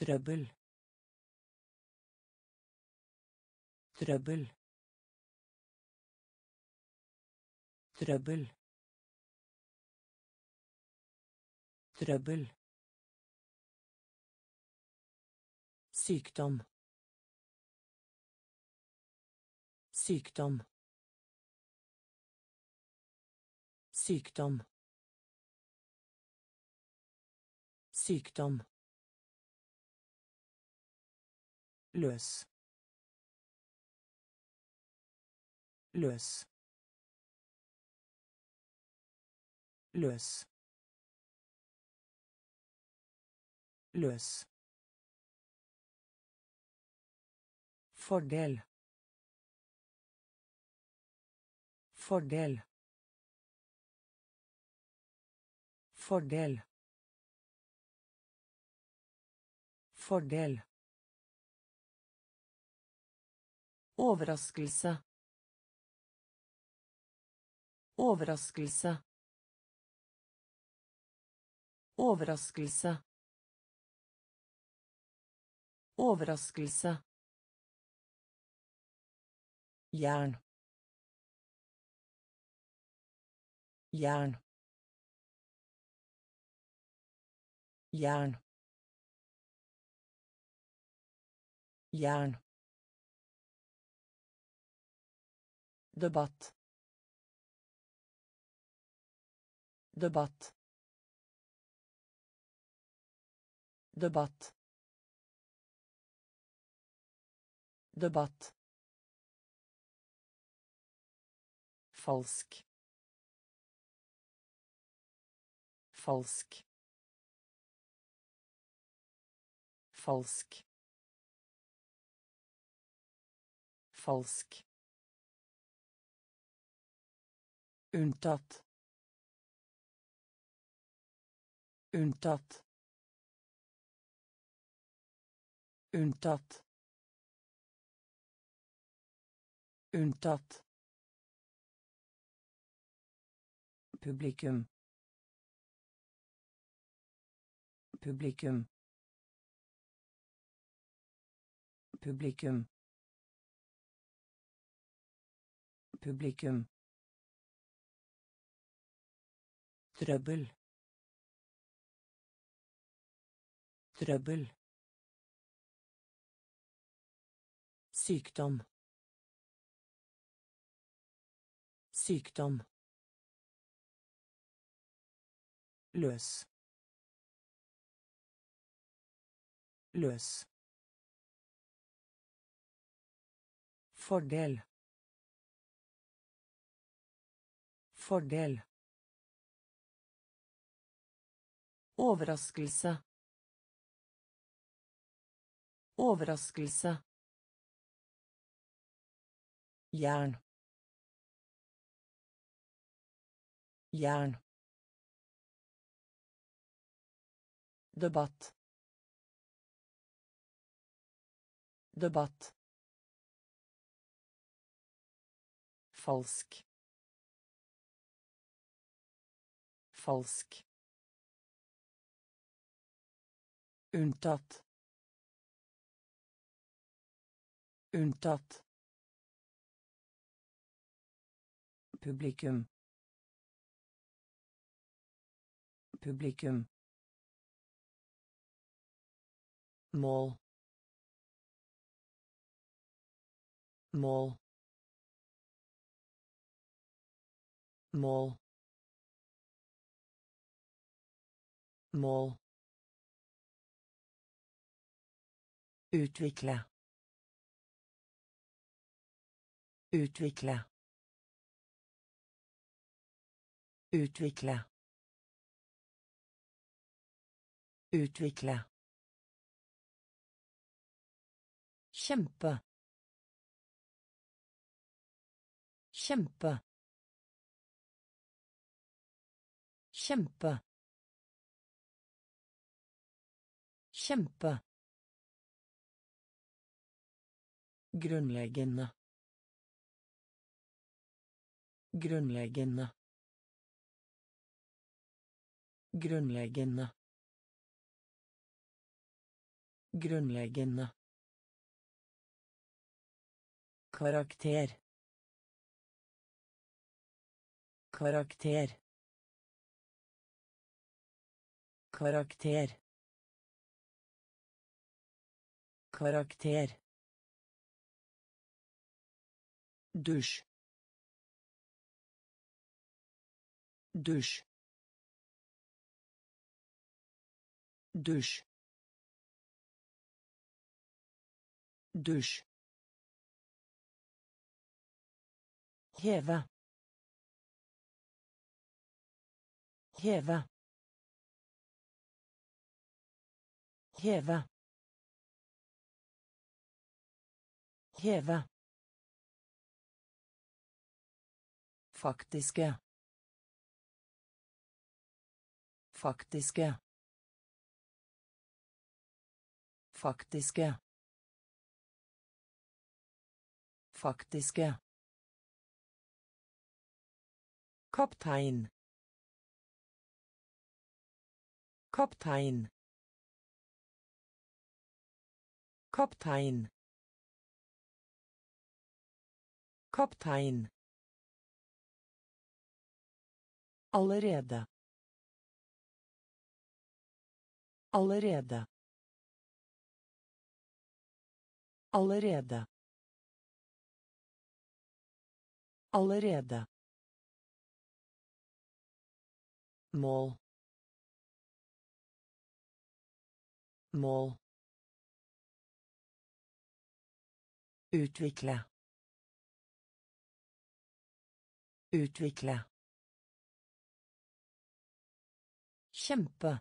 Trøbbel. Trøbbel. Trøbbel. Trøbbel. Sykdom. Sykdom. Sykdom. Sykdom. Løs. Løs. Løs. Løs. Fordel. Fordel. Fordel. Fordel Overraskelse. Overraskelse. Overraskelse. Overraskelse. Jern. Jern. Jern. Jern. Debatt. Debatt. Debatt. Debatt. Falsk. Falsk. Falsk. Falsk Unntatt. Unntatt. Unntatt. Unntatt. Publikum. Publikum. Publikum. Publikum. Trøbbel. Trøbbel. Sykdom. Sykdom. Løs. Løs. Fordel. Fordel. Overraskelse. Overraskelse. Jern. Jern. Debatt. Debatt. Falsk. Falsk. Unntatt. Unntatt. Publikum. Publikum. Mål. Mål. Mål. Mål. Utvikle. Utvikle. Utvikle. Utvikle. Kjempe. Kjempe. Kjempe. Kjempe. Grunnleggende. Karakter. Karakter. Dusj. Dusj. Dusj. Dusj. Heve. Heve. Heve. Heve. Faktiske. Faktiske. Faktiske. Faktiske. Kaptein. Kaptein. Kaptein. Kaptein. Allerede. Allerede. Allerede. Allerede. mål mål utvikle utvikle kjempe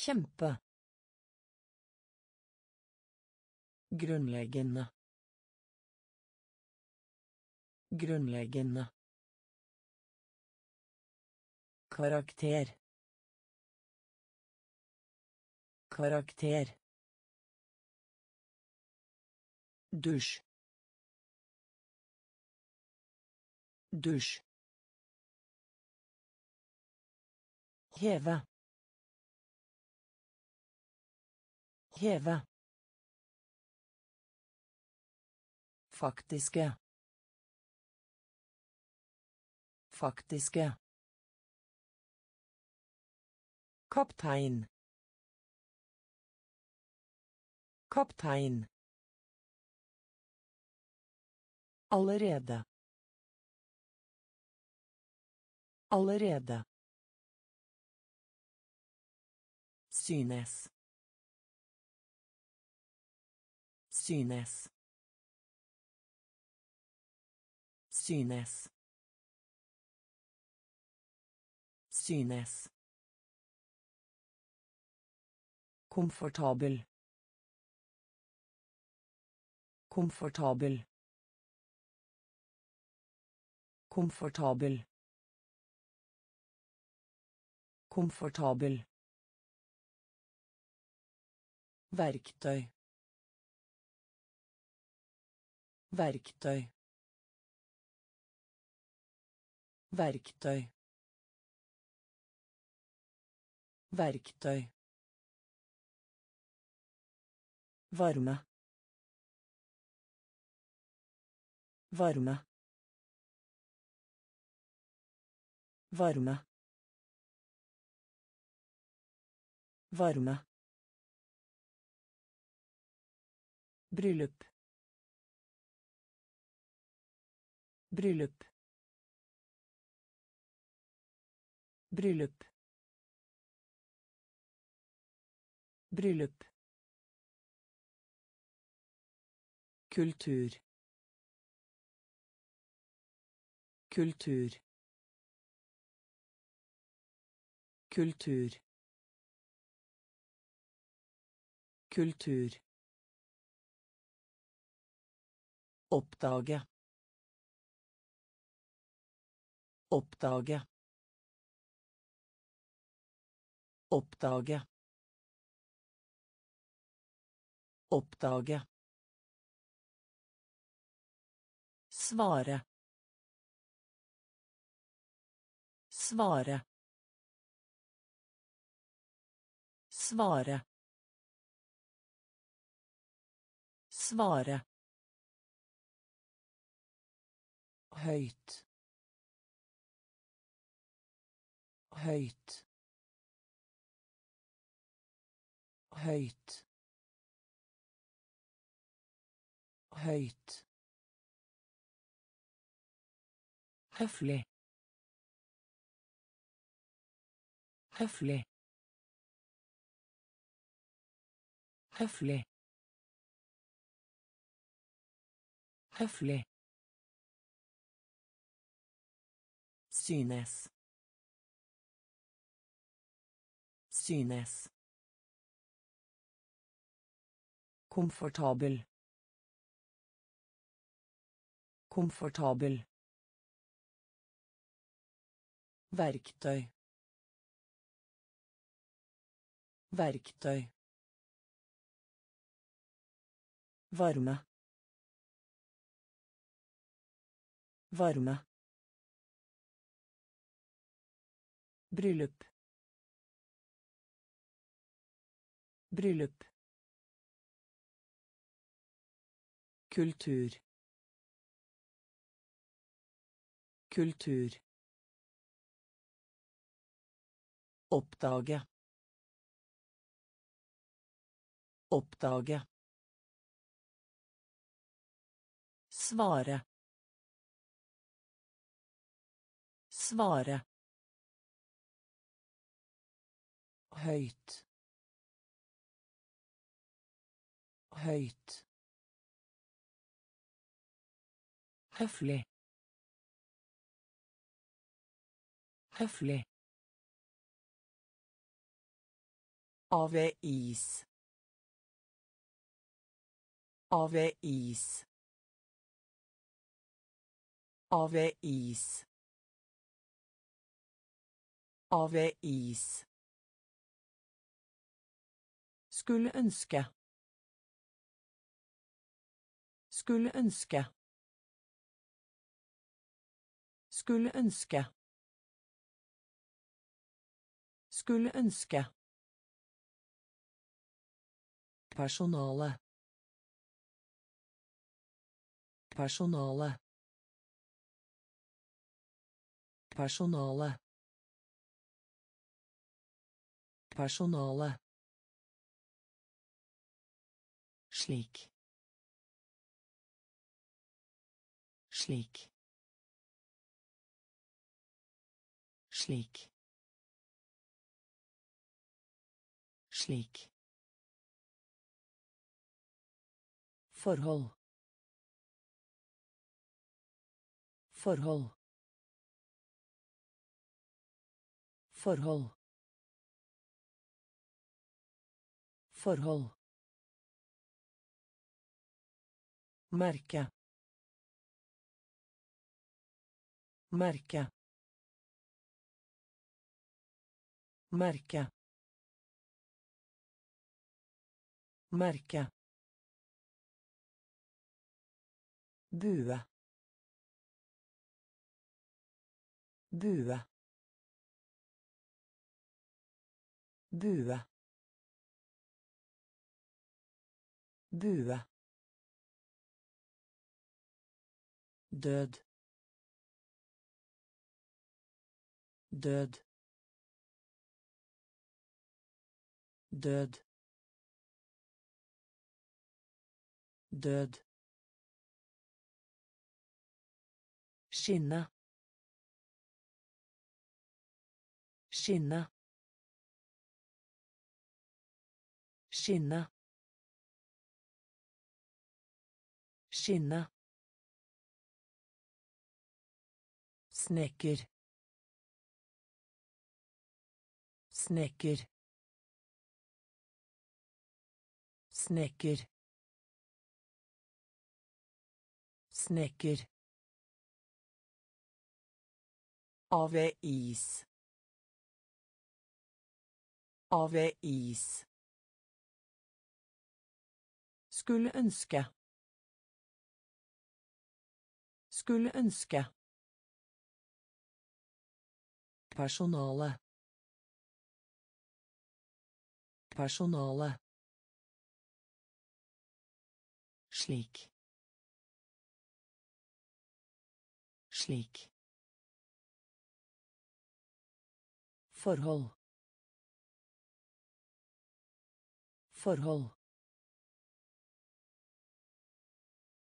kjempe grunnleggende grunnleggende Karakter. Karakter. Dusj. Dusj. Heve. Heve. Faktiske. Faktiske. Kaptein. Kaptein. Allerede. Allerede. Synes. Synes. Synes. Synes. Komfortabel. Komfortabel. Komfortabel. Komfortabel. Verktøy. Verktøy. Verktøy. Verktøy. Varme. Varme. Varme. Varme. Bryllup. Bryllup. Bryllup. Bryllup. Kultur. Kultur. Kultur. Kultur. Oppdage. Oppdage. Oppdage. Oppdage. Svare. Svare. Svare. Svare. هيت هيت هيت هيت حفلة حفلة حفلة حفلة Synes. Synes. Komfortabel. Komfortabel. Verktøy. Verktøy. Varme. Varme. Bryllup. Bryllup. Kultur. Kultur. Oppdage. Oppdage. Svare. Svare. هيت هيت حفلة حفلة av is av is av is av is Skulle ønske. Skulle ønske. Skulle ønske. Skulle ønske. Personale. Personale. Personale. Personale. Slik. Slik. Slik. Slik. Forhold. Forhold. Forhold. Forhold. Merke. Merke. Merke. Merke. Bue. Bue. Bue. Bue. Død. Død. Død. Død. Skinne. Skinne. Skinne. Skinne. Snekker. Snekker. Snekker. Snekker. Avis. Avis. Skulle ønske. Skulle ønske. Personale. Personale. Slik. Slik. Forhold. Forhold.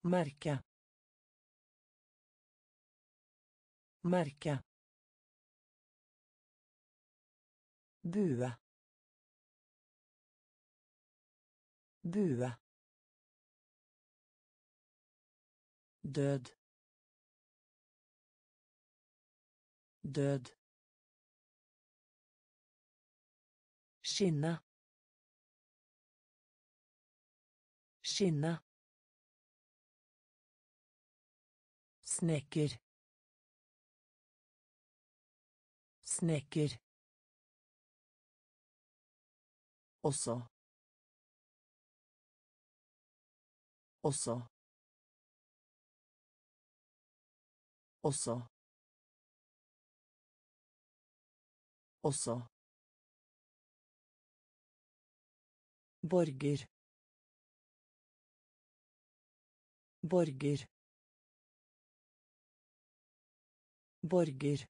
Merke. Merke. Bue. Bue. Død. Død. Skinne. Skinne. Snekker. Snekker. Også. Også. Også. Også. Borger. Borger. Borger.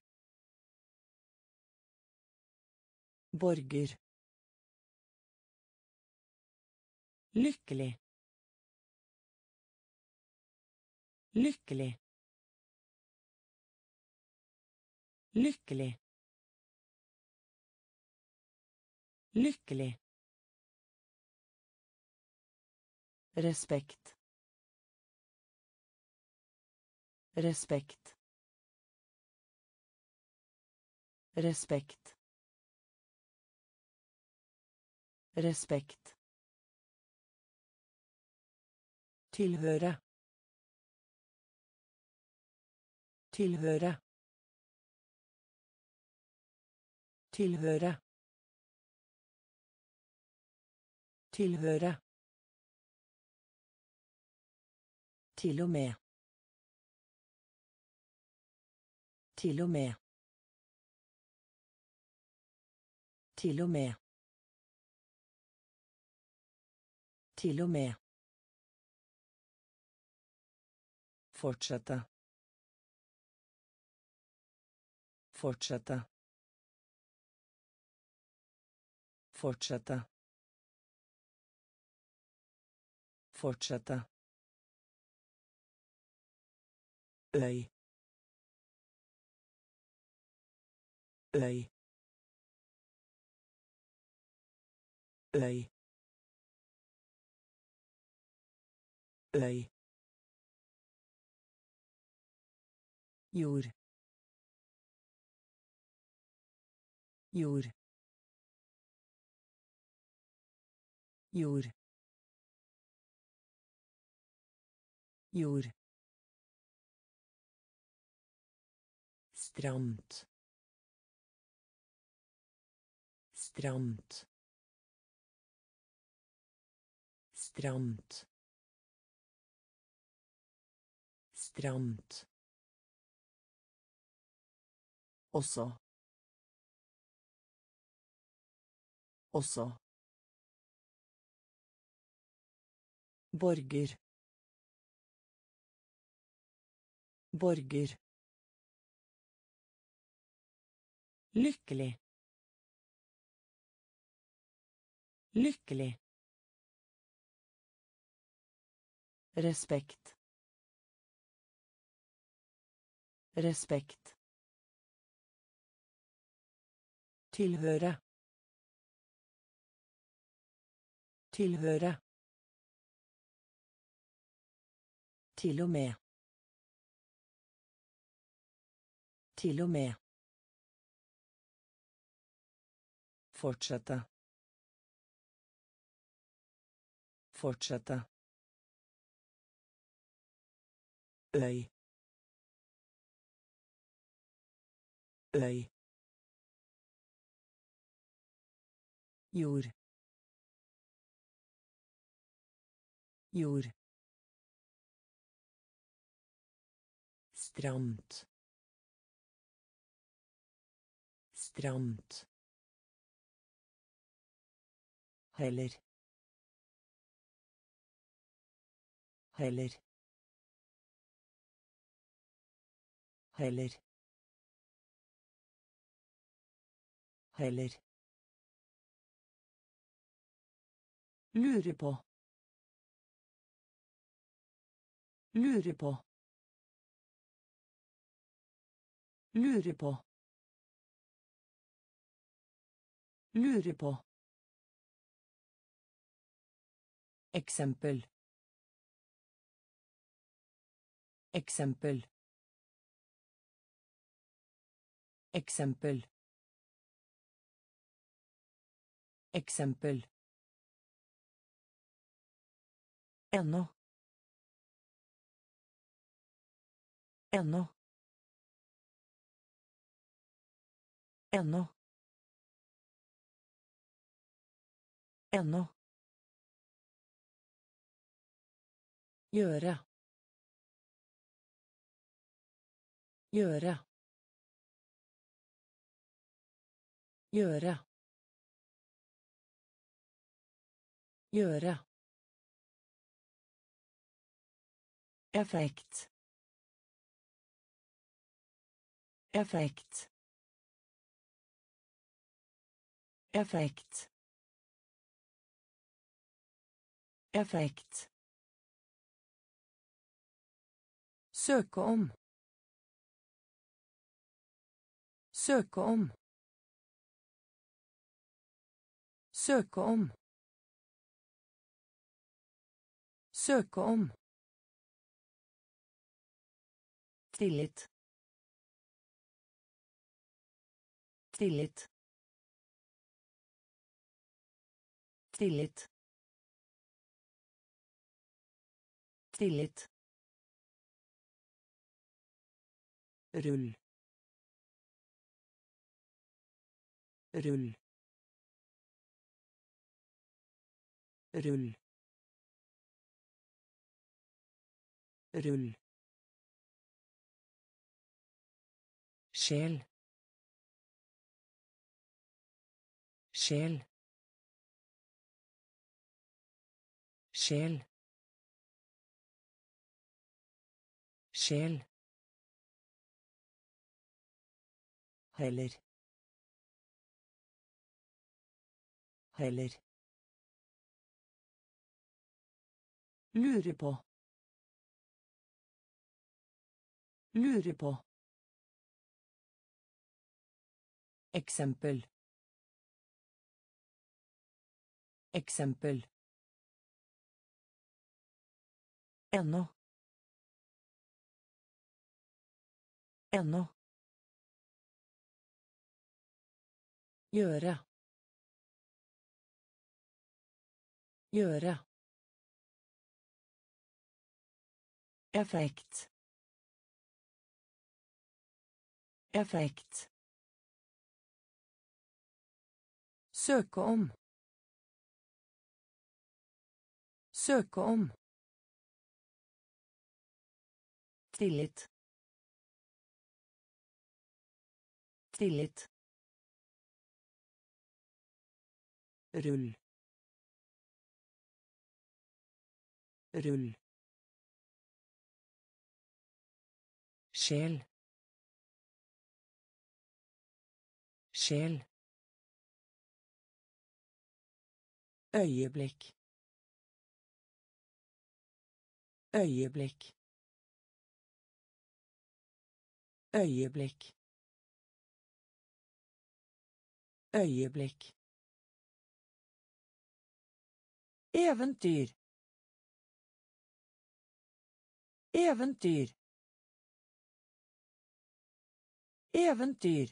Borger. Lykkelig. Lykkelig. Lykkelig. Lykkelig. Respekt. Respekt. Respekt. Respekt. Tilhøre. Tilhøre. Tilhøre. Tilhøre. Til og med. Til og med. Til og med. Til og med. Fortsette. Fortsette. Fortsette. Fortsette. Øy. Øy. Øy. Øy. Jord. Jord. Jord. Jord. Stramt. Stramt. Stramt. Stramt Også. Også. Borger. Borger. Lykkelig. Lykkelig. Respekt. Respekt. Tilhøre. Tilhøre. Til og med. Til og med. Fortsette. Fortsette. Øy. Øy. Jord. Jord. Stramt stramt heller. Heller. Heller. Heller Lure på. Lure på. Lure på. Lure på. Eksempel. Eksempel. Eksempel. Eksempel. Ennå. Ennå. Ennå. Ennå. Gjøre. Gjøre. Gjøre. Gjøre. Effekt. Effekt. Effekt. Effekt. Søke om. Søke om. Søke om. Søke om. Tillit. Tillit. Tillit. Tillit. Rull. Rull. Rull. Rull. Sjel. Sjel. Sjel. Sjel. Heller. Heller. Lure på. Lure på. Eksempel. Eksempel. Ennå. Ennå. Gjøre. Gjøre. Effekt. Effekt. Søke om. Søke om. Tillit. Tillit. Rull. Rull. Sjel. Sjel. Øyeblikk. Øyeblikk. Øyeblikk. Øyeblikk. Eventyr. Eventyr. Eventyr.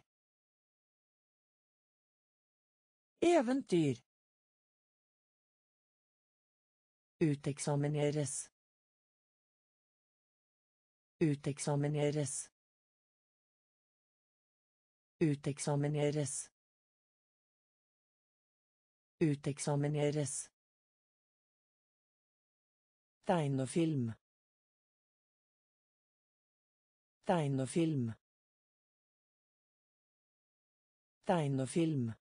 Eventyr. Uteksamineres. Uteksamineres. Uteksamineres. Uteksamineres. Tegnefilm. Tegnefilm. Tegnefilm.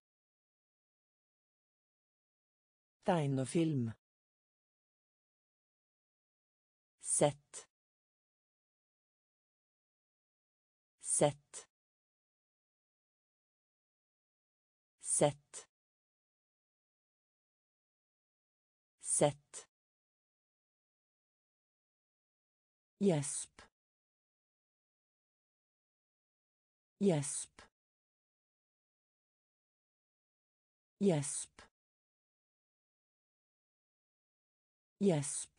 Tegnefilm. Sett. Sett. Sett. Sett. Gjesp. Gjesp. Gjesp. Gjesp.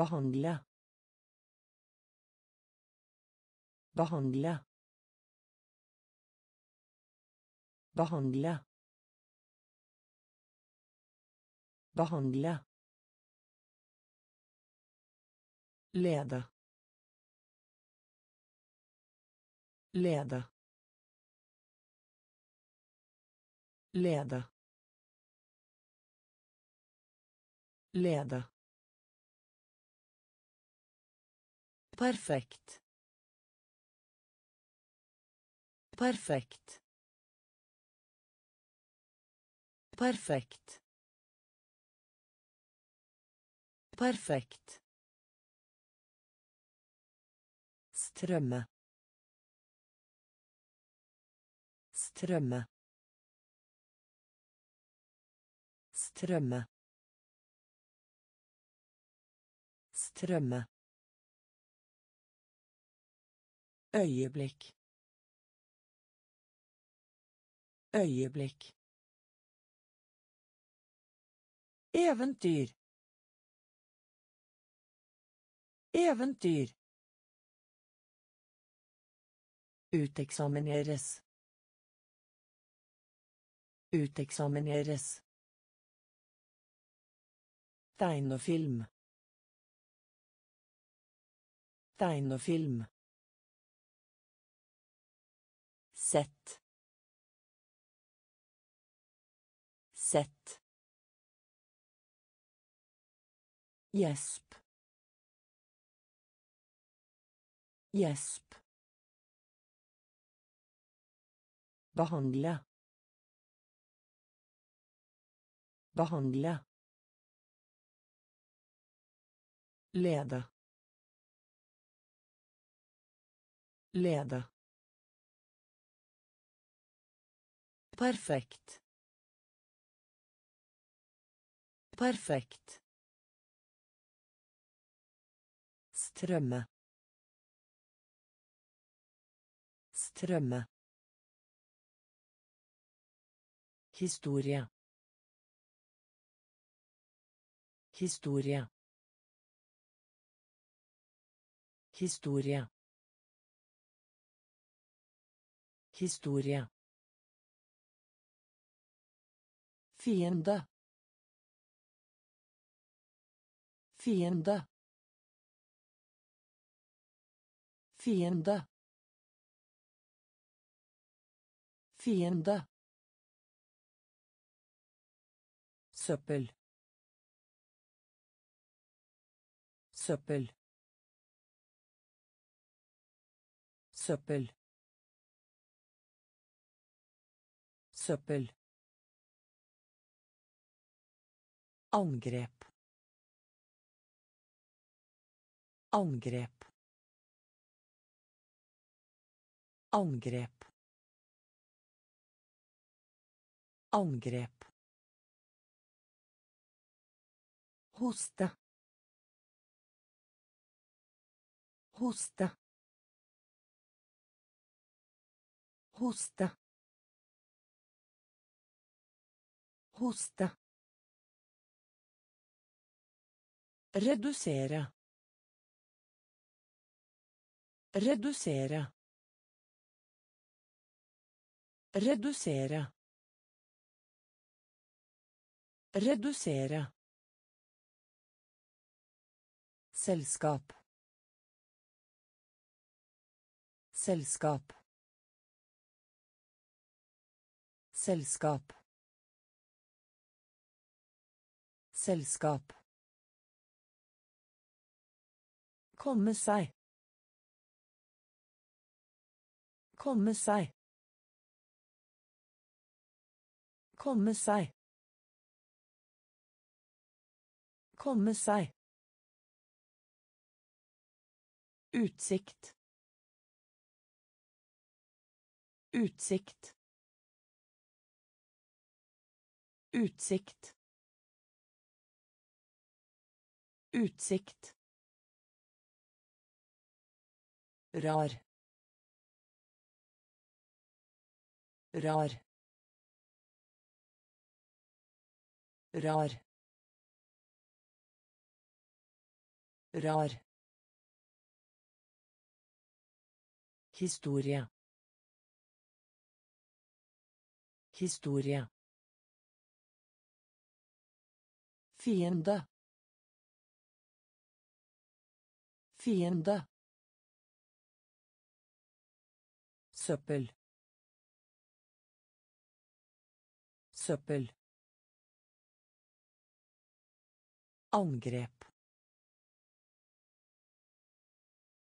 Behandle. Behandle. Behandle. Behandle. Lede. Lede. Lede. Lede. Perfekt. Perfekt. Perfekt. Perfekt. Strømme. Strømme. Strømme. Strømme. Øyeblikk. Øyeblikk. Eventyr. Eventyr. Uteksamineres. Uteksamineres. Tegnefilm. Tegnefilm. Sett. Sett. Gjesp. Gjesp. Behandle. Behandle. Lede. Lede. Perfekt. Perfekt. Strømme. Strømme. Historie. Historie. Historie. Historie. Fiende. Fiende. Fiende. Fiende. Søppel. Søppel. Søppel. Søppel. Angrep. Angrep. Angrep. Angrep. Hoste. Hoste. Hoste. Hoste. Redusere. Redusere. Redusere. Redusere. Selskap. Selskap. Selskap. Selskap. Komme seg. Komme seg. Komme seg. Komme seg. Utsikt. Utsikt. Utsikt. Utsikt. Rar. Rar. Rar. Rar. Historie. Historie. Fiende. Fiende søppel. Søppel. Angrep.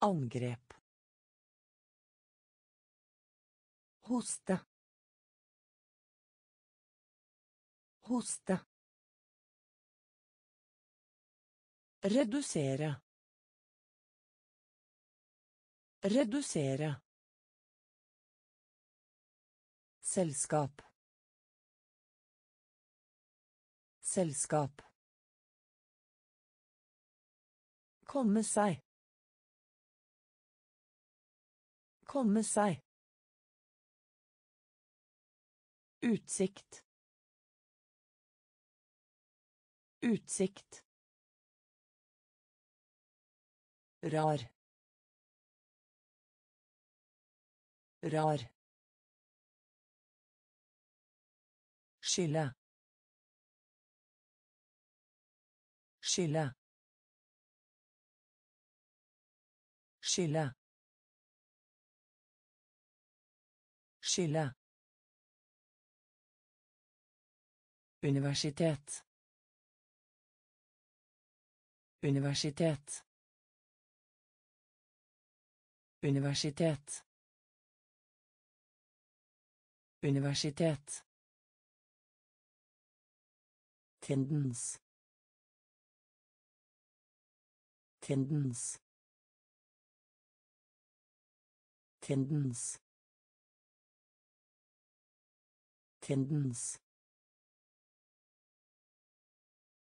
Angrep. Hoste. Hoste. Redusere. Redusere Selskap. Selskap. Komme seg. Komme seg. Utsikt. Utsikt. Rar. Rar. Skille. Skille. Skille. Skille. Universitet. Universitet. Universitet. Universitet. Tendens. Tendens. Tendens. Tendens.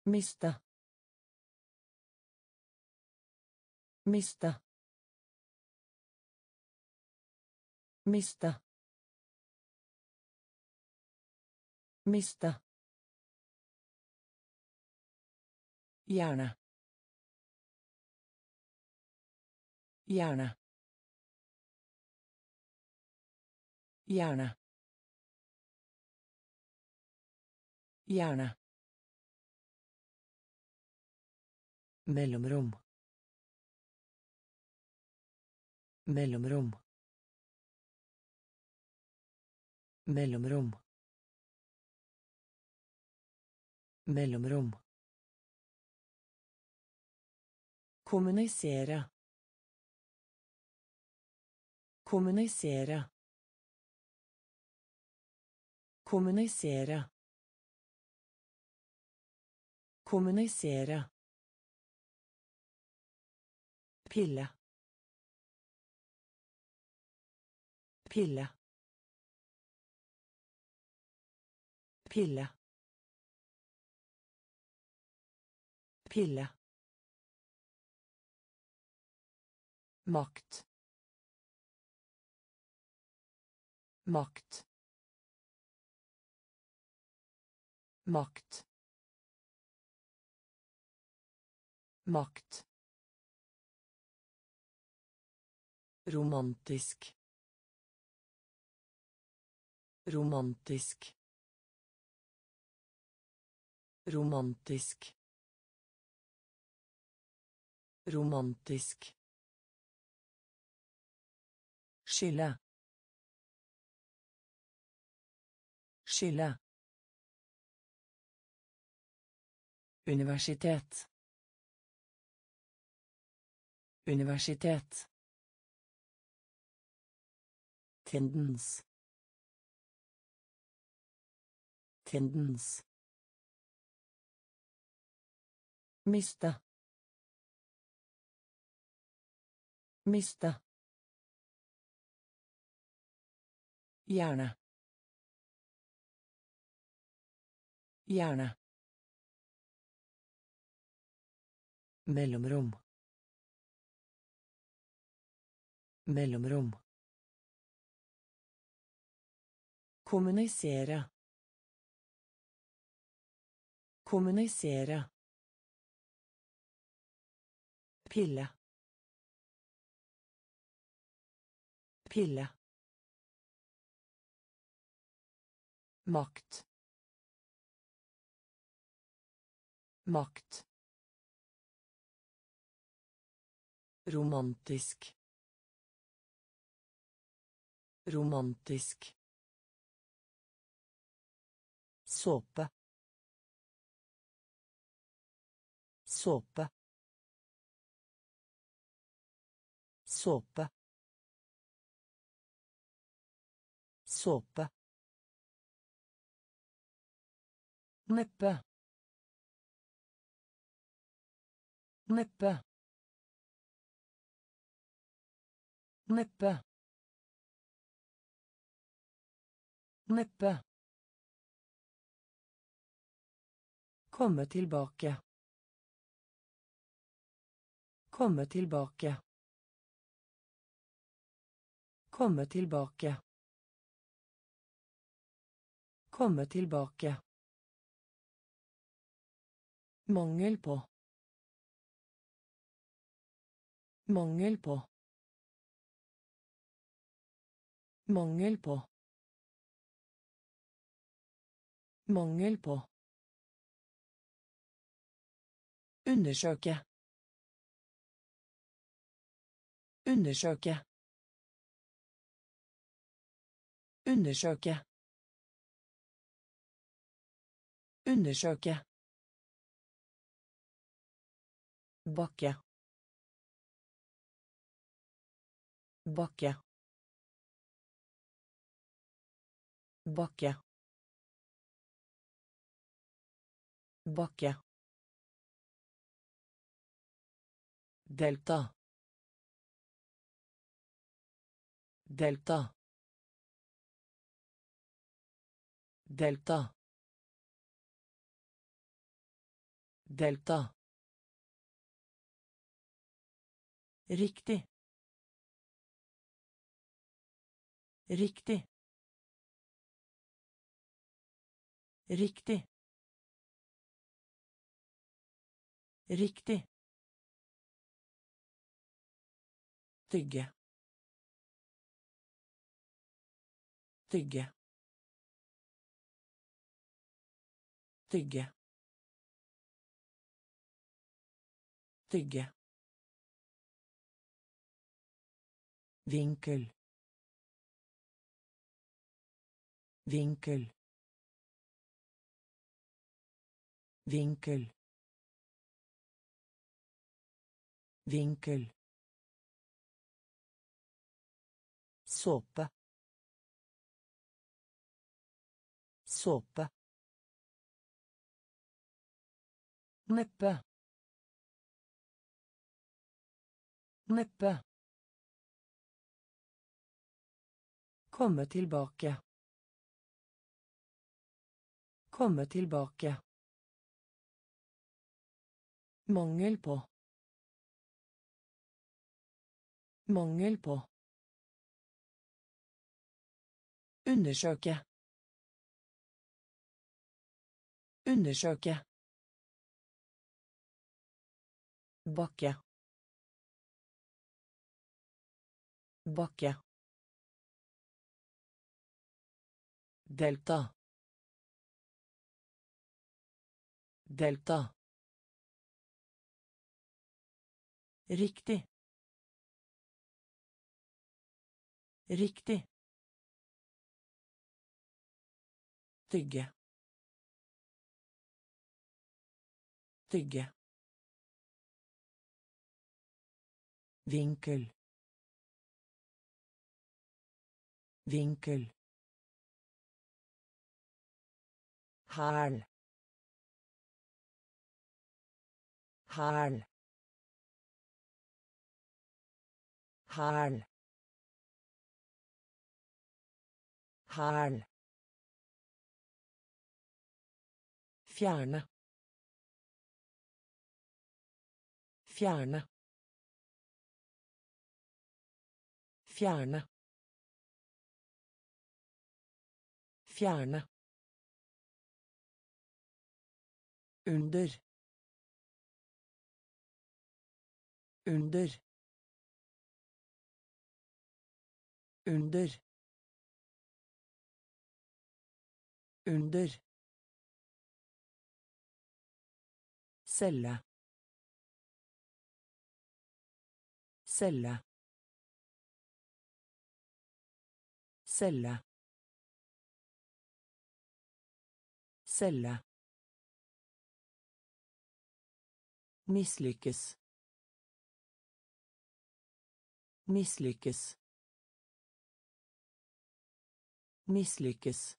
Miste. Miste. Miste. Miste. Hjerne. Hjerne. Hjerne. Hjerne. Mellomrom. Mellomrom. Mellomrom. Mellomrom. Kommunisere. Kommunisere. Kommunisere. Kommunisere. Pille. Pille. Pille. Pille. Makt. Makt. Makt. Makt. Romantisk. Romantisk. Romantisk. Romantisk Skille. Skille. Universitet. Universitet. Tendens. Tendens. Miste. Miste. Gjerne. Gjerne. Mellomrom. Mellomrom. Kommunisere. Kommunisere. Pille. Pille. Makt. Makt. Romantisk. Romantisk. Såpe. Såpe. Såpe. Såpe. Neppe. Neppe. Neppe. Neppe. Komme tilbake. Komme tilbake. Komme tilbake. Komme tilbake. Mangel på. Mangel på. Mangel på. Mangel på. Undersøke. Undersøke. Undersøke. Undersøke. Bakke. Bakke. Bakke. Bakke. Delta. Delta. Delta. Delta. Riktig. Riktig. Riktig. Riktig. Tygge. Tygge. Tygge. Tygge. Vinkel. Vinkel. Vinkel. Vinkel. Såpe. Såpe. Neppe. Neppe. Komme tilbake. Komme tilbake. Mangel på. Mangel på. Undersøke. Undersøke. Bakke. Bakke. Delta. Delta. Riktig. Riktig. Tygge. Tygge. Vinkel. Vinkel. Hæl hæl hæl hæl Fjerne. Fjerne. Fjerne. Fjerne. Under. Under. Under. Under. Celle. Celle. Celle. Celle. Mislykkes. Mislykkes. Mislykkes.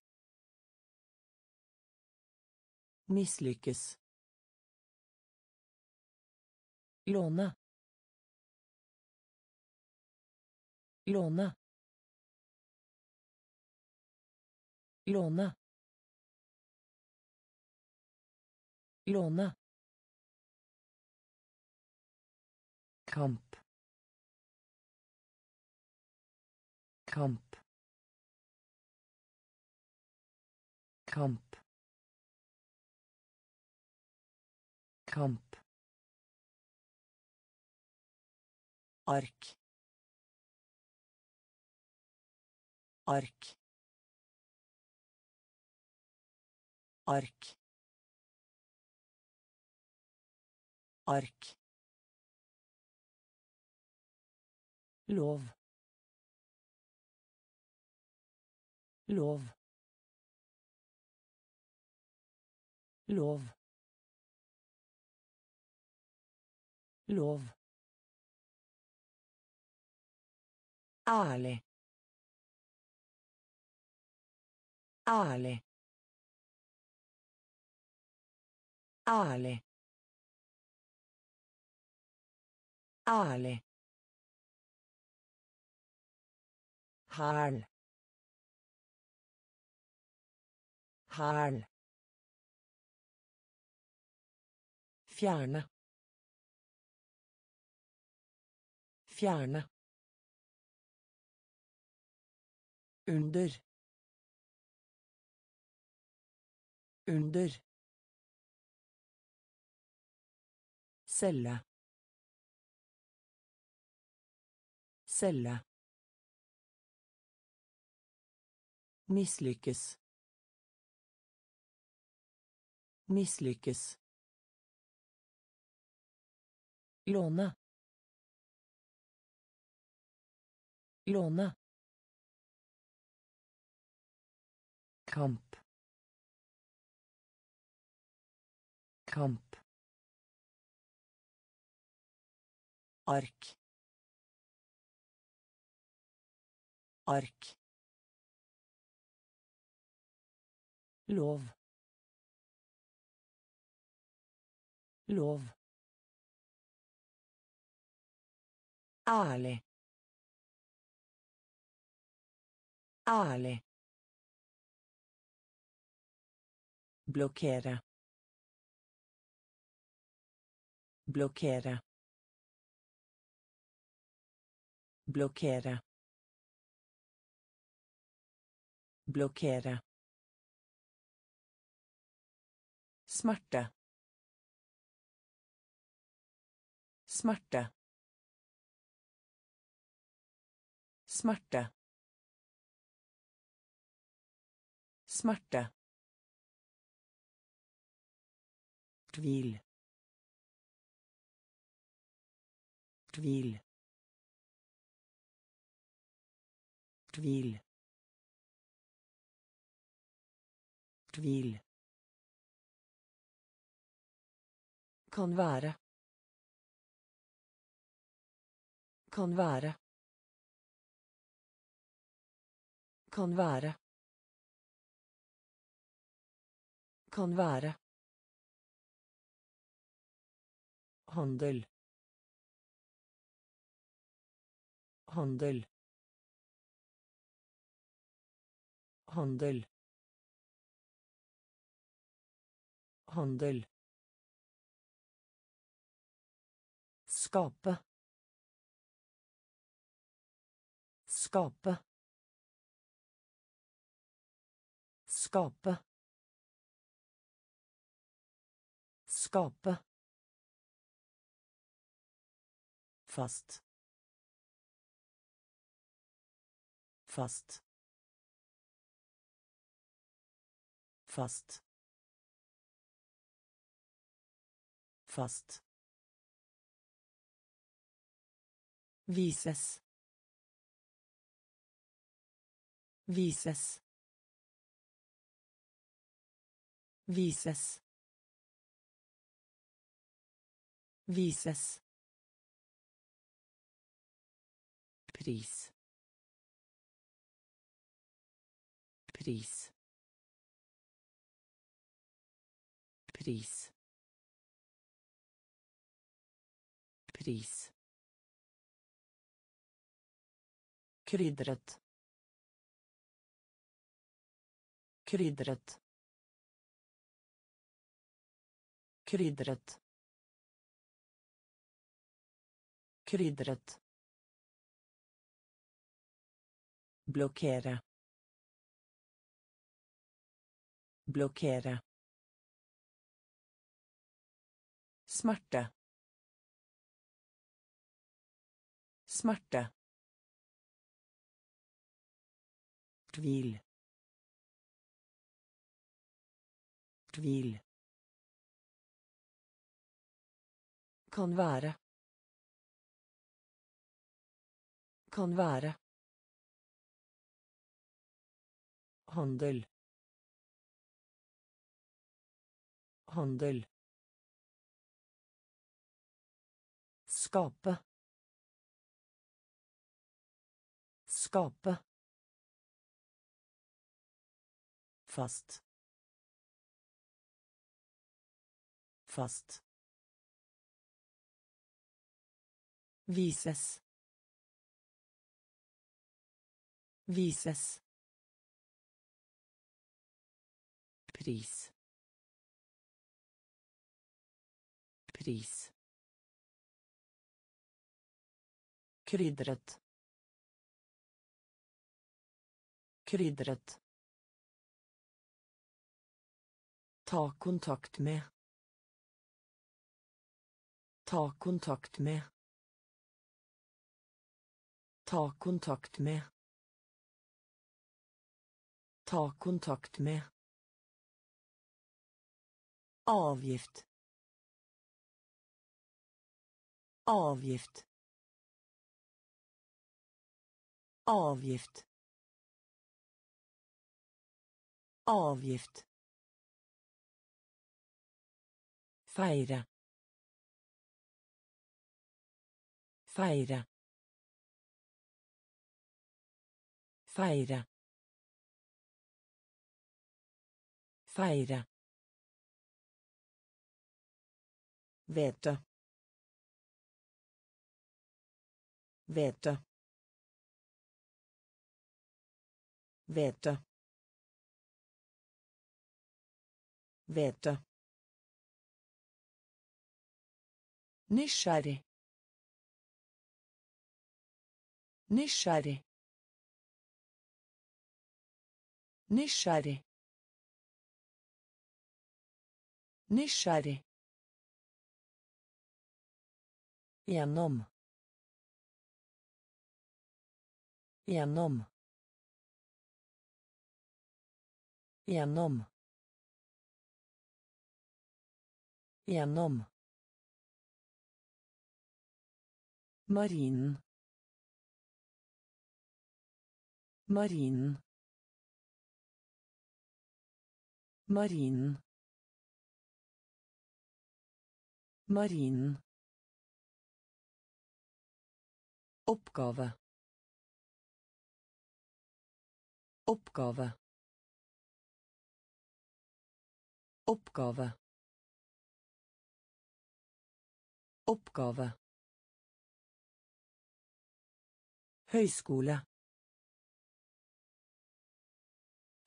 Mislykkes. Låne. Låne. Låne. Låne. Kamp. Kamp. Kamp. Kamp. Ark. Ark. Ark. Ark lov. Lov. Lov. Lov. Ale. Ale. Ale. Ale. Hæl hæl fjerne. Fjerne. Under. Under. Celle. Celle Mislykkes. Mislykkes. Låne. Låne. Kamp. Kamp. Ark. Ark. Lov. Lov. Ærlig ærlig blokkere blokkere blokkere blokkere smerte. Smerte. Smerte. Smerte. Tvil. Tvil. Tvil. Tvil Kan være. Kan være. Kan være. Kan være. Handel. Handel. Handel. Handel. Skape. Skape. Skape. Skape. Fast. Fast. Fast. Fast. Vises. Vises. Vises. Vises. Pris. Pris. Pris. Pris. Krydret. Krydret. Krydret. Krydret. Blokkere. Blokkere. Smerte. Smerte. Tvil. Tvil. Kan være. Kan være. Handel. Handel. Skape. Skape. Fast. Fast. Vises. Vises. Pris. Pris. Krydret. Krydret. Ta kontakt med. Ta kontakt med. Ta kontakt med. Ta kontakt med. Avgift. Avgift. Avgift. Avgift. Feire. Feire. Feire. Feire. Hvete. Hvete. Hvete. Hvete. Nysgjerrig. Nysgjerrig. Nysgjerrig. Nysgjerrig. Gjennom. Gjennom. Gjennom. Gjennom. Marinen. Marinen. Marinen. Marinen. Oppgave. Oppgave. Oppgave. Oppgave. Høyskole.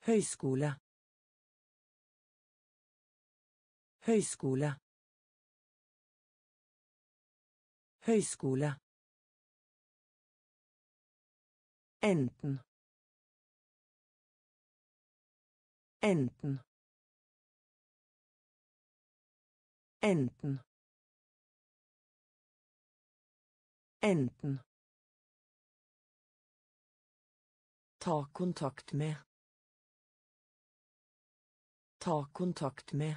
Høyskole. Høyskole. Høyskole. Enten. Enten. Enten. Enten. Ta kontakt med. Ta kontakt med.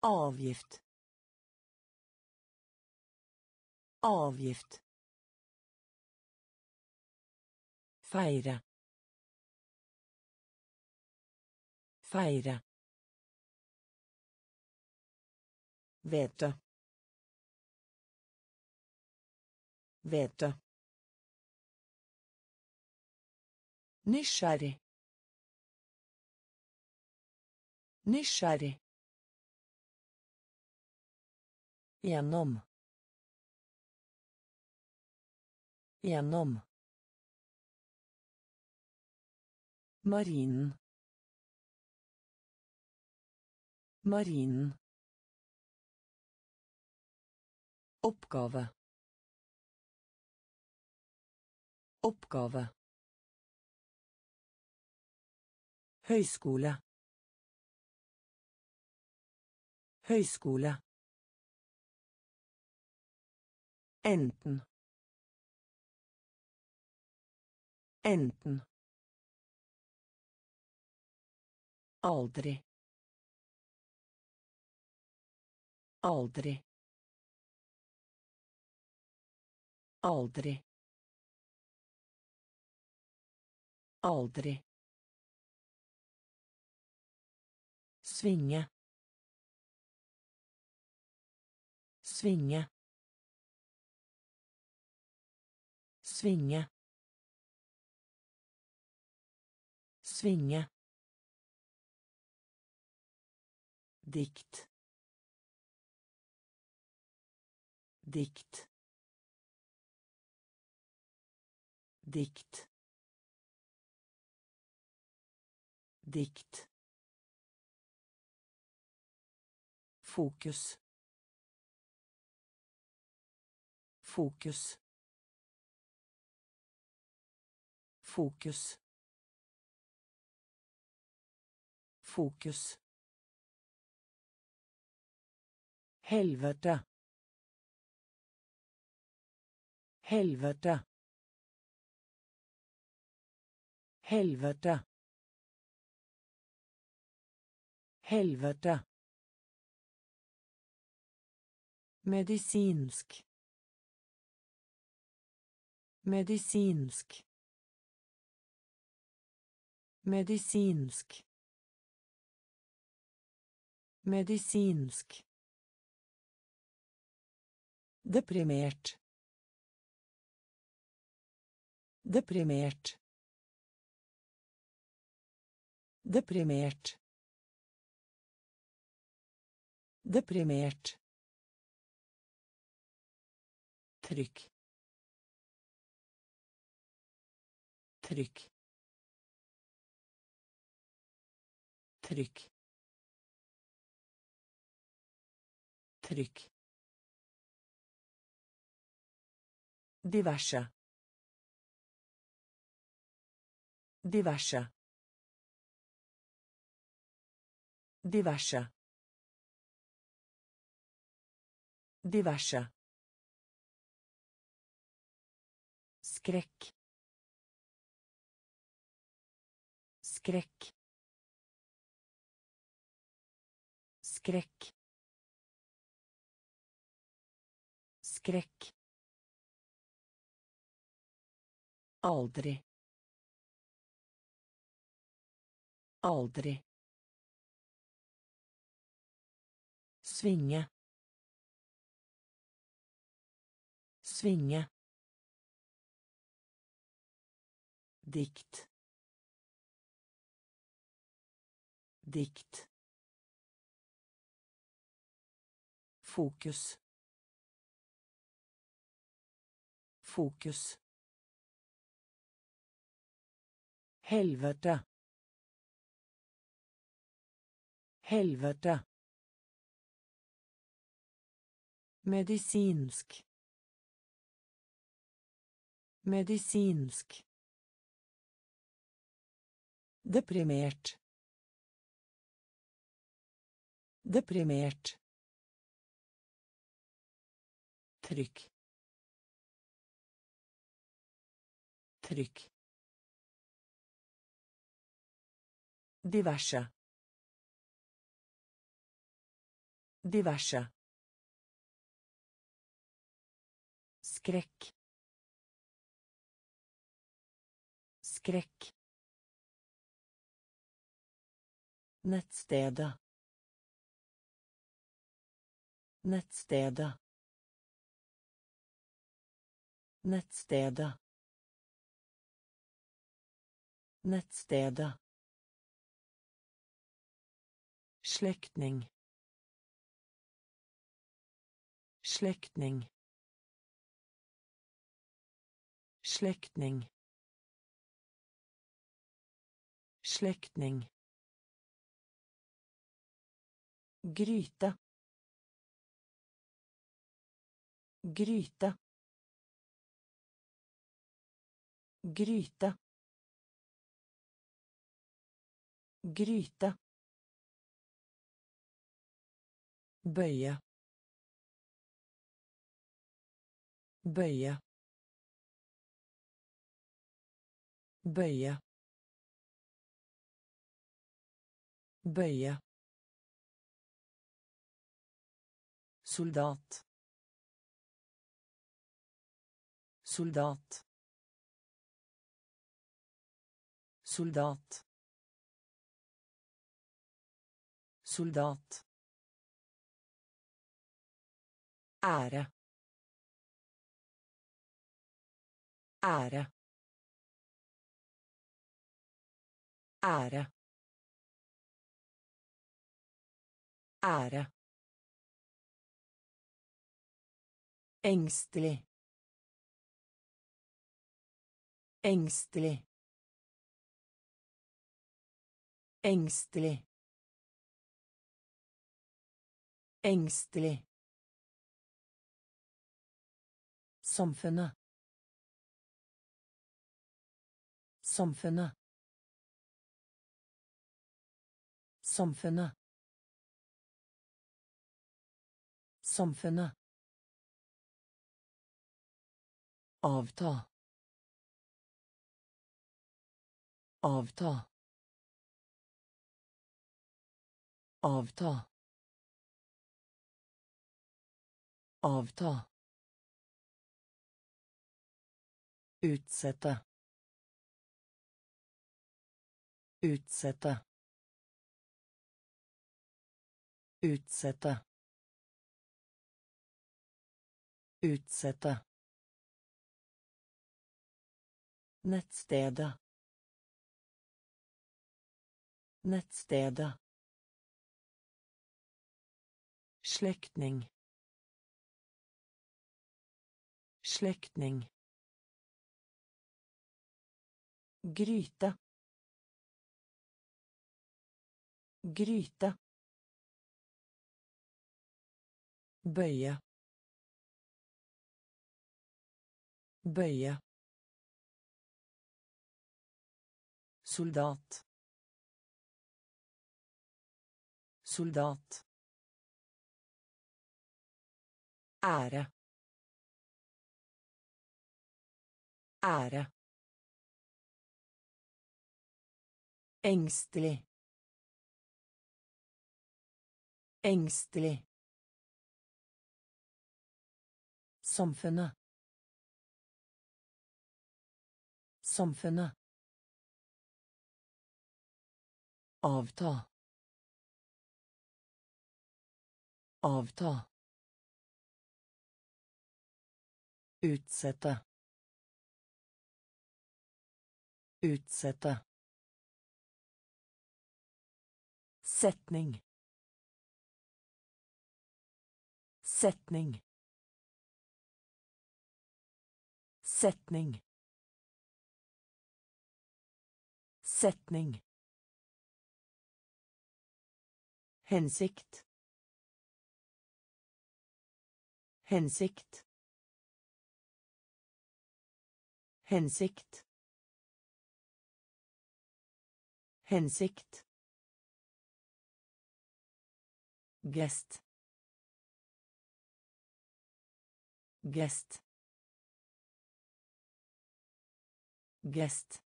Avgift. Avgift. Feire. Feire. Vete. Vete. Nysgjerrig. Nysgjerrig. Gjennom. Gjennom. Marinen. Marinen. Oppgave. Oppgave. Høyskole. Høyskole. Enten. Enten. Aldri. Aldri. Aldri. Aldri. Svinge. Svinge. Svinge. Svinge. Dikt. Dikt. Dikt. Dikt. Fokus. Fokus. Fokus. Fokus. Helvete. Helvete. Helvete. Helvete. Medisinsk. Medisinsk. Medisinsk. Medisinsk. Deprimert. Deprimert. Deprimert. Deprimert. Trykk. Trykk. Trykk. Trykk. Diverse. Diverse. Diverse. Diverse skrekk skrekk skrekk skrekk aldri aldri svinge svinge Dikt. Dikt. Fokus. Fokus. Helvete. Helvete. Medisinsk. Medisinsk. Deprimert. Deprimert. Trykk. Trykk. Diverse. Diverse. Skrekk. Skrekk. Nettstedet. Nettstedet. Nettstedet. Nettstedet. Slektning. Slektning. Slektning. Slektning. Gryte. Gryte. Gryte. Gryte. Bøye. Bøye. Bøye. Bøye. Soldat. Soldat. Soldat. Soldat. Ære. Ære. Ære. Ære. Engstelig. Engstelig. Engstelig. Engstelig. Samfunnet. Samfunnet. Samfunnet. Samfunnet. Avta. Avta. Avta. Avta. Utsette. Utsette. Utsette. Utsette. Nettstedet. Nettstedet. Slektning. Slektning. Gryte. Gryte. Bøye. Bøye. Soldat. Soldat. Ære. Ære. Engstelig. Engstelig. Samfunnet. Samfunnet. Avta. Avta. Utsette. Utsette. Setning. Setning. Setning. Setning. Hensikt. Hensikt. Hensikt. Hensikt. Gest. Gest. Gest.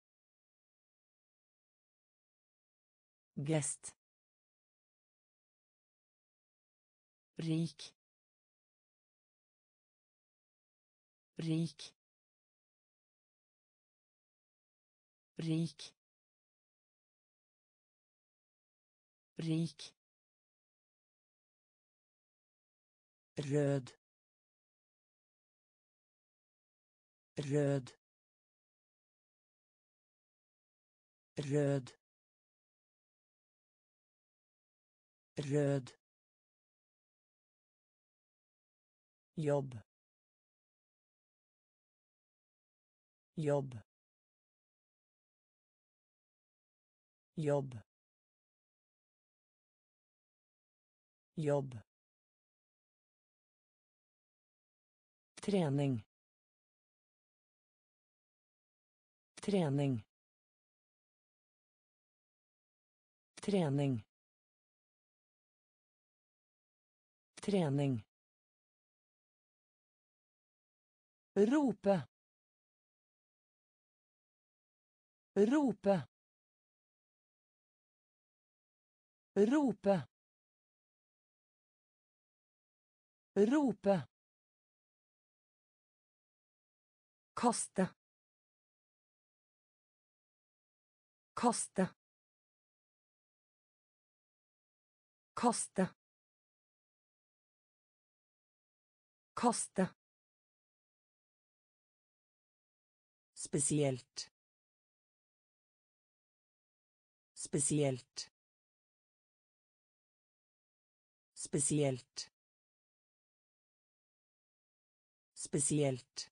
Gest. Rik. Rik. Rik. Rik. Rød. Rød. Rød. Rød jobb. Jobb. Jobb. Jobb. Trening. Trening. Trening. Trening rope. Rope. Rope. Rope. Kaste kaste kaste kaste Spesielt. Spesielt. Spesielt. Spesielt.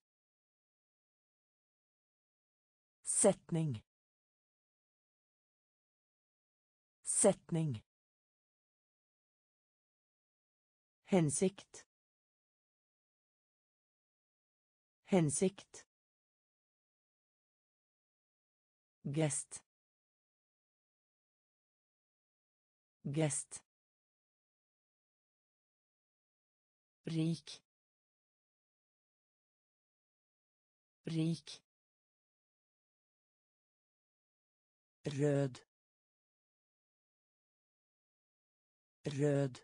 Setning. Setning. Hensikt. Hensikt. Gest. Gest. rik. Rik. Rød. Rød.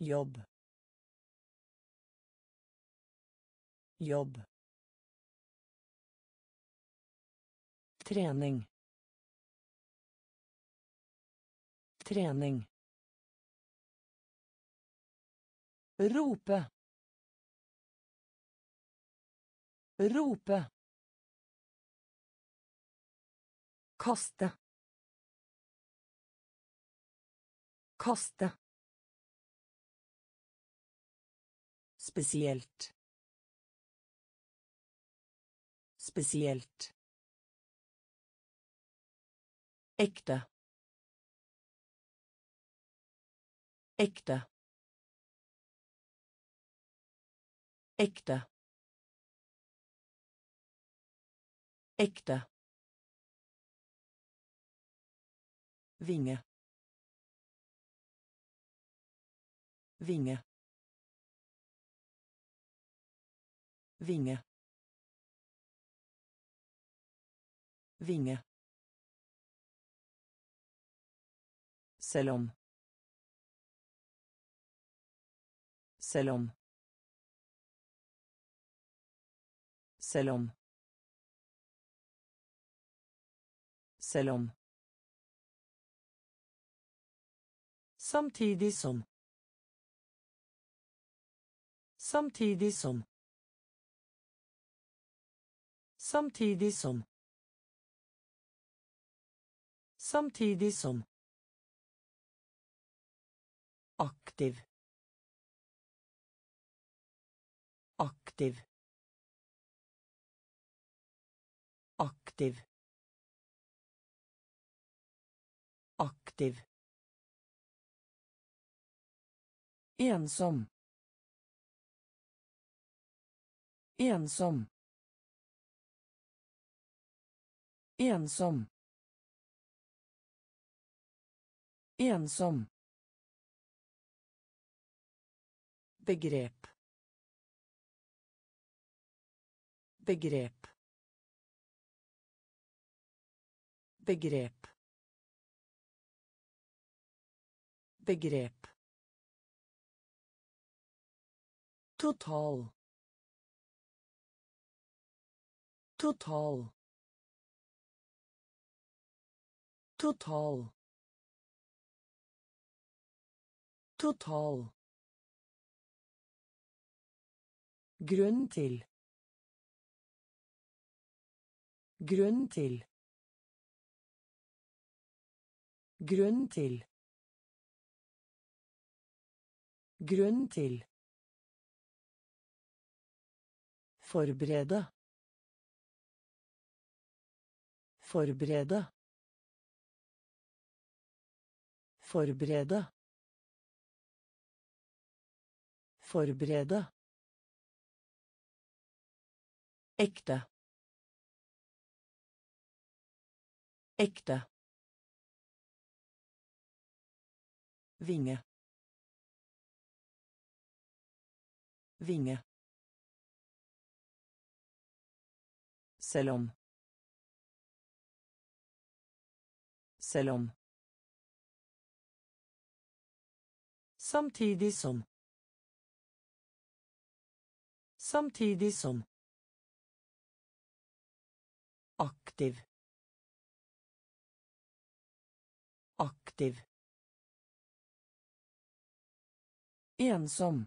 Jobb. Jobb trening. Trening. Rope. Rope. Kaste. Kaste. Spesielt. Spesielt ekte ekte ekte ekte Vinge. Vinge. Vinge. Vinge. Selv om. Selv om. Selv om. Selv om. Samtidig som. Samtidig som. Samtidig som. Samtidig som. Aktiv. Aktiv. Aktiv. Aktiv. Ensom. Ensom. Ensom. Ensom. Begrep. Begrep. Begrep. Begrep. Total. Total. Total. Total. Grunn til. Grunn til. Grunn til. Grunn til. Forberede. Forberede. Forberede. Forberede. Ekte. Ekte. Vinge. Vinge. Selv om. Selv om. Samtidig som. Samtidig som. Aktiv. Aktiv. Ensom.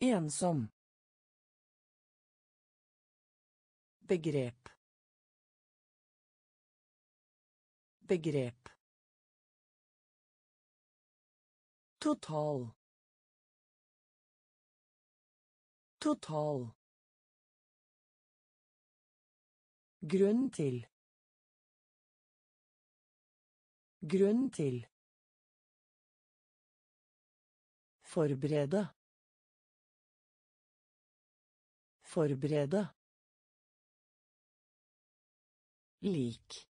Ensom. Begrep. Begrep. Total. Total. Grunn til. Grunn til. Forberede. Forberede. Lik.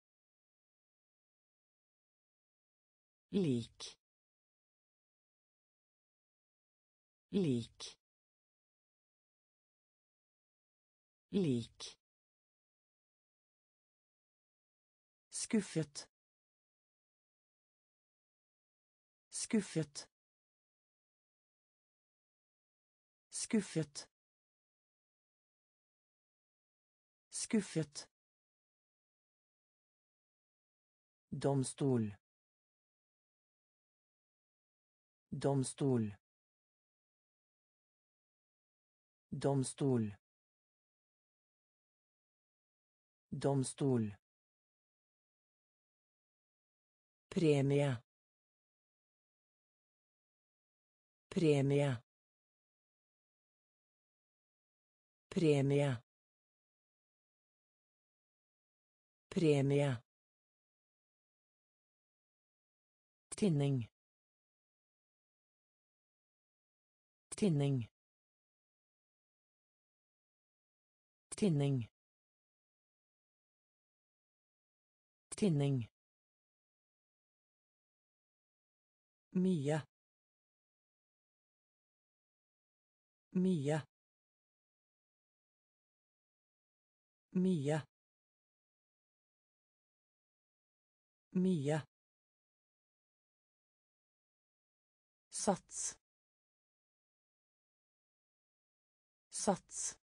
Lik. Lik. Lik. Skuffet. Skuffet. Skuffet. Skuffet. Domstol. Domstol. Domstol. Domstol. Premie. Premie. Premie. Premie. Tinning. Tinning. Tinning. Tinning. Mye. Mye. Mye. Mye. Sats. Sats.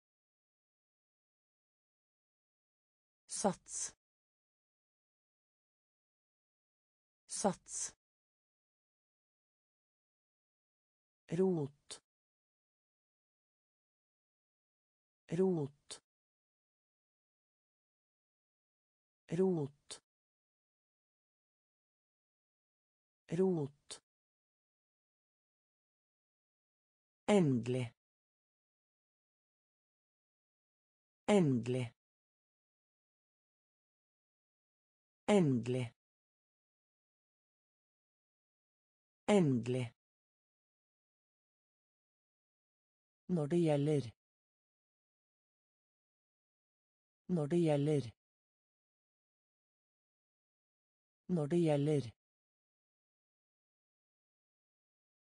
Sats. Sats. Rot. Rot. rot. Rot. Endelig. Endelig. Endelig. Endelig Når det gjelder. Når det gjelder. Når det gjelder.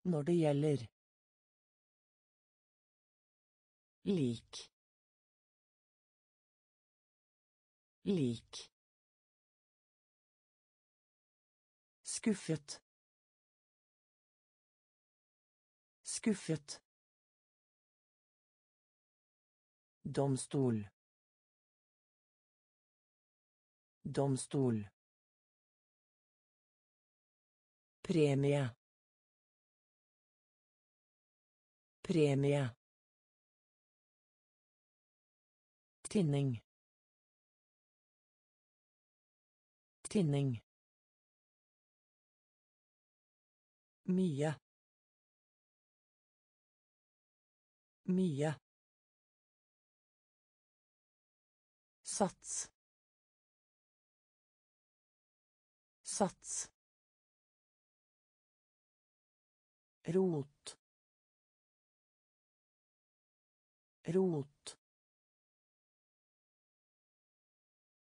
Når det gjelder. Lik. Lik. Skuffet. Skuffet. Domstol. Domstol. Premie. Premie. Tinning. Tinning. Mye. Mye. Sats. Sats. Rot. Rot.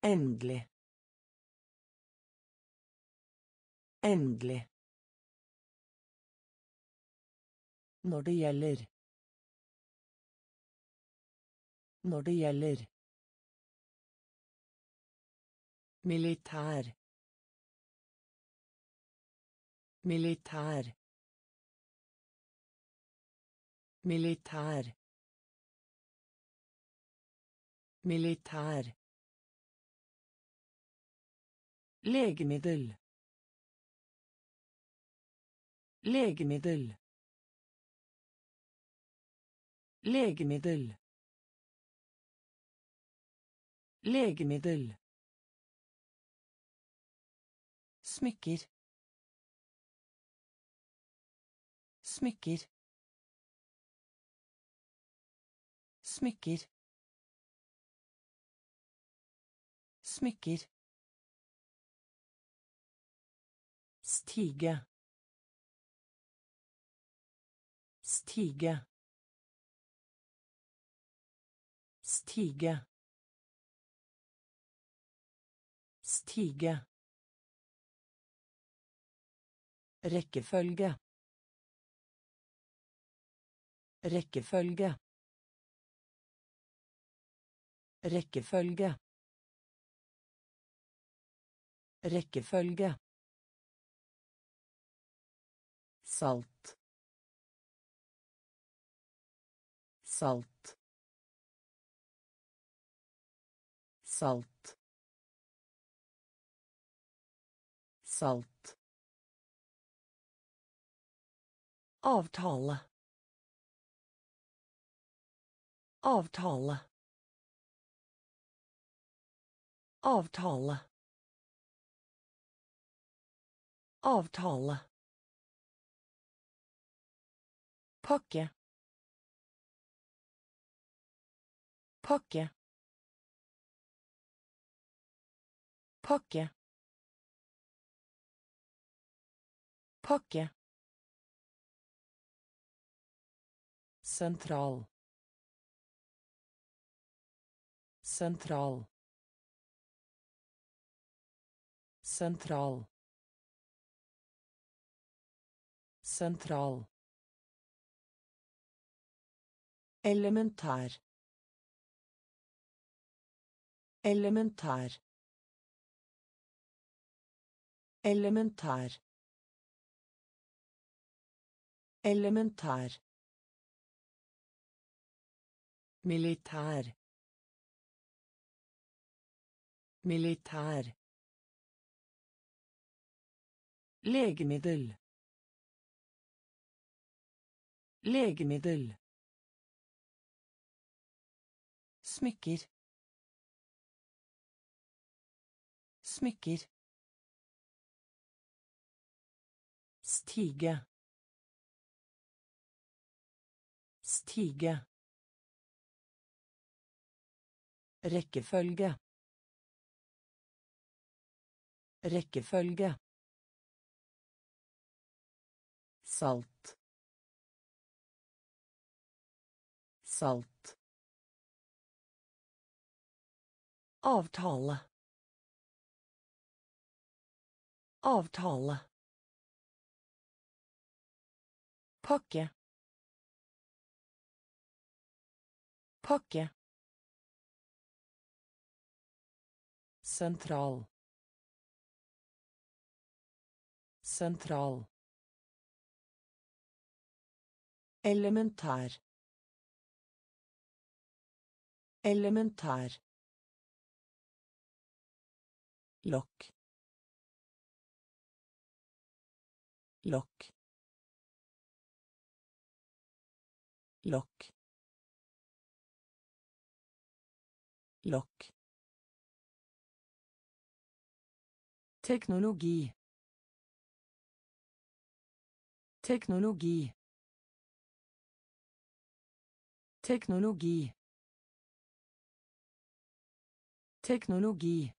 Endelig. Endelig. Når det gjelder. Når det gjelder. Militær. Militær. Militær. Militær. Legemiddel. Legemiddel. Legemiddel. Legemiddel. Smykker. Smykker. Smykker. Smykker. Stige. Stige. Stige. Stige Rekkefølge. Rekkefølge. Rekkefølge. Rekkefølge. Salt. Salt. Salt. Salt. Avtale. Avtale. Avtale. Avtale. Pakke. Pakke. Pakke. Pakke. Sentral. Sentral. Sentral. Sentral. Elementær. Elementær. Elementær. Elementær. Militær. Militær. Legemiddel. Legemiddel. Smykker. Smykker. Stige. Stige. Rekkefølge. Rekkefølge. Salt. Salt. Avtale. Avtale. Pakke. Pakke. Sentral. Sentral. Elementær. Elementær. Lokk. Lokk. Lokk. Lokk. Teknologi. Teknologi. Teknologi. Teknologi.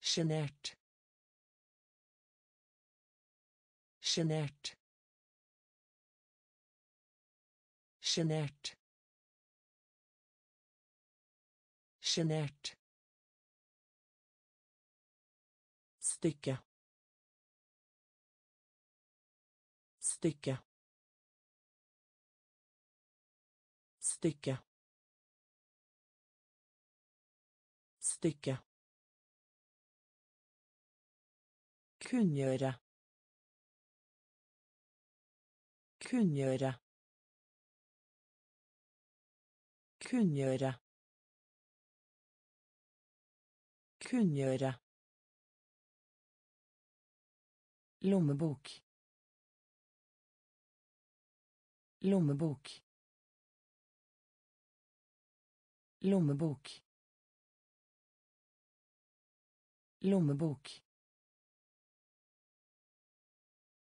Sjenert. Sjenert. Sjenert. Sjenert. Stykke. Stykke. Stykke. Stykke. Kunngjøre. Kunngjøre. Kunngjøre. Kunngjøre. Lommebok. Lommebok. Lommebok. Lommebok.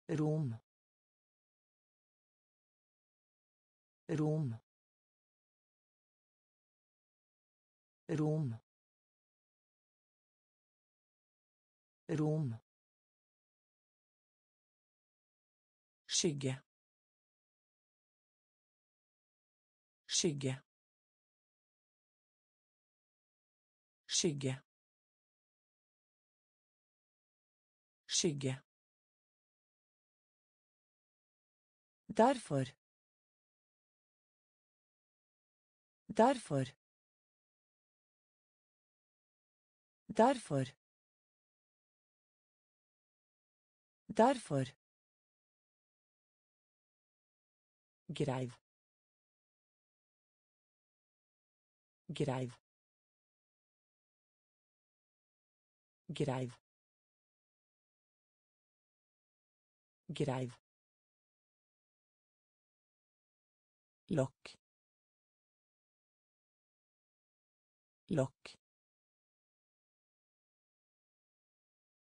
Rom. Rom. Rom. Rom. Skygge skygge skygge skygge Derfor. Derfor. Derfor. Derfor. Greiv. Greiv. Greiv. Greiv. Lokk. Lokk.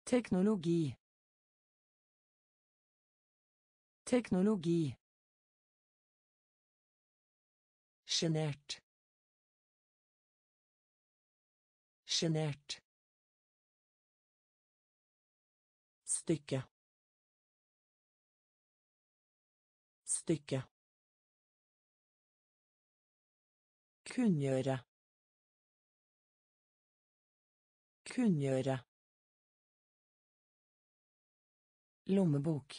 Teknologi. Teknologi. Sjenert. Sjenert. Stykke. Stykke. Kunngjøre. Kunngjøre. Lommebok.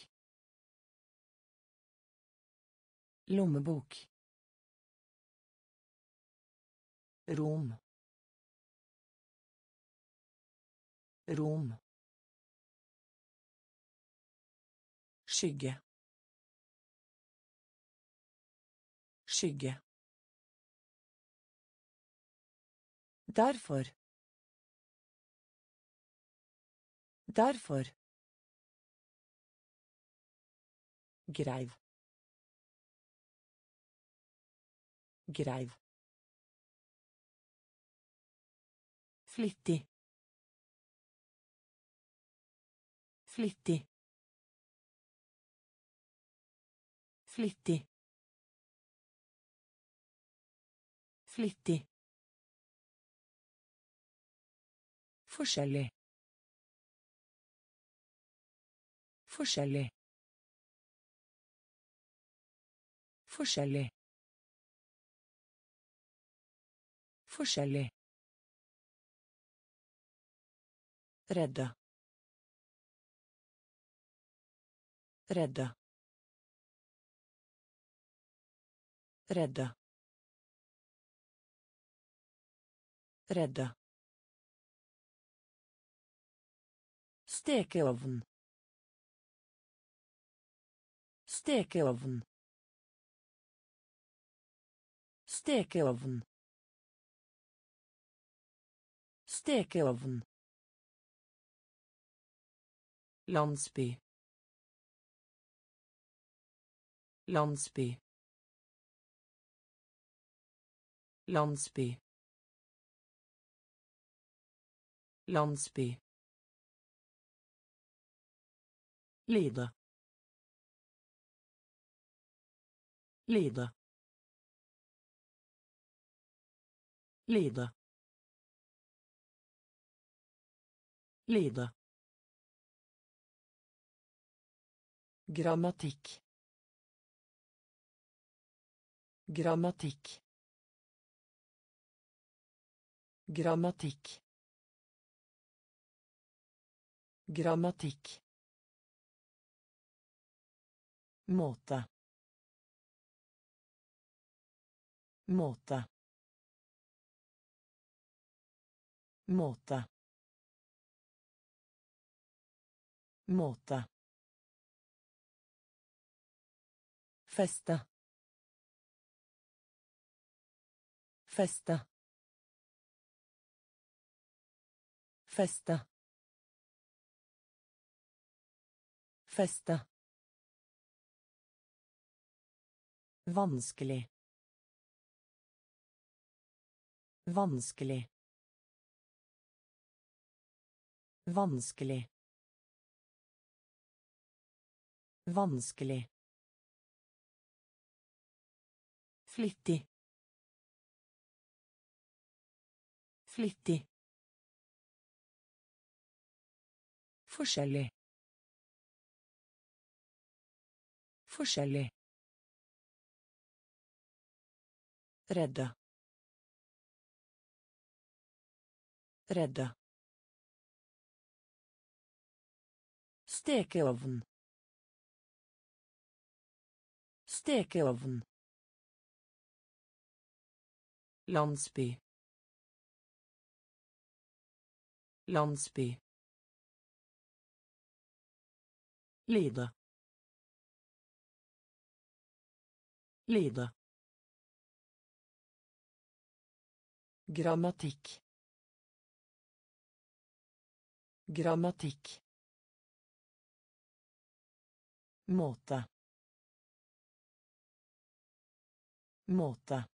Lommebok. Rom. Rom. Skygge. Skygge. Derfor. Derfor. Greiv. Greiv. Flittig. Flittig. Flittig. Flittig. Forskjellig. Forskjellig. Forskjellig. Forskjellig. Rädda. Rädda. Rädda. Rädda. Stekeovn. Stekeovn. Stekeovn. Stekeovn. Landsby. Landsby. Landsby. Landsby. Lide. Lide. Lide. Lide. Grammatikk. Grammatikk. Grammatikk. Grammatikk. Måte. Måte. Måte. Måte. Festa. Festa. Festa. Festa. Vanskelig. Vanskelig. Vanskelig. Vanskelig. Flittig. Flittig. Forskjellig. Forskjellig. Redde. Redde. Stekeovn. Stekeovn. Landsby. Landsby. Lide. Lide. Grammatikk. Grammatikk. Måte. Måte.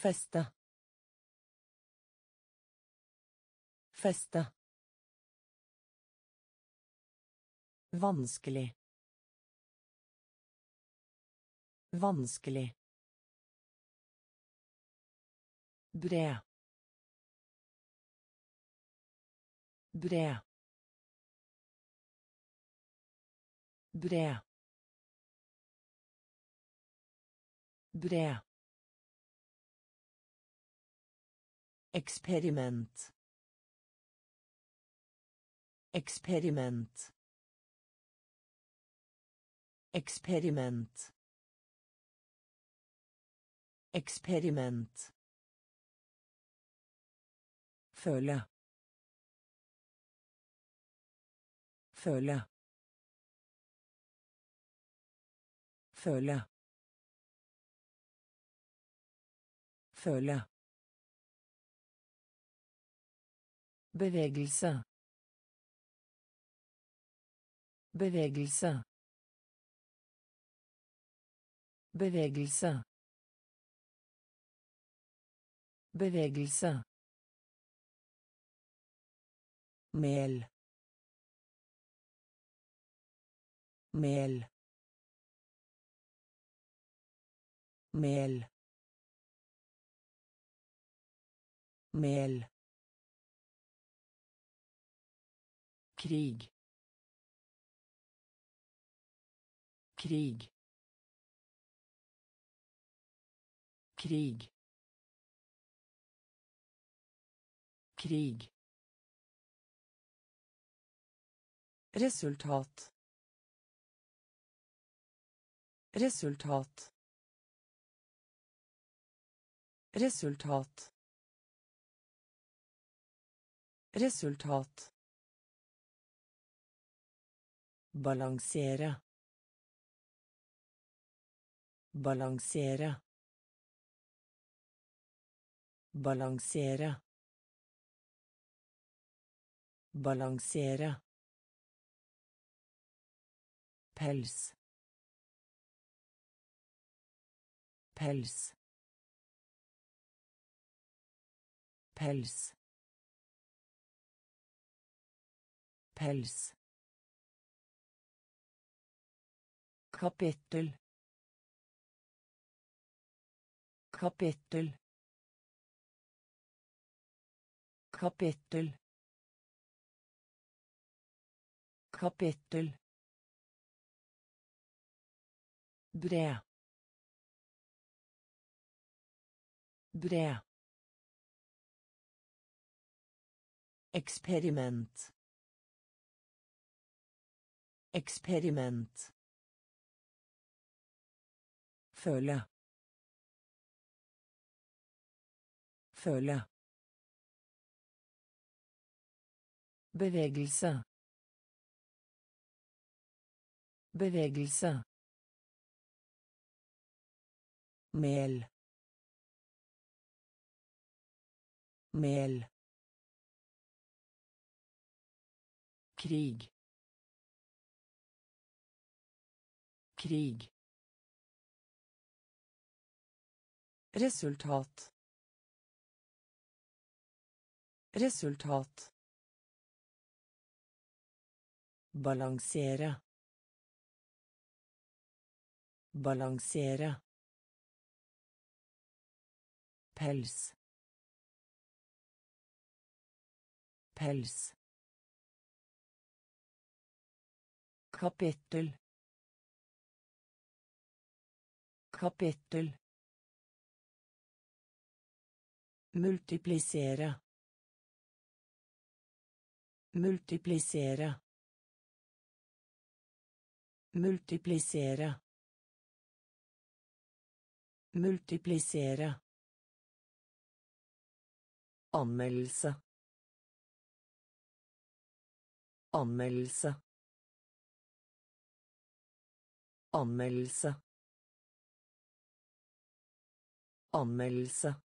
Feste. Feste. Vanskelig. Vanskelig. Bred. Bred. Bred. Bred. Eksperiment. Eksperiment. Eksperiment. Eksperiment. Føle. Føle. Føle. Føle. Bevegelse. Bevegelse. Bevegelse. Bevegelse. Mel. Mel. Mel. Mel. Krig krig krig krig Resultat. Resultat. Resultat. Resultat. Balansere. Balansere. Balansere. Balansere. Pels. Pels. Pels. Pels. Kapittel. Kapittel. Kapittel. Kapittel. Bred. Bred. Eksperiment. Eksperiment. Føle. Føle. Bevegelse. Bevegelse. Mel. Mel. Krig. Krig. Resultat. Resultat. Balansere. Balansere. Pels. Pels. Kapittel. Kapittel. Multiplisere. Multiplisere. Multiplisere. Multiplisere. Anmeldelse. Anmeldelse. Anmeldelse. Anmeldelse.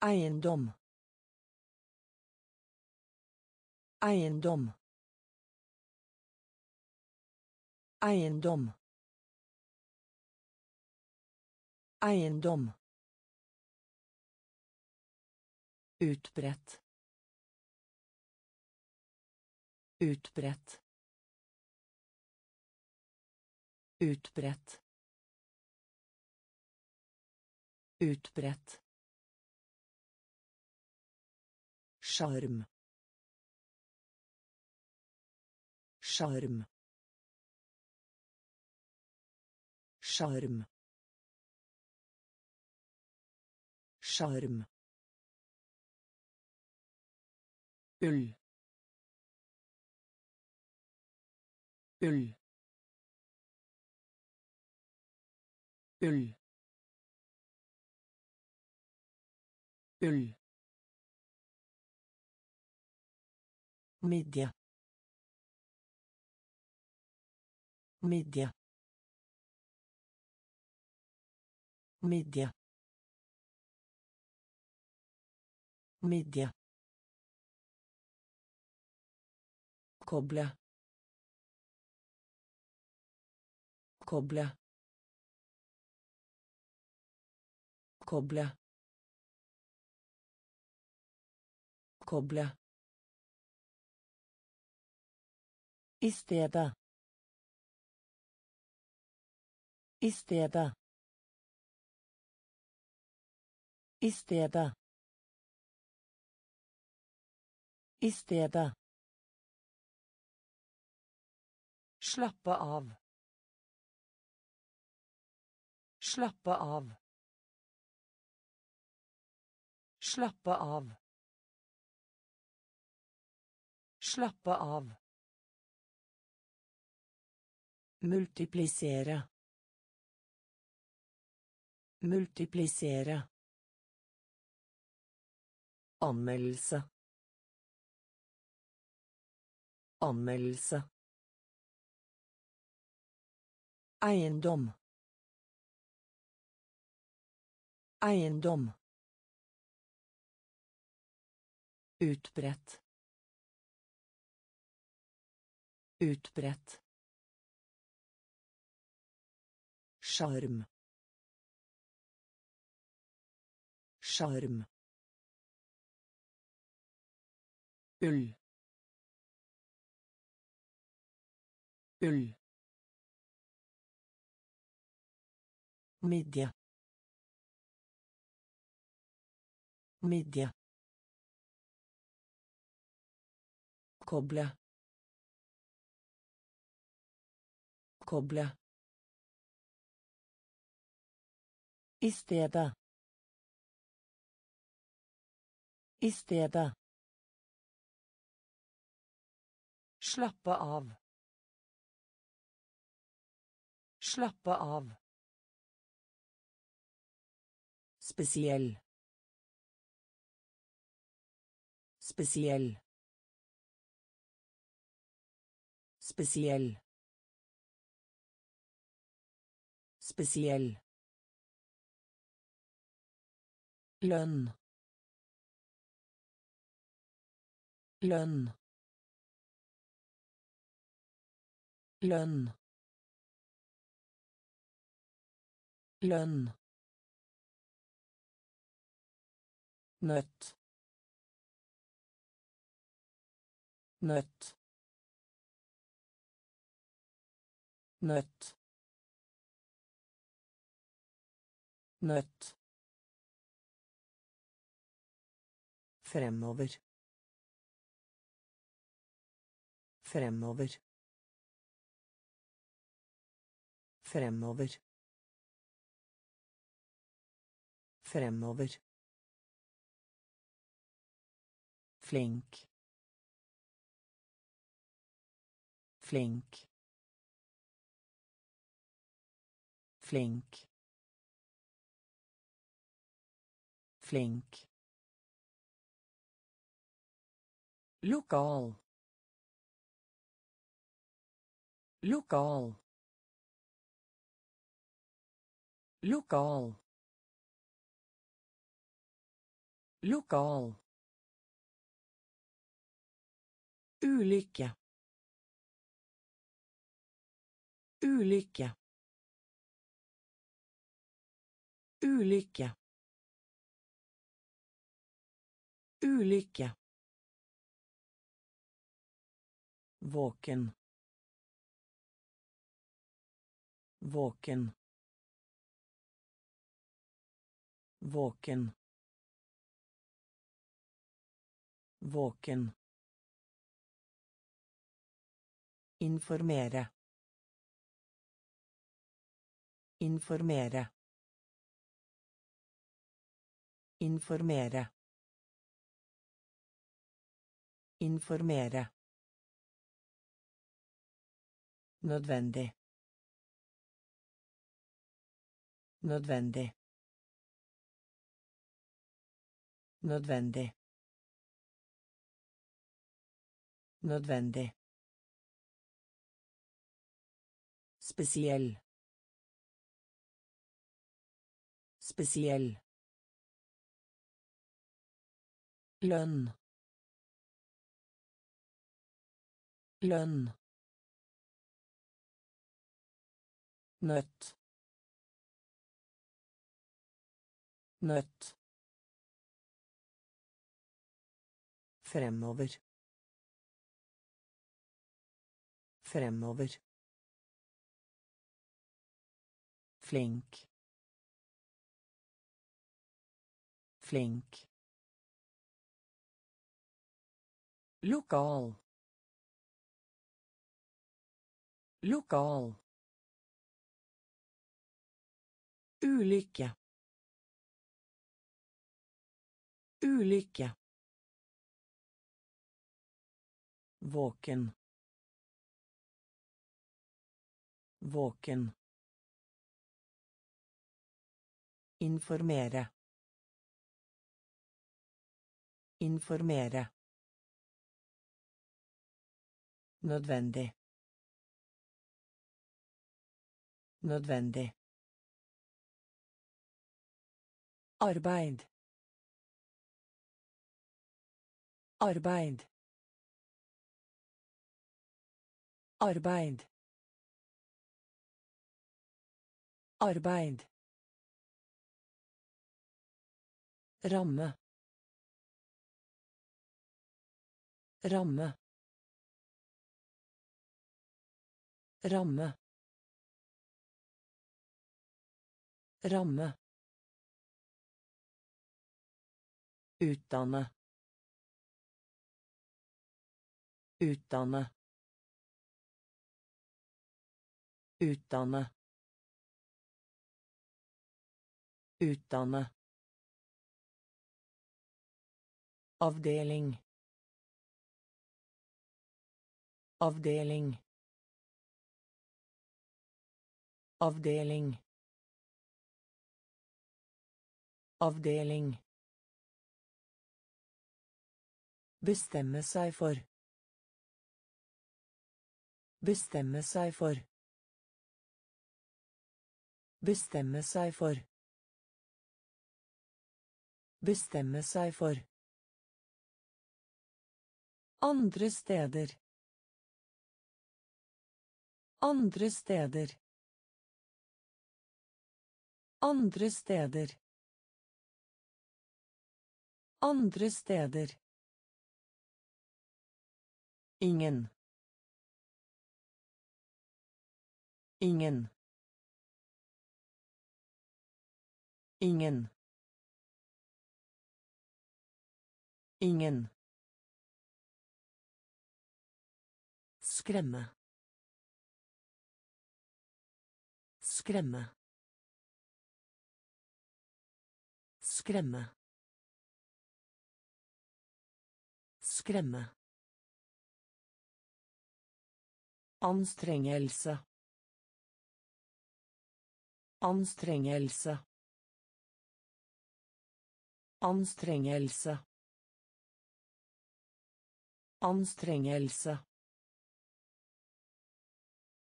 Eiendom. Eiendom. Eiendom. Eiendom. Utbredt. Utbredt. Utbredt. Utbredt. Charme. Charme. Charme. Charme. Ull. Ull. Ull. Ull. Media. Media. Media. Media. koble koble Koble. Koble. I stedet. I stedet. I stedet. I stedet. Slappe av. Slappe av. Slappe av. Slappe av. Multiplisere. Multiplisere. Anmeldelse. Anmeldelse. Eiendom. Eiendom. Utbredt. Utbredt. Charme. Charme. Ull. Ull. Media. Media. koble koble I stedet. I stedet. Slappe av. Slappe av. Spesiell. Spesiell. Spesiell. Spesiell. Lønn. Lønn. Lønn. Lønn. nøtt nøtt nøtt nøtt fremover. Fremover. Fremover. Fremover. Flink. Flink. Flink. Flink Lokal. Lokal. Lokal. Lokal. Ulykke. Ulykke. Ulykke. Ulykke. Våken. Våken. Våken. Våken. Informere. Informere. Informere. Informere. Nødvendig. Nødvendig. Nødvendig. Nødvendig. Spesiell. Spesiell. Lønn. Lønn. Nøtt nøtt fremover. Fremover. Flink. Flink. Lokal. Lokal Ulykke. Ulykke. Våken. Våken. Informere. Informere. Nødvendig. Nødvendig. Arbeid. Arbeid. Arbeid. Arbeid. Ramme. Ramme. Ramme. Ramme. Utdanne. Utdanne. Utdanne. Utdanne. Avdeling. Avdeling. Avdeling. Avdeling. Bestemme seg for. Bestemme seg for. Bestemme seg for. Bestemme seg for. Andre steder. Andre steder. Andre steder. Andre steder. Ingen. Ingen. Ingen. Ingen. Skremme. Skremme. Skremme. Skremme. Anstrengelse. Anstrengelse. Anstrengelse. Anstrengelse.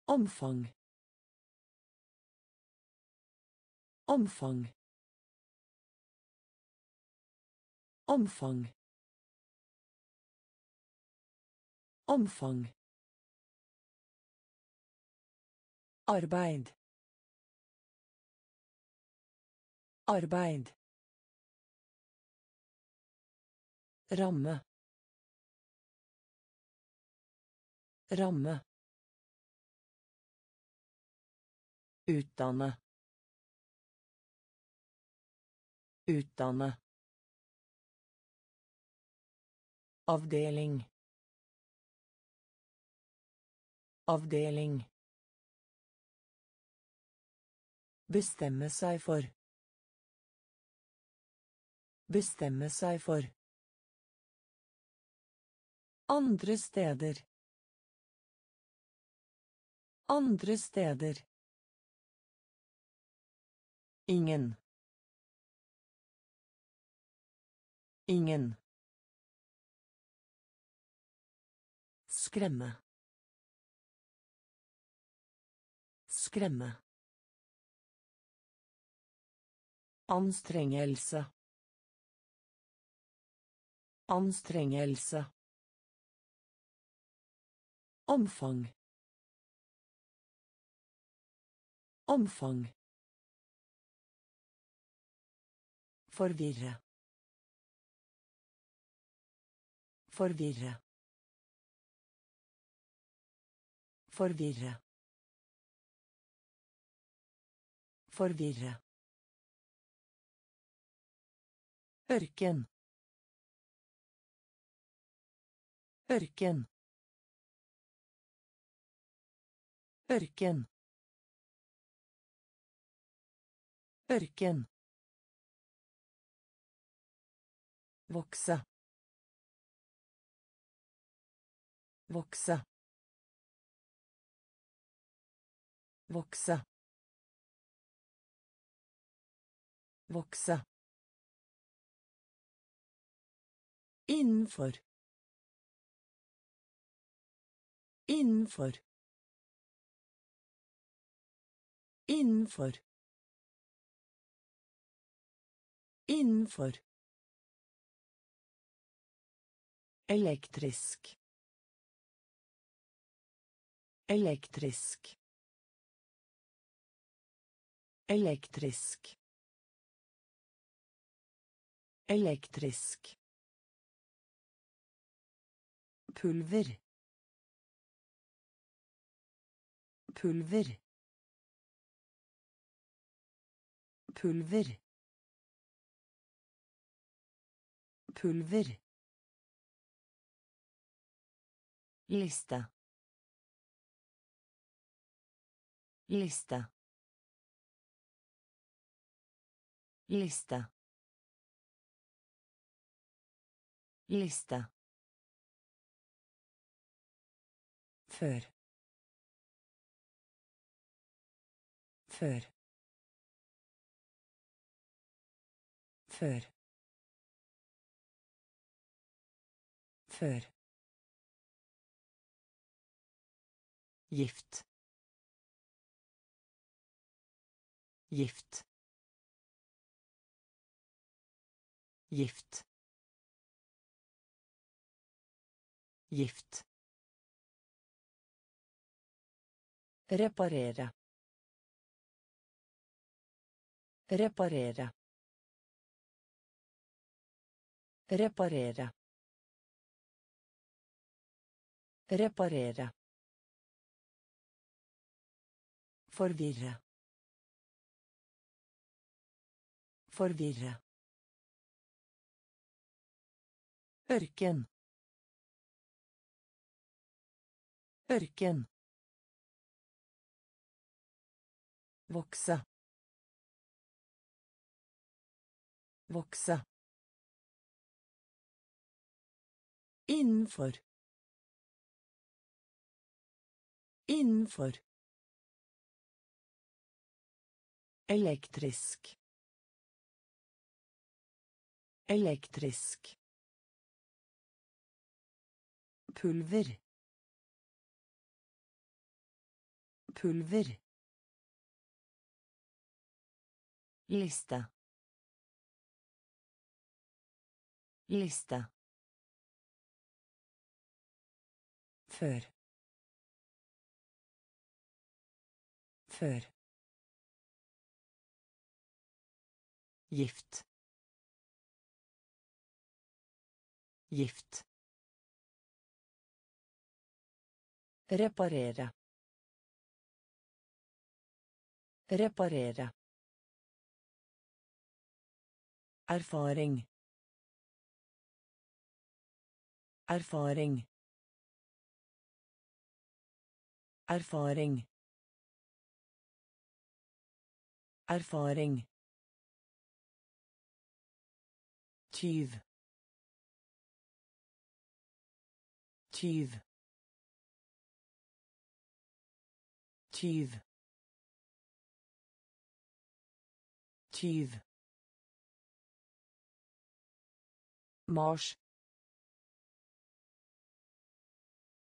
Omfang. Omfang. Omfang. Omfang. Arbeid. Arbeid. Ramme. Ramme. Utdanne. Utdanne. Avdeling. Avdeling. Bestemme seg for. Bestemme seg for. Andre steder. Andre steder. Ingen. Ingen. Skremme. Skremme. Anstrengelse. Anstrengelse. Omfang. Omfang. Forvirre. Forvirre. Forvirre. Forvirre. Ørken. Ørken. Ørken. Ørken. Vokse. Vokse. Vokse. Vokse. Innenfor. Innenfor. Innenfor. Innenfor. Elektrisk. Elektrisk. Elektrisk. Elektrisk. Pulver. Pulver. Pulver. Pulver. Lista. Lista. Lista. Lista. Før. Før. Før. Før. Gift. Gift. Gift. Gift. Reparere. Reparere. Reparere. Reparere. Forvirre. Forvirre. Ørken. Ørken. Vokse. Vokse. Innenfor. Innenfor. Elektrisk. Elektrisk. Pulver. Pulver. Lista. Lista. Før. Før. Gift. Gift. Reparere. Reparere. Erfaring. Erfaring. Erfaring. Erfaring. Tyv. Tyv. Tyv. Tyv. Mars.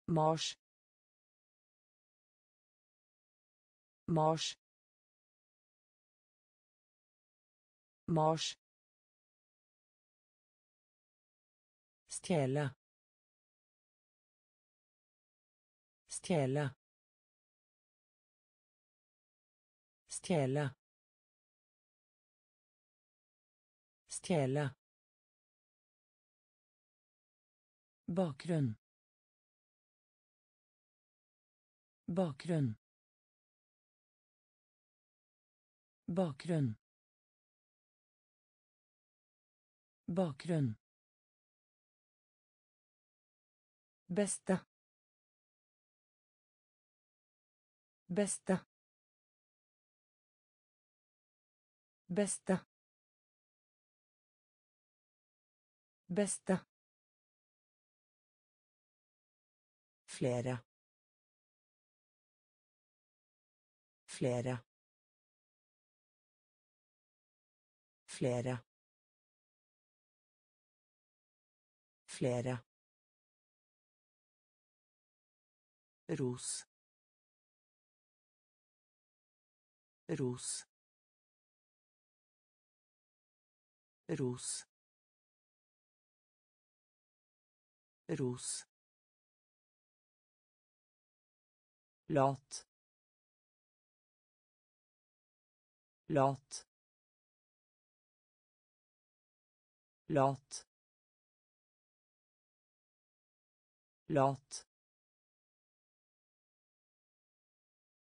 Mars. Mars. Mars. Stjele. Stjele. Stjele. Stjele. Bakgrunn. Bakgrunn. Bakgrunn. Bakgrunn. Beste. Beste. Beste. Beste. Flere. Flere. Flere. Flere. Ros. Ros. Ros. Ros. Lat. Lat. Lat. Lat.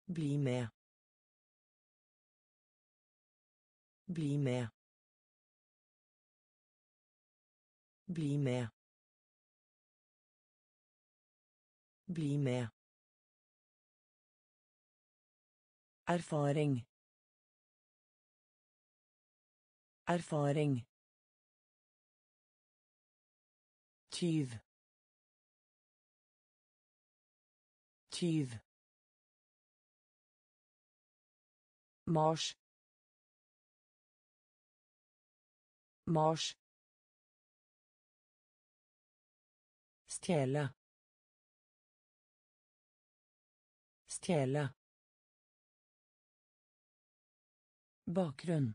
Bli med. Bli med. Erfaring. Erfaring. Tyv. Tyv. Mars. Mars. Stjele. Stjele. Bakgrunn.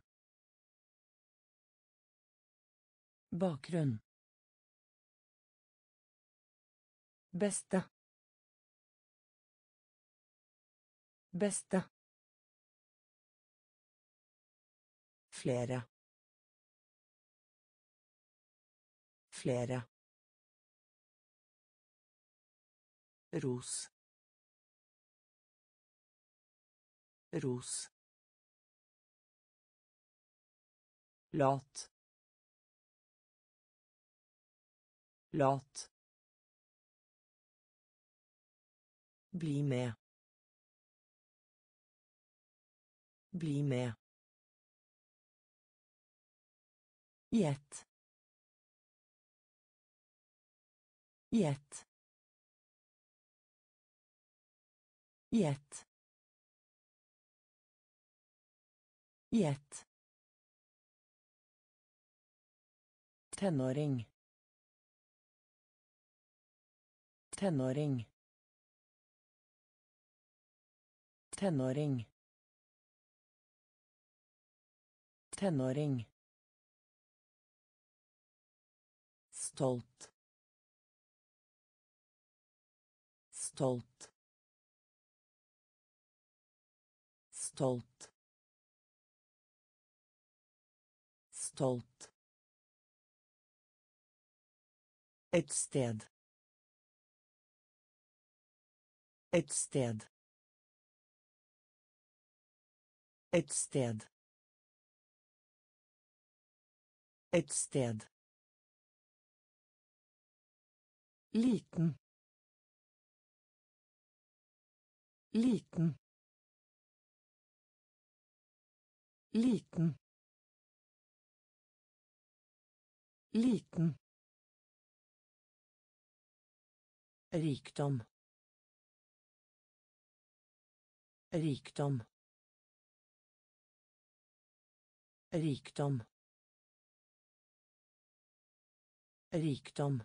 Bakgrunn. Beste. Beste. Flere. Flere. Ros. Ros. Lat. Lat. Bli med. Bli med. Gjett. Gjett. Gjett. Gjett. Tenåring. Tenåring. Tenåring. Tenåring. Stolt. Stolt. Stolt. Stolt. Et sted. Et sted. Et sted. Et sted. Liten. Liten. Liten. Liten. Rikdom. Rikdom. Rikdom. Rikdom.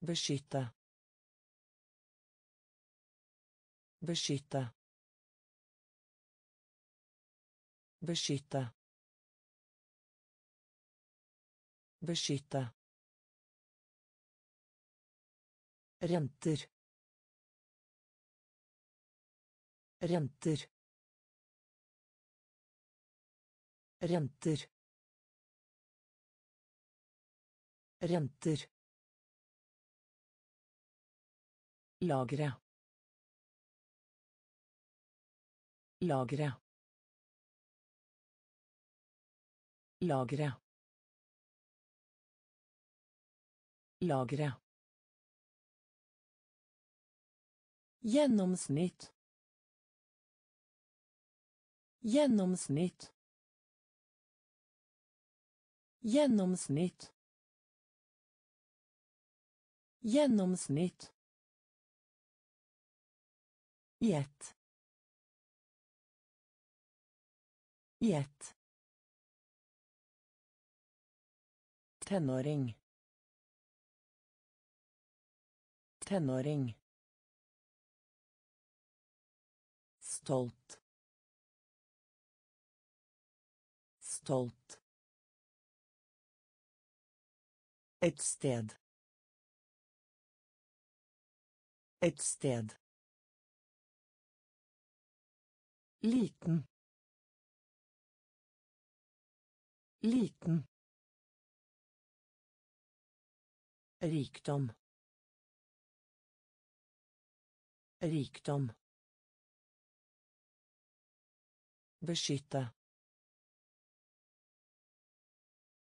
Beskytte. Beskytte. Beskytte. Beskytte. Renter. Renter. Renter. Renter. Lagre. Lagre. Lagre. Lagre. Gjennomsnitt. Gjennomsnitt. Gjennomsnitt. Gjennomsnitt. Gjett. Gjett. Tenåring. Tenåring. Stolt. Stolt. Et sted. Et sted. Liten. Liten. Rikdom. Rikdom. Beskytte.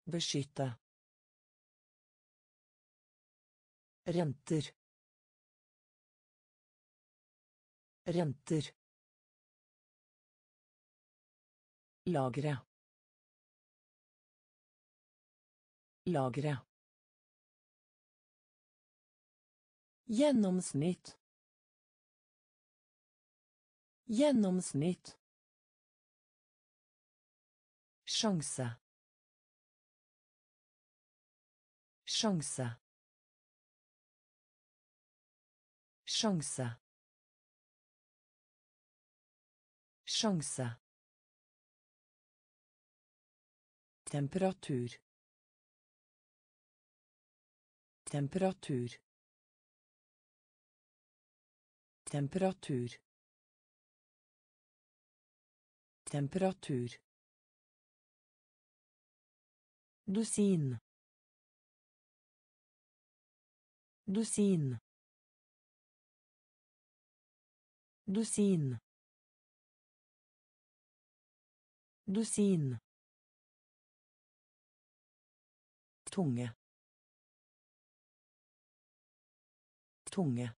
Beskytte. Renter. Renter. Lagre. Lagre. Gjennomsnitt. Gjennomsnitt. Sjanse. Sjanse. Sjanse. Sjanse. Temperatur. Temperatur. Temperatur. Temperatur. Dusin. Dusin. Dusin. Dusin. tunge tunge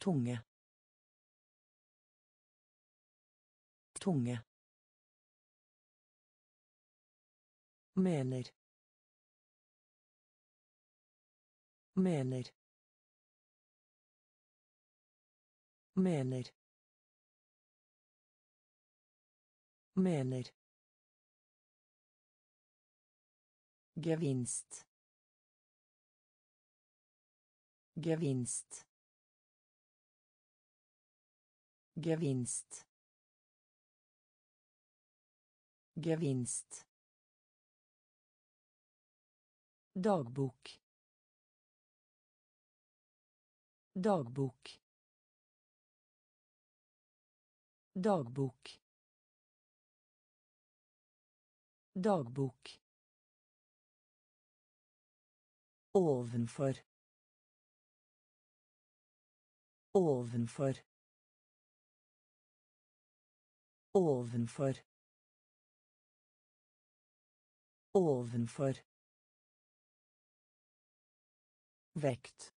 tunge tunge mener. Mener. Mener. Mener. Gevinst. Gevinst. Gevinst. Gevinst dagbok dagbok dagbok dagbok Ovenfor. Ovenfor. Ovenfor. Ovenfor. Vekt.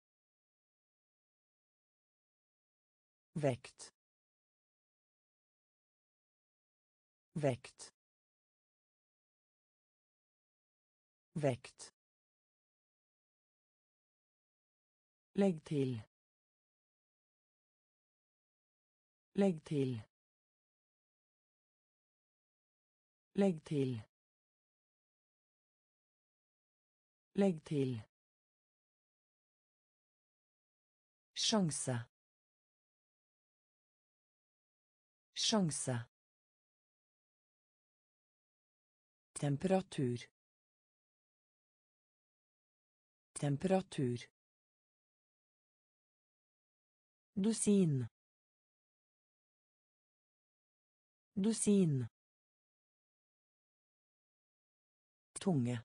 Vekt. Vekt. Vekt. Legg til. Legg til. Legg til. Legg til. Sjanse. Sjanse. Temperatur. Temperatur. Dusin. Dusin. Tunge.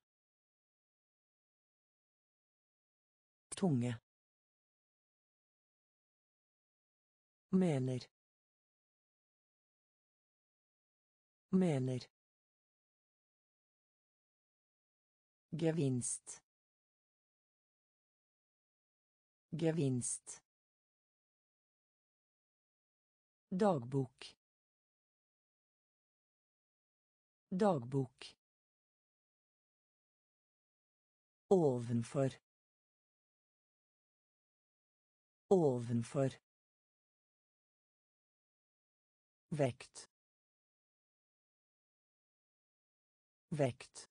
Tunge. Mener. Mener. Gevinst. Gevinst. Dagbok. Dagbok. Ovenfor. Ovenfor. Vekt. Vekt.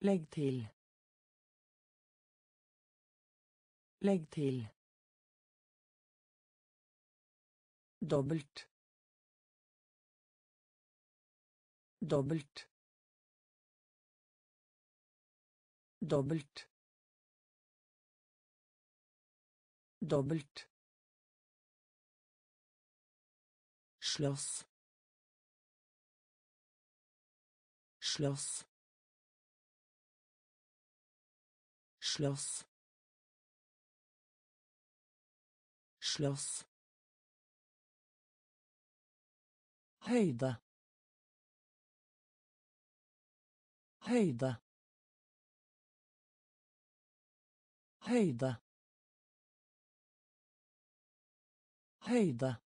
Legg til. Legg til. Dobbelt. Dobbelt. Dobbelt. Dobbelt. Slåss. Slåss. Slåss. Slåss. Høyde. Høyde. Høyde. Høyde.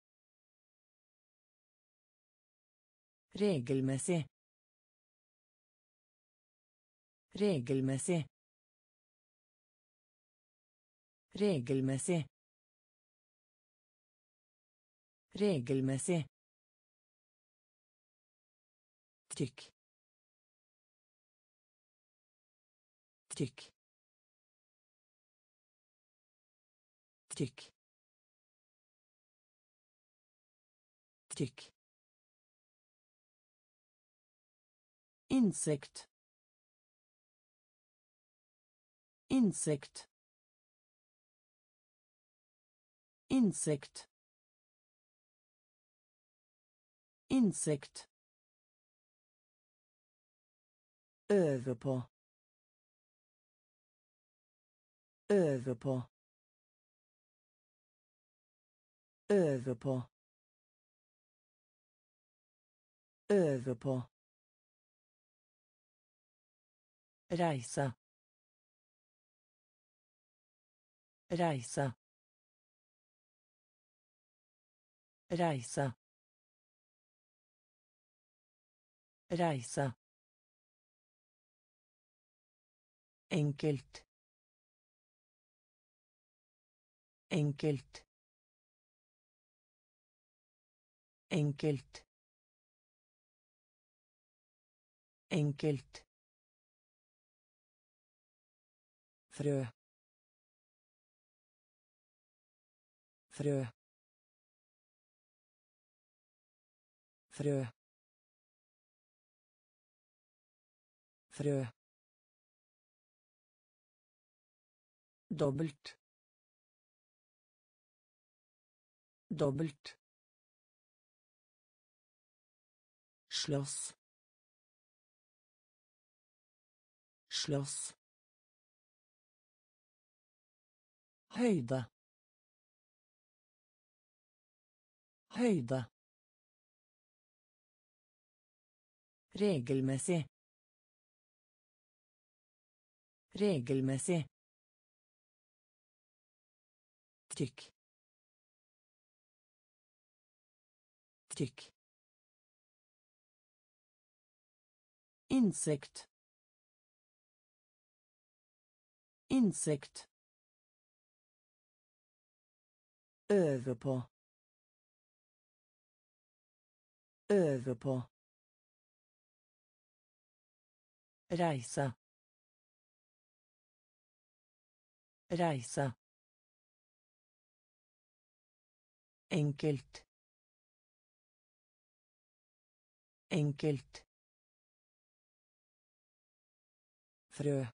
Regelmessig. Regelmessig. Regelmessig. Regelmessig. Trykk. Trykk. Trykk. Trykk. Øve på. Øve på. Øve på. Øve på. Reise. Reise. Reise. Reise. Enkelt. Enkelt. Enkelt. Enkelt. Frø. Frø. Frø. Frø. dobbelt dobbelt slåss slåss høyde høyde regelmessig regelmessig trykk trykk insekt insekt øve på øve på reise reise Enkelt. Enkelt. Frø.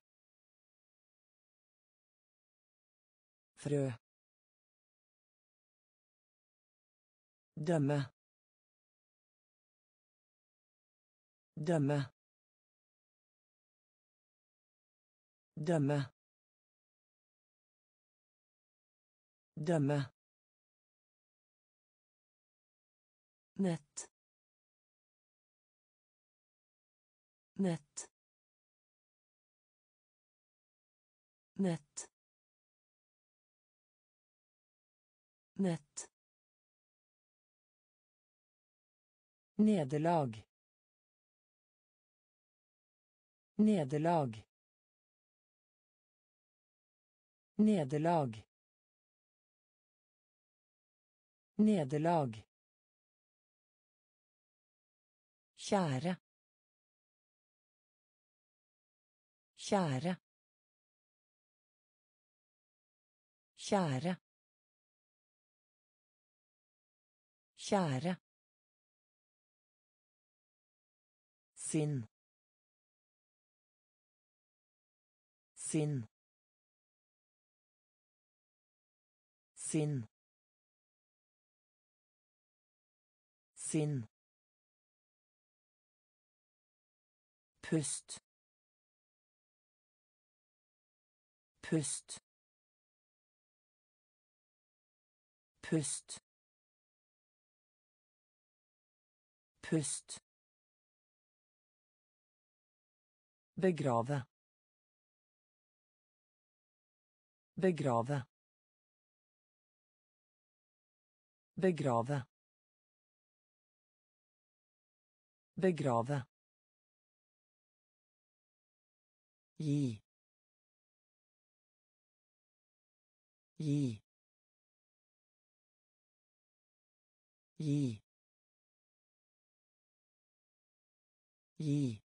Frø. Dømme. Dømme. Dømme. Dømme. Nett. Nett. Nett. Nett nederlag nederlag nederlag nederlag Kjære. Kjære. Kjære. Kjære. Sinn. Sinn. Sinn. Sinn. Pust. Pust. Pust. Pust. Begrave. Begrave. Begrave. Begrave. Gi. Gi. Gi. Gi.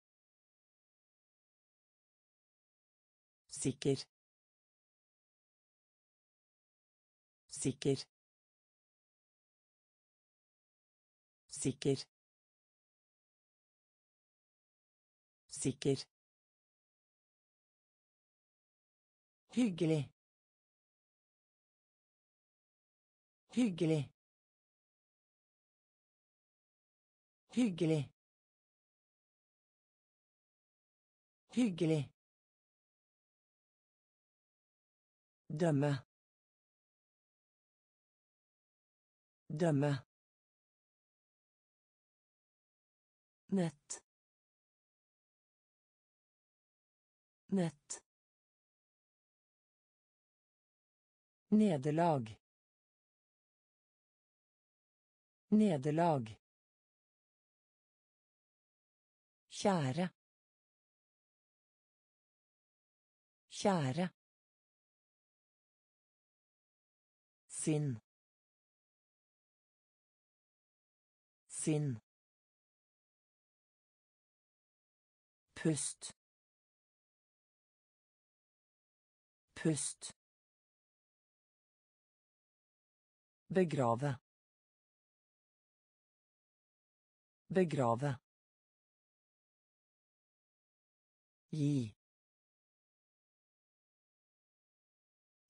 Sikker. Sikker. Sikker. Sikker. Hyggelig. Hyggelig. Hyggelig. Hyggelig. Dømme. Dømme. Nett. Nett. Nederlag. Nederlag. Kjære. Kjære. Sinn. Sinn. Pust. Pust. Begrave. Begrave. Gi.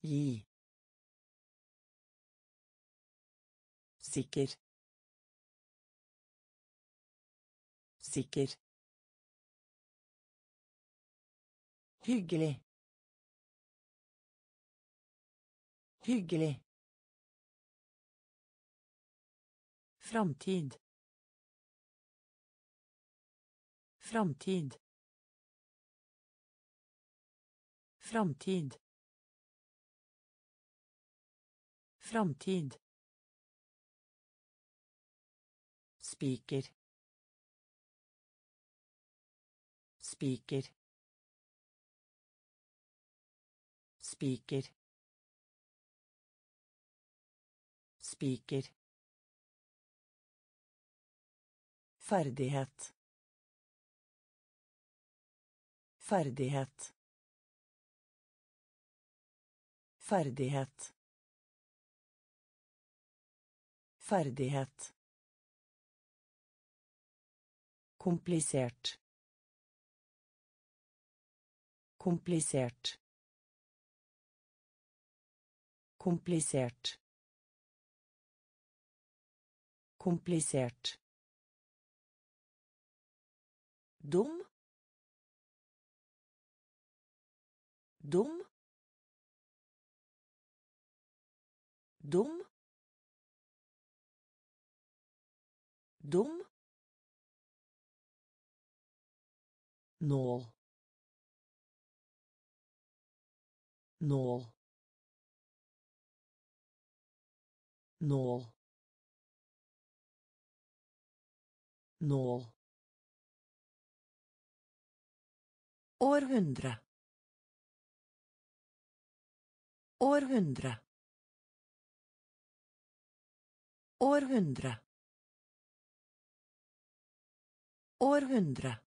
Gi. Sikker. Sikker. Hyggelig. Hyggelig. Framtid. Framtid. Framtid. Framtid. Spiker. Spiker. Spiker. Spiker. Ferdighet. Ferdighet. Ferdighet. Ferdighet. Komplisert. Komplisert. Komplisert. Komplisert. Dum. Dum. Dum. Dum. Nål. Nål. Nål. Nål. Århundre. Århundre. Århundre. Århundre.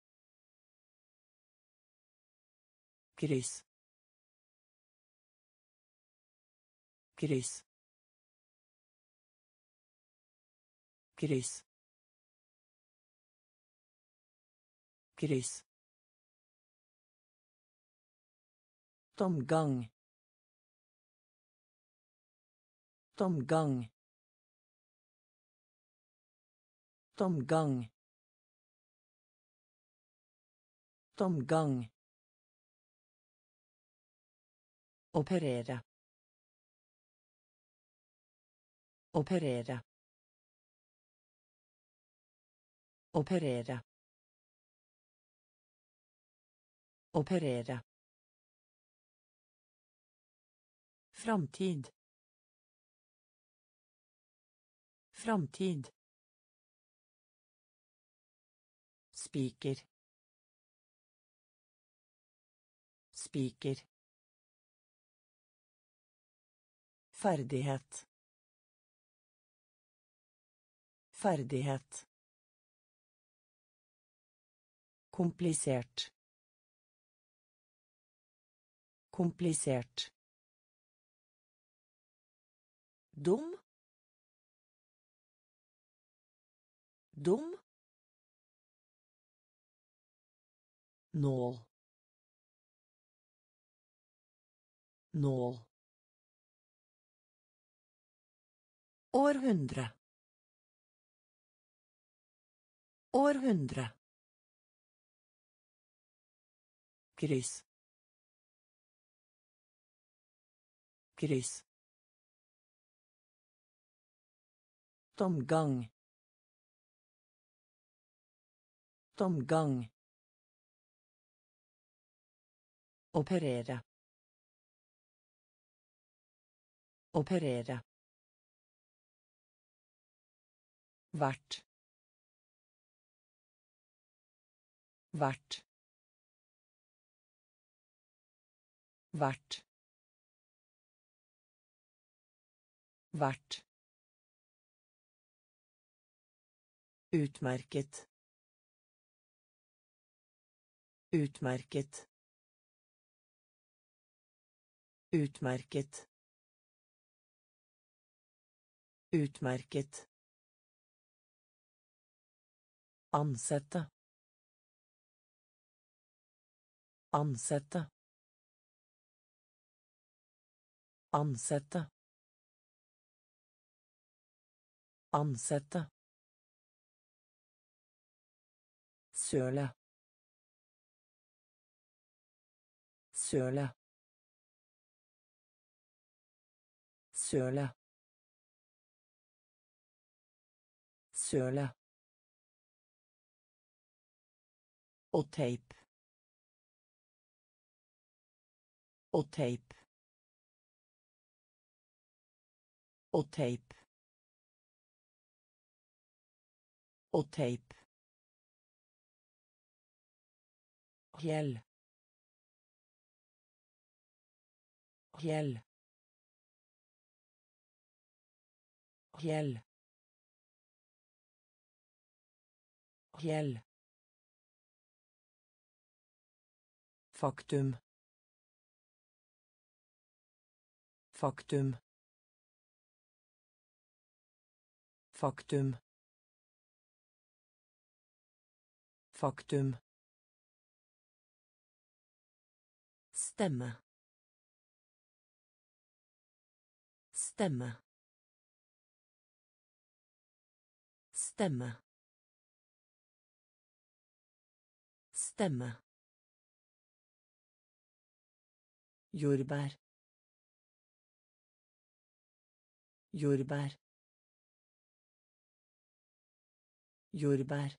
Kryss. Kryss. Kryss. Kryss. Tomgang. Tomgang. Tomgang. Tomgang. Operere. Operere. Operere. Operere. Framtid. Framtid. Spiker. Spiker. Ferdighet. Ferdighet. Komplisert. Komplisert. Dum. Dum. Nål. Nål. Århundre. Århundre. Kryss. Kryss. Tomgang. Tomgang. Operere. Operere. Hvert. Hvert. Hvert. Hvert. Utmerket. Utmerket. Utmerket. Utmerket. Ansette. Ansette. Ansette. Ansette. Søle. Søle. Søle. Søle. Og teip. Og teip. Og teip. Og teip. Fjell. Fjell. Fjell. Fjell. Faktum. Faktum. Faktum. Faktum. Stemme. Stemme. Stemme. Stemme. Jordbær. Jordbær. Jordbær.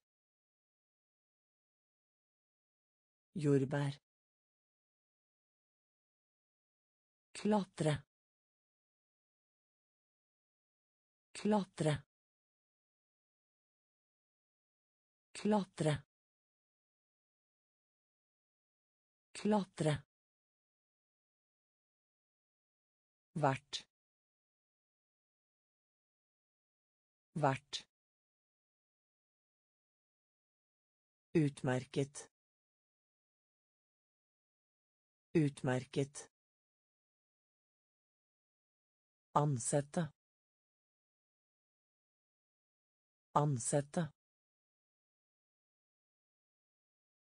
Jordbær. Klatre. Klatre. Klatre. Klatre. Vært. Vært. Utmerket. Utmerket. Ansette. Ansette.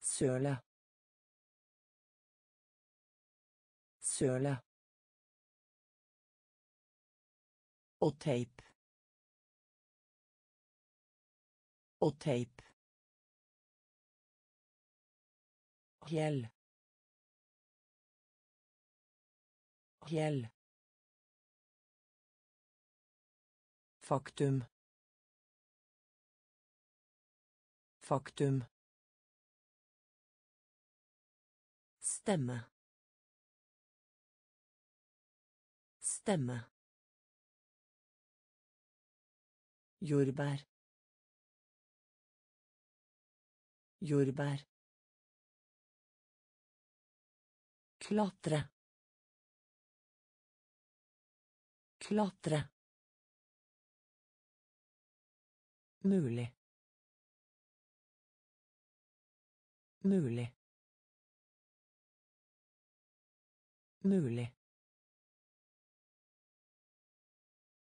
Søle. Søle. Og teip. Og teip. Fjell. Fjell. Faktum. Faktum. Stemme. Stemme. Jordbær. Jordbær. Klatre. Klatre. Mulig. Mulig. Mulig.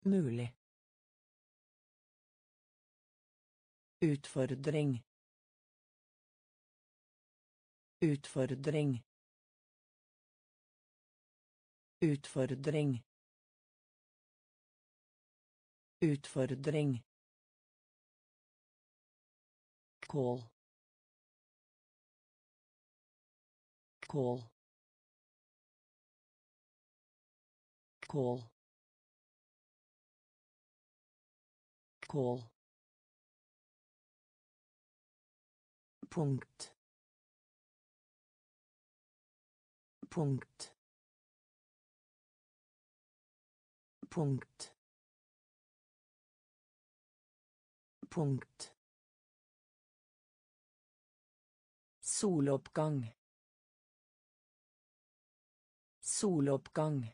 Mulig. Utfordring. Utfordring. Utfordring. Utfordring. Kål. Kål. Kål. Kål. Punkt. Punkt. Punkt. Punkt. Soloppgang. Soloppgang.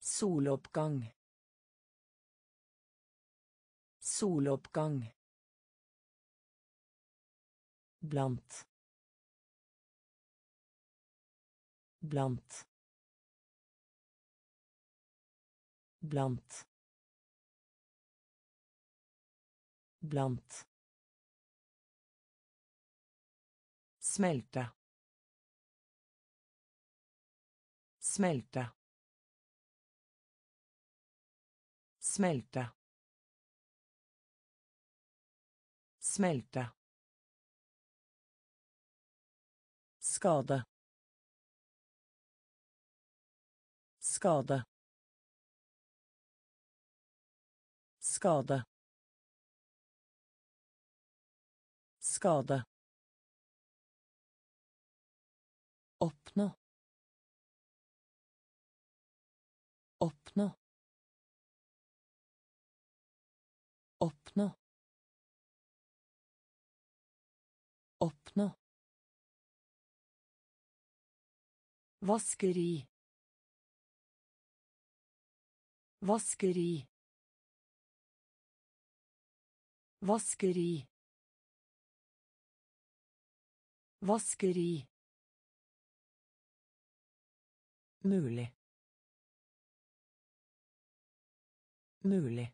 Soloppgang. Soloppgang. Blant. Blant. Blant. Blant. Smelte. Smelte. Smelte. Smelte. Skade. Skade. Skade. Skade. Vaskeri. Vaskeri. Vaskeri. Vaskeri. Mulig. Mulig.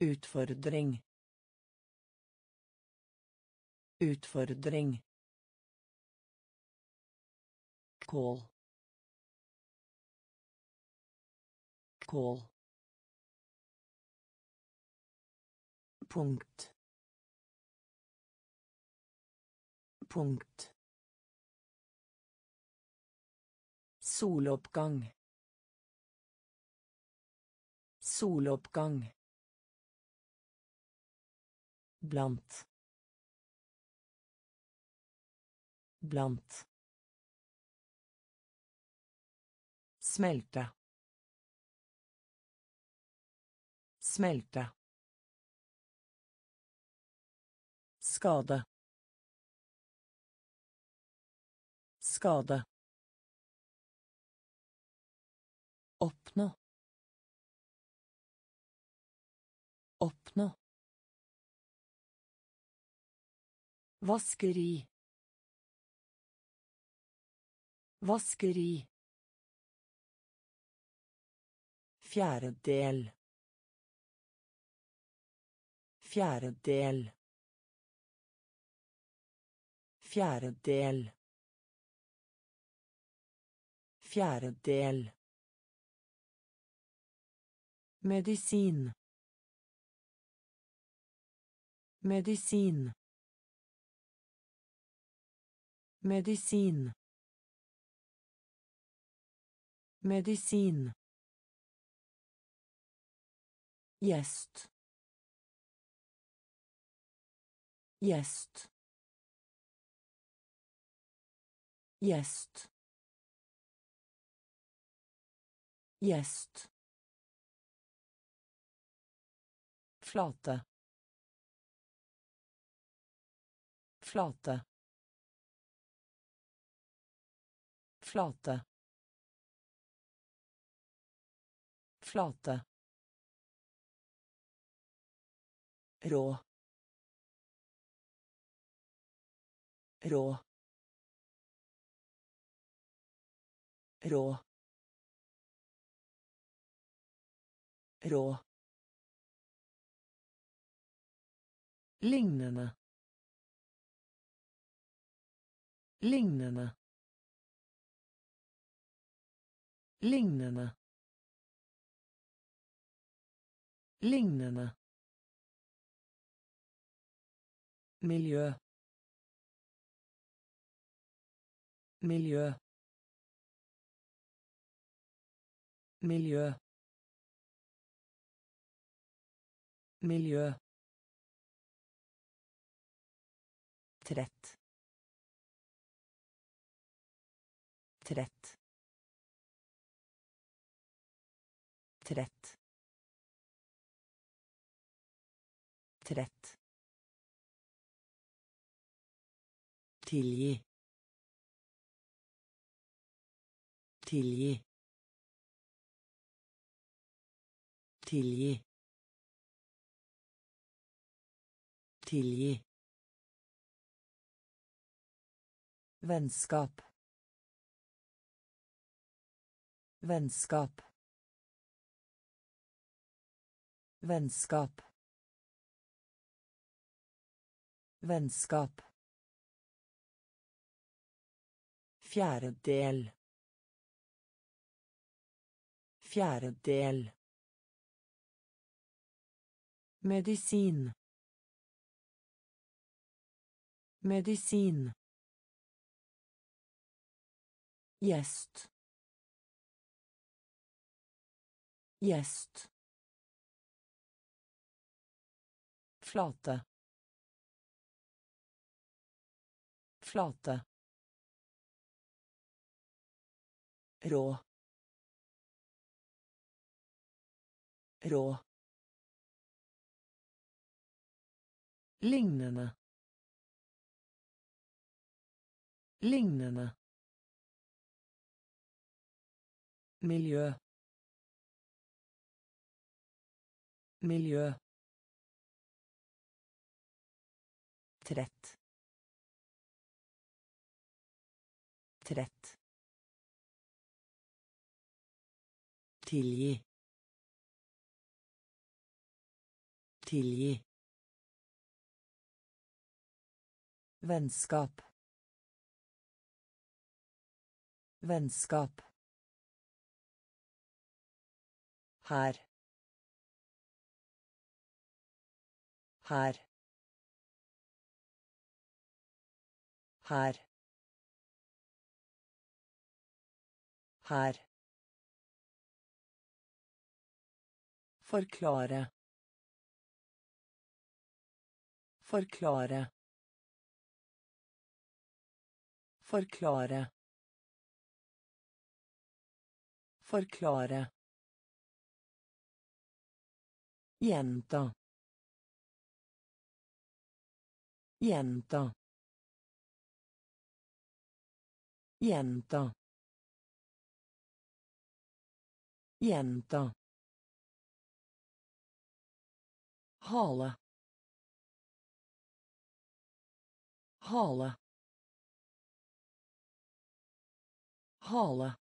Utfordring. Utfordring. Kål. Kål. Punkt. Punkt. Soloppgang. Soloppgang. Blant. Blant. Smelte. Smelte. Skade. Skade. Oppnå. Oppnå. Vaskeri. Vaskeri. Fjerde del. Fjerde del. Fjerde del. Fjerde del. Medisin. Medisin. Medisin. Medisin. Jest. Jest. Jest. Jest. Flate. Flate. Flate. Flate. Rå. Rå. Rå. Rå. Lignende. Lignende. Lignende. Lignende. Miljø. Miljø. Miljø. Miljø. Trett. Trett. Trett. Trett. Tilgi. Tilgi. Tilgi. Tilgi. Vennskap. Vennskap. Vennskap. Vennskap. Fjerdedel. Fjerdedel. Medisin. Medisin. Gjest. Gjest. Flate. Flate. Rå. Rå. Lignende. Lignende. Miljø. Miljø. Trett. Trett. Tilgi. Tilgi. Vennskap. Vennskap. her her her her Forklare. Forklare. Forklare. Forklare. Gjenta. Gjenta. Gjenta. Gjenta. Hale hale hale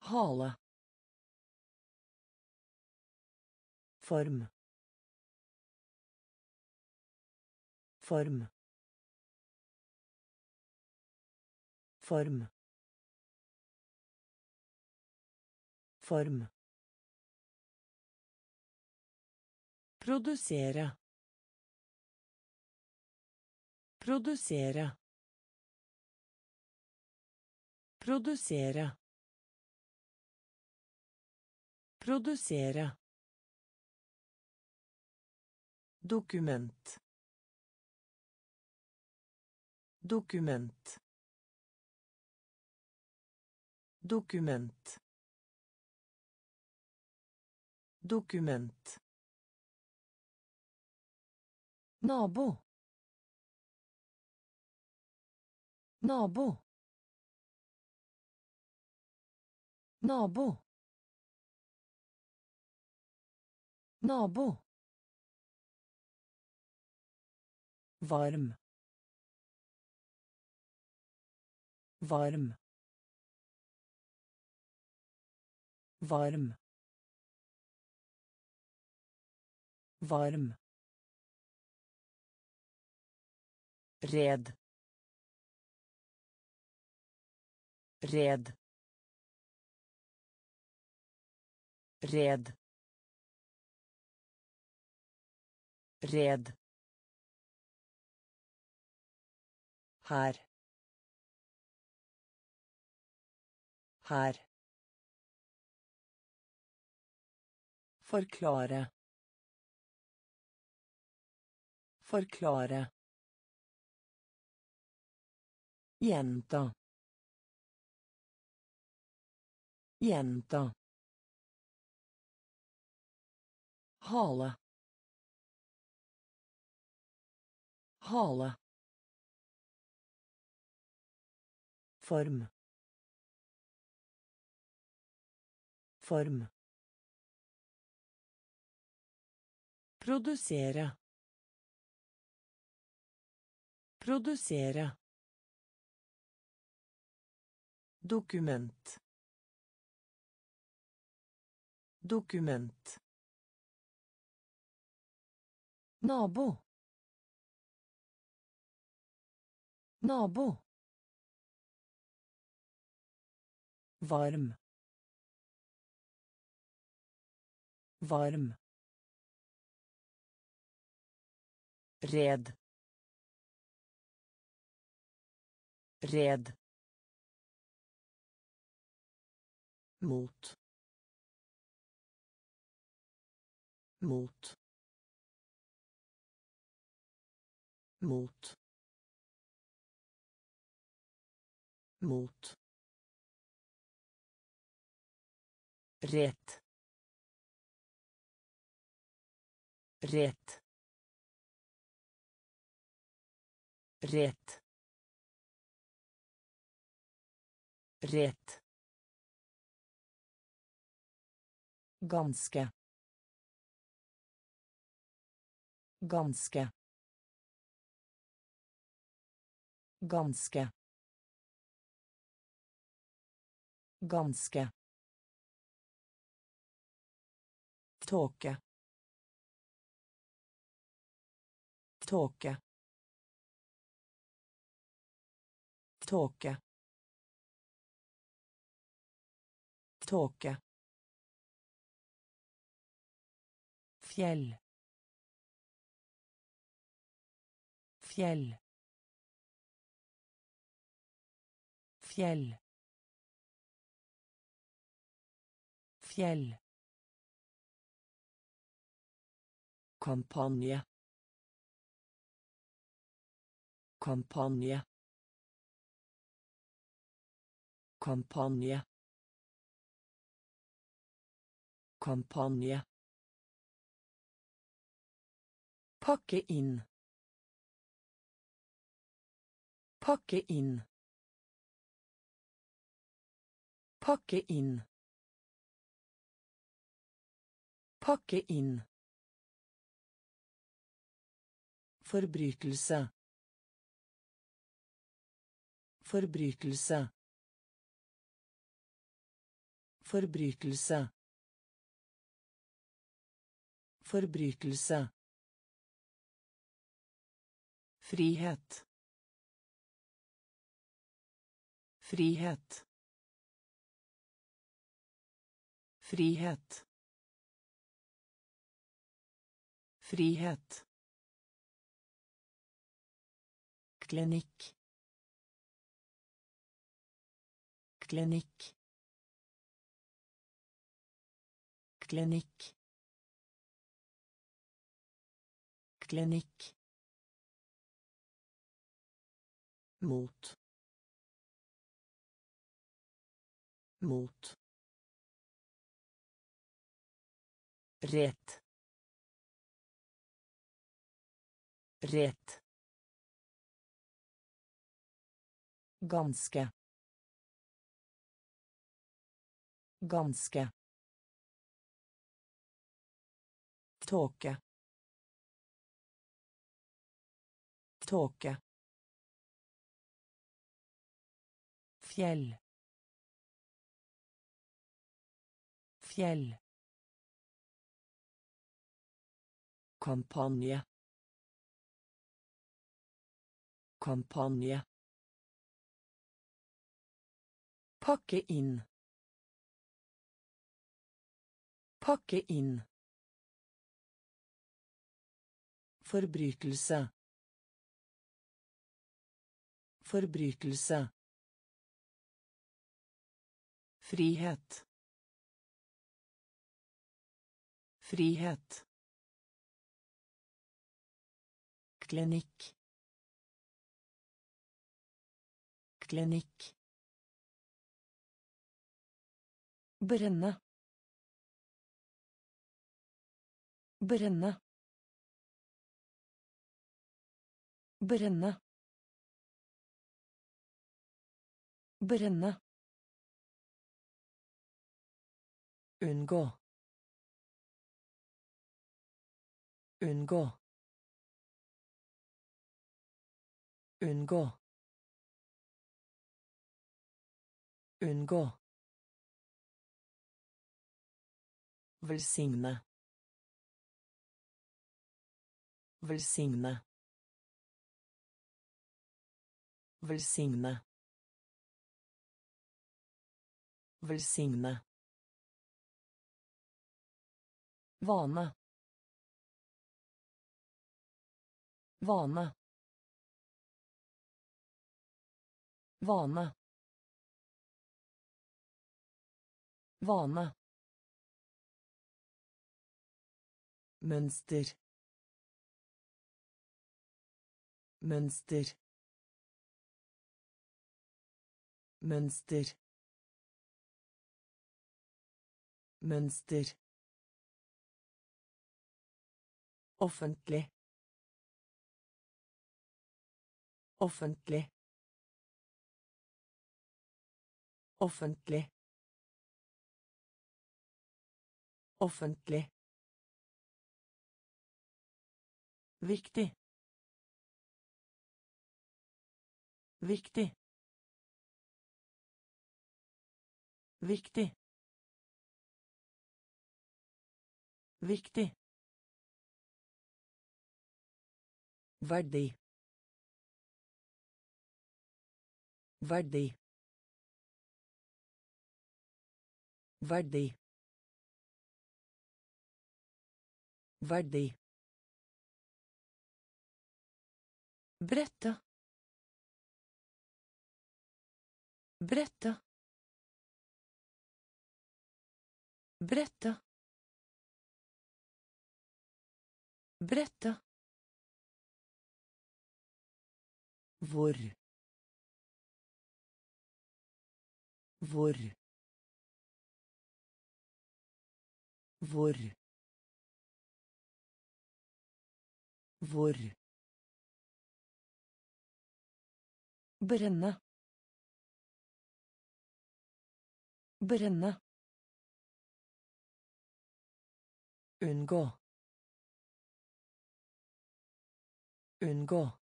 hale form. Form. Form. Form Produsere. Produsere. Produsere. Produsere. Dokument. Dokument. Dokument. Dokument. Nabo. Nabo. Nabo. Nabo. Varm. Varm. Varm. Varm. Red. Red. Red. Red. Her. Her. Forklare. Forklare. Gjenta. Gjenta. Hale. Hale. Form. Form. Produsere. Produsere. Dokument. Dokument. Nabo. Nabo. Varm. Varm. Red. Red. mot mot mot mot rätt rätt rätt rätt Ganske. Ganske. Ganske. Ganske. Tåke. Tåke. Tåke. Tåke. Fjell. Fjell. Fjell. Fjell. Kampanje. Kampanje. Kampanje. Kampanje. Pakke inn. Pakke inn. Pakke inn. Pakke inn. Forbrytelse. Forbrytelse. Forbrytelse. Forbrytelse. Frihet. Frihet. Frihet. Frihet. Klinikk. Klinikk. Klinikk. Klinikk. Mot. Mot. Rett. Rett. Ganske. Ganske. Tåke. Tåke Fjell. Fjell. Kampanje. Kampanje. Pakke inn. Pakke inn. Forbrytelse. Forbrytelse. Frihet. Frihet. Klinikk. Klinikk. Brenne. Brenne. Brenne. Brenne. Unngå. Unngå. Unngå. Unngå. Velsigne. Velsigne. Velsigne. Velsigne. Vane. Vane. Vane. Vane. Mønster. Mønster. Mønster. Mønster. Offentlig. Offentlig. Offentlig. Offentlig. Viktig. Viktig. Viktig. Viktig. Verdi. Verdi. Verdi. Verdi. Brette. Brette. Brette. Brette. Hvor. Hvor. Hvor. Hvor. Brenne. Brenne. Unngå. Unngå.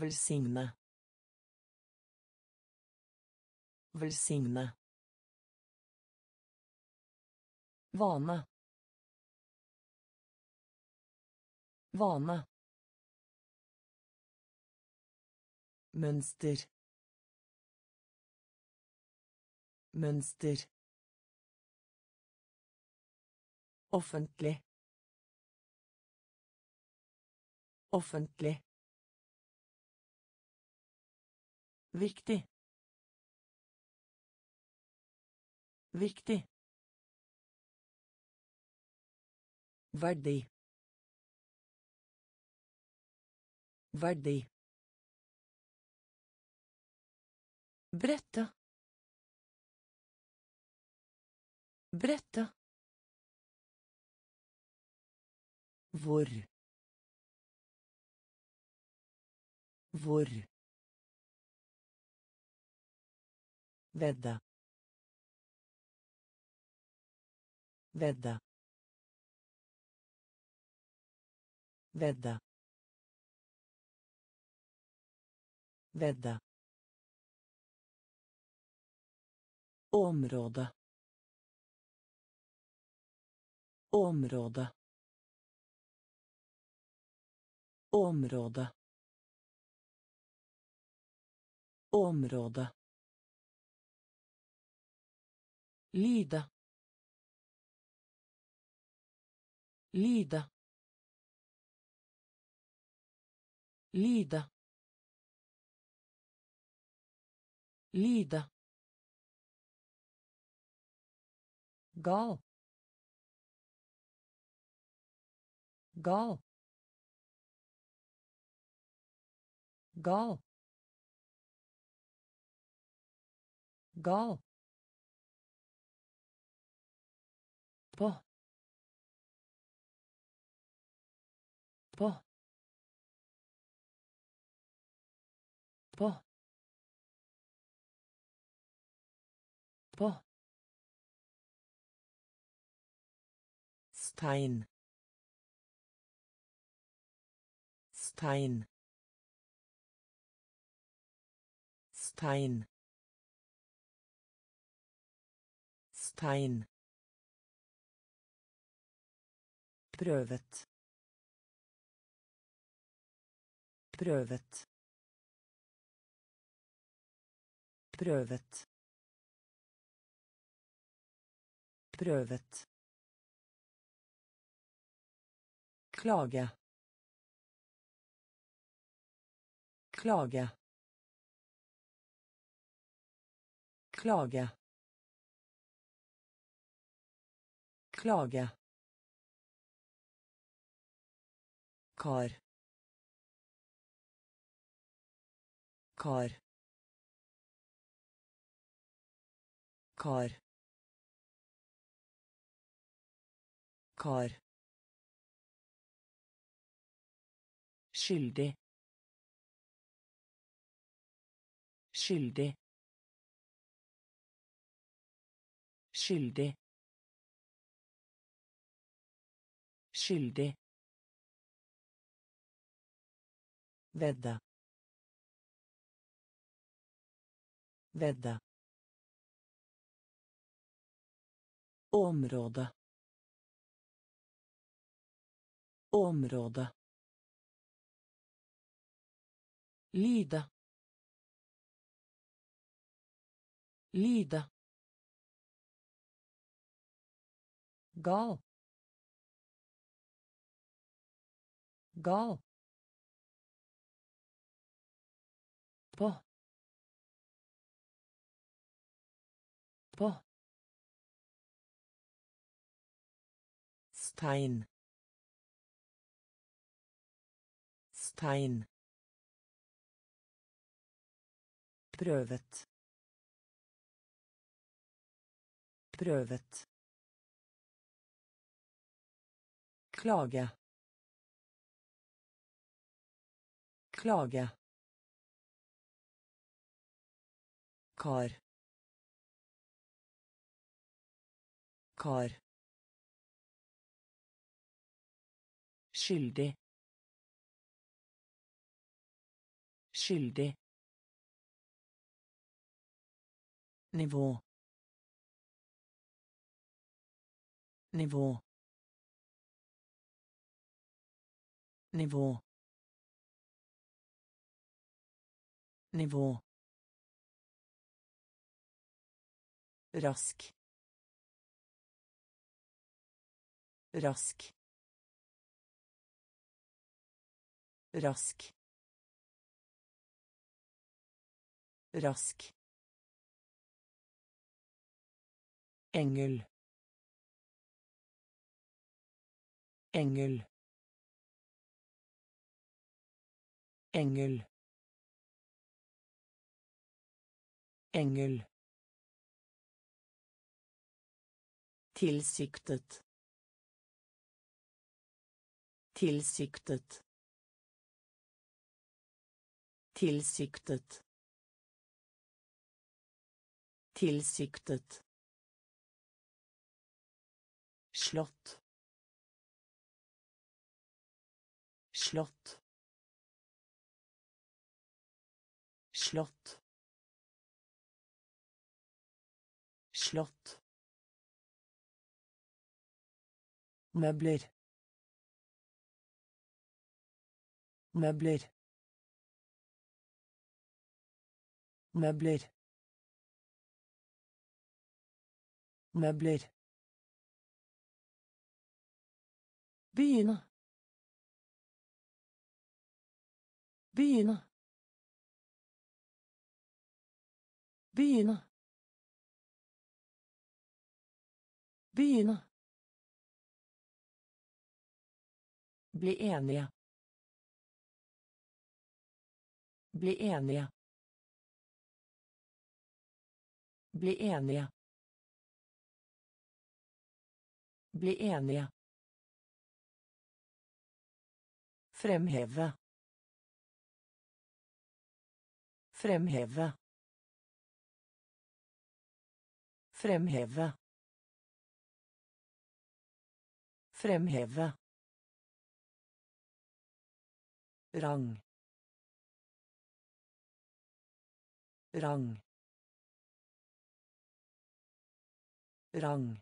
Velsigne. Velsigne. Vane. Vane. Mønster. Mønster. Offentlig. Offentlig. Viktig. Viktig. Verdi. Verdi. Brette. Brette. Hvor. Hvor. Vedde. Vedde. Vedde. Vedde. Område. Område. Område. Område. Lide. Lide. Lide. Lide. Gal. Gal. Gal. Gal. På. På. På. Stein. Stein. Stein. Stein. Prøvet. Prøvet. Prøvet. Prøvet. Klage. Klage. Klage. Klage. kar kar. Kar. Kar. Skyldig. Skyldig. Skyldig. Skyldig. Vedde. Vedde. Område. Område. Lyde. Lyde. Gal. Gal. Stein. Stein. Prøvet. Prøvet. Klage. Klage. Kar. Kar. Skyldig. Skyldig. Nivå. Nivå. Nivå. Nivå. Rask. Rask. Rask. Rask. Engel. Engel. Engel. Engel. Tilsiktet. Tilsiktet. Tilsiktet. Tilsiktet. slott. Slott. Slott. Slott. Møbler. Møbler møbler møbler Begynne. Begynne. Begynne. Begynne. Bli enige. Bli enige. Bli enige. Bli enige. Fremheve. Fremheve. Fremheve. Fremheve. Rang. Rang. Rang.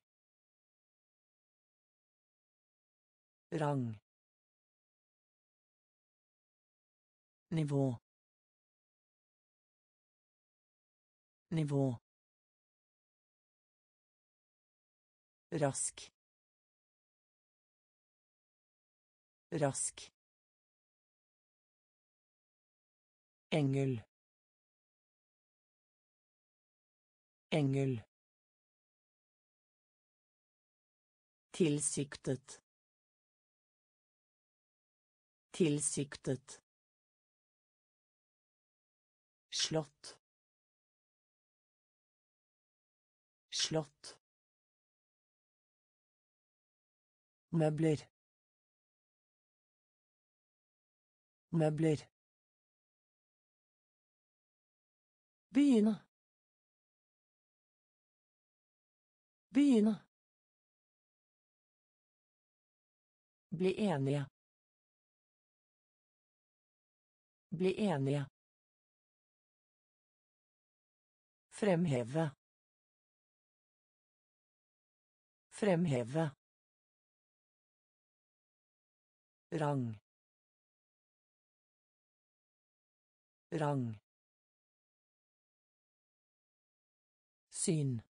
Rang. nivå. Nivå. Rask. Rask. Engel. Engel tilsiktet. Tilsiktet. Slott. Slott. Møbler. Møbler. Begynne. Begynne bli enige bli enige Fremheve. Fremheve. Rang. Rang. syn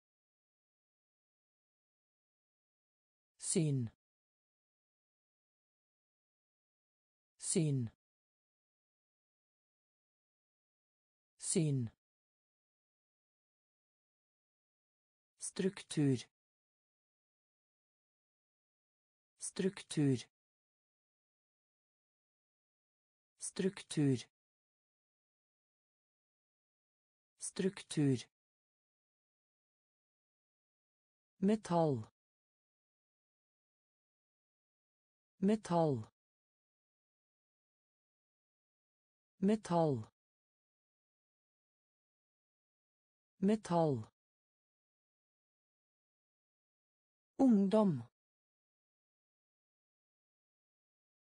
syn syn syn struktur. Struktur. Struktur. Struktur. Metall. Metall metall. Metall. Ungdom.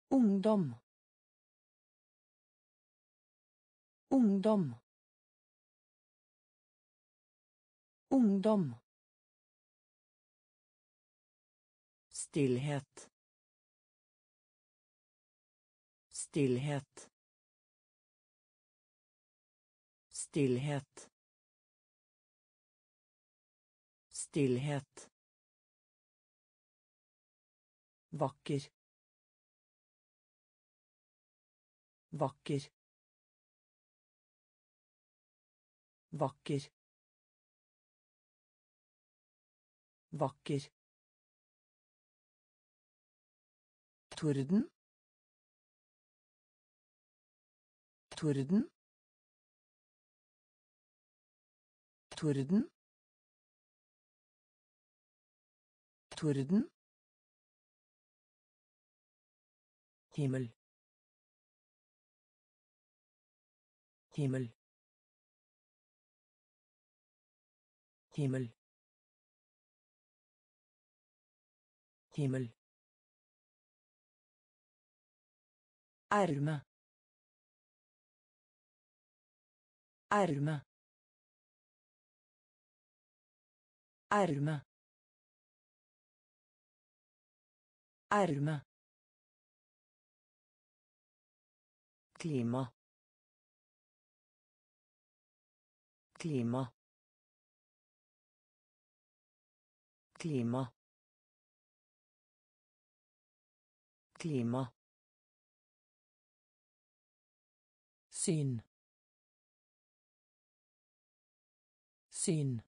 Ungdom. Ungdom. Ungdom. Stillhet. Stillhet stillhet. Stillhet. Vakker. Vakker. Vakker. Vakker. Torden. Torden torden. Torden. Himmel. Himmel. Himmel. Himmel. Erme erme erme erme klima klima klima klima syn syn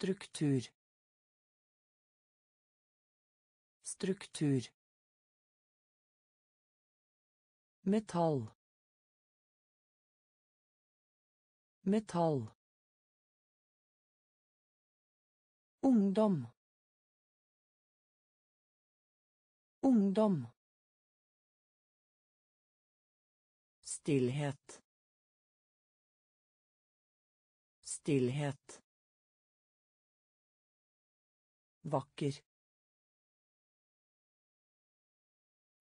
struktur. Struktur. Metall. Metall. Ungdom. Ungdom. Stillhet. Stillhet vakker.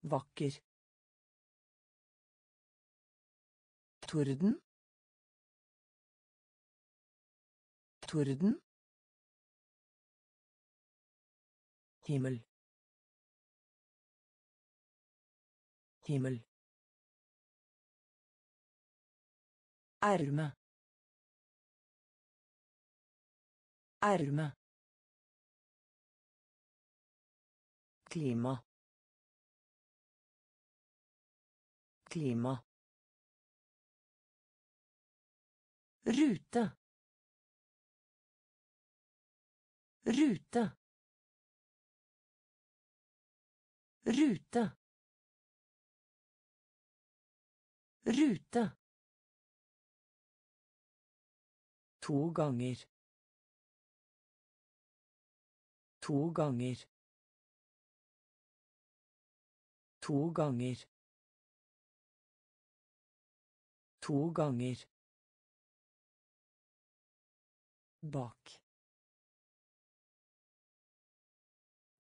Vakker. Torden. Torden. Himmel. Himmel. Erme. Erme klima. Klima. Rute. Rute. Rute. Rute. To ganger. To ganger to ganger. To ganger. Bak.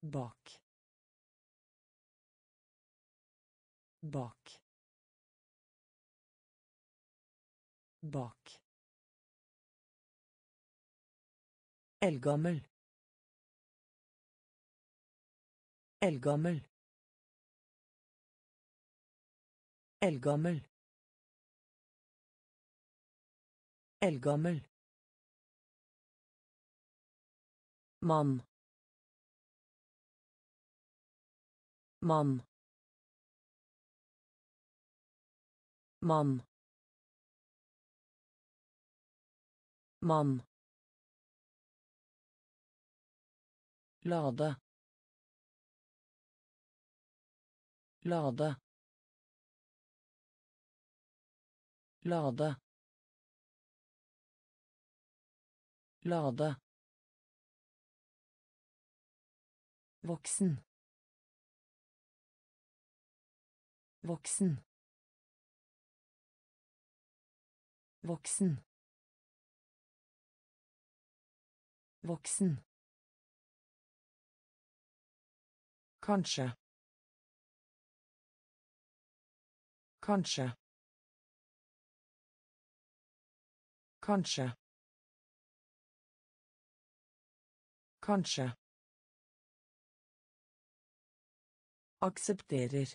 Bak. Bak. Bak. Eldgammel. Eldgammel. Eldgammel. Eldgammel. Mann. Mann. Mann. Mann. Lade. Lade. Lade. Lade. Voksen. Voksen. Voksen. Voksen. Kanskje. Kanskje. Kanskje. Kanskje. Aksepterer.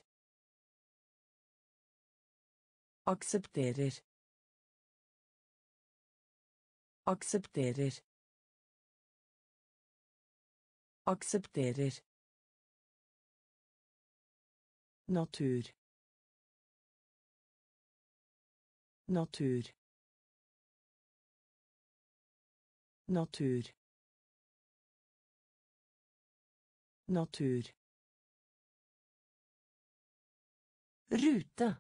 Aksepterer. Aksepterer. Aksepterer. Natur. Natur. Natur. Natur. Rute.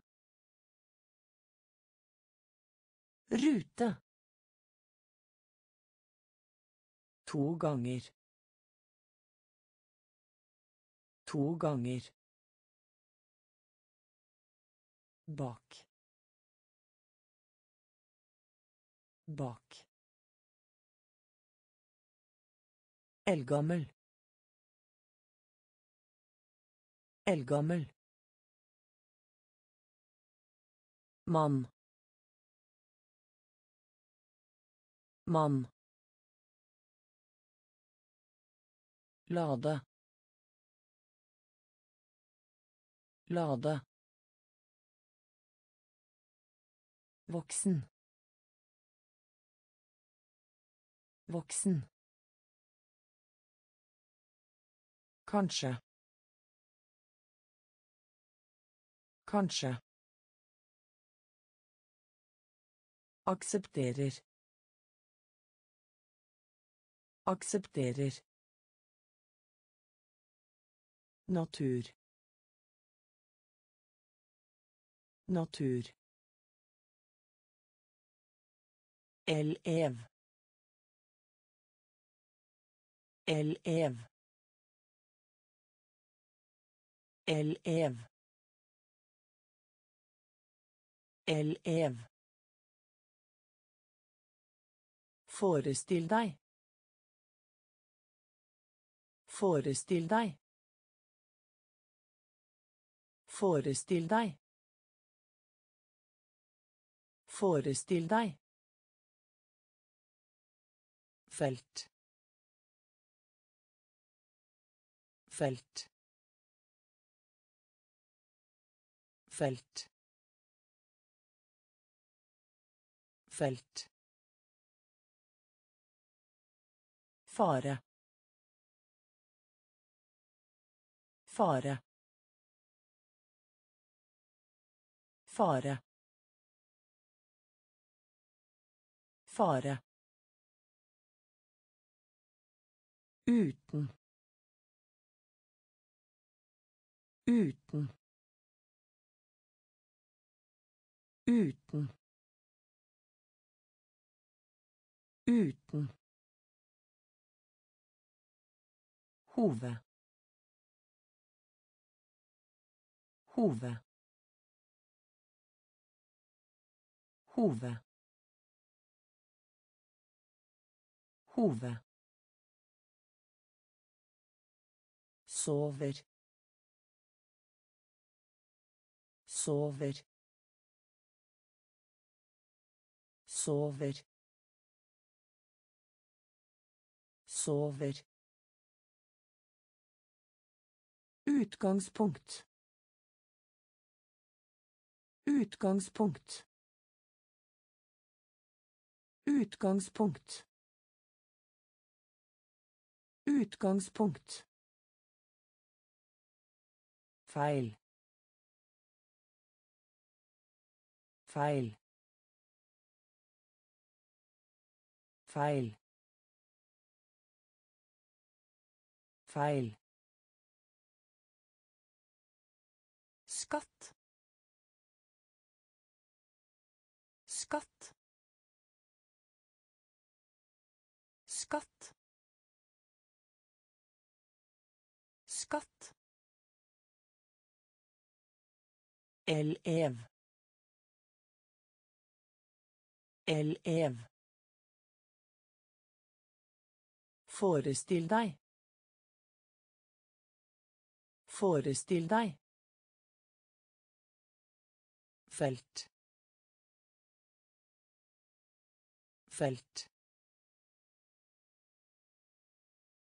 Rute. To ganger. To ganger. bak bak Eldgammel. Eldgammel. Mann. Mann. Lade. Lade. Voksen. Voksen. Kanskje. Kanskje. Aksepterer. Aksepterer. Natur. Natur. Elev. Elev. Elev. Elev. Forestill deg. Forestill deg. Forestill deg. Forestill deg felt felt felt. Felt. Fare. Fare. Fare. Fare. Uten. Uten. Uten. Uten. Hove. Hove. Hove. Hove. sover sover sover sover Utgangspunkt. Utgangspunkt. Utgangspunkt. Utgangspunkt. Feil. Feil. Feil. Feil. Skatt. Skatt. Skatt. Skatt. Elev. Elev. Forestill deg. Forestill deg. Felt. Felt.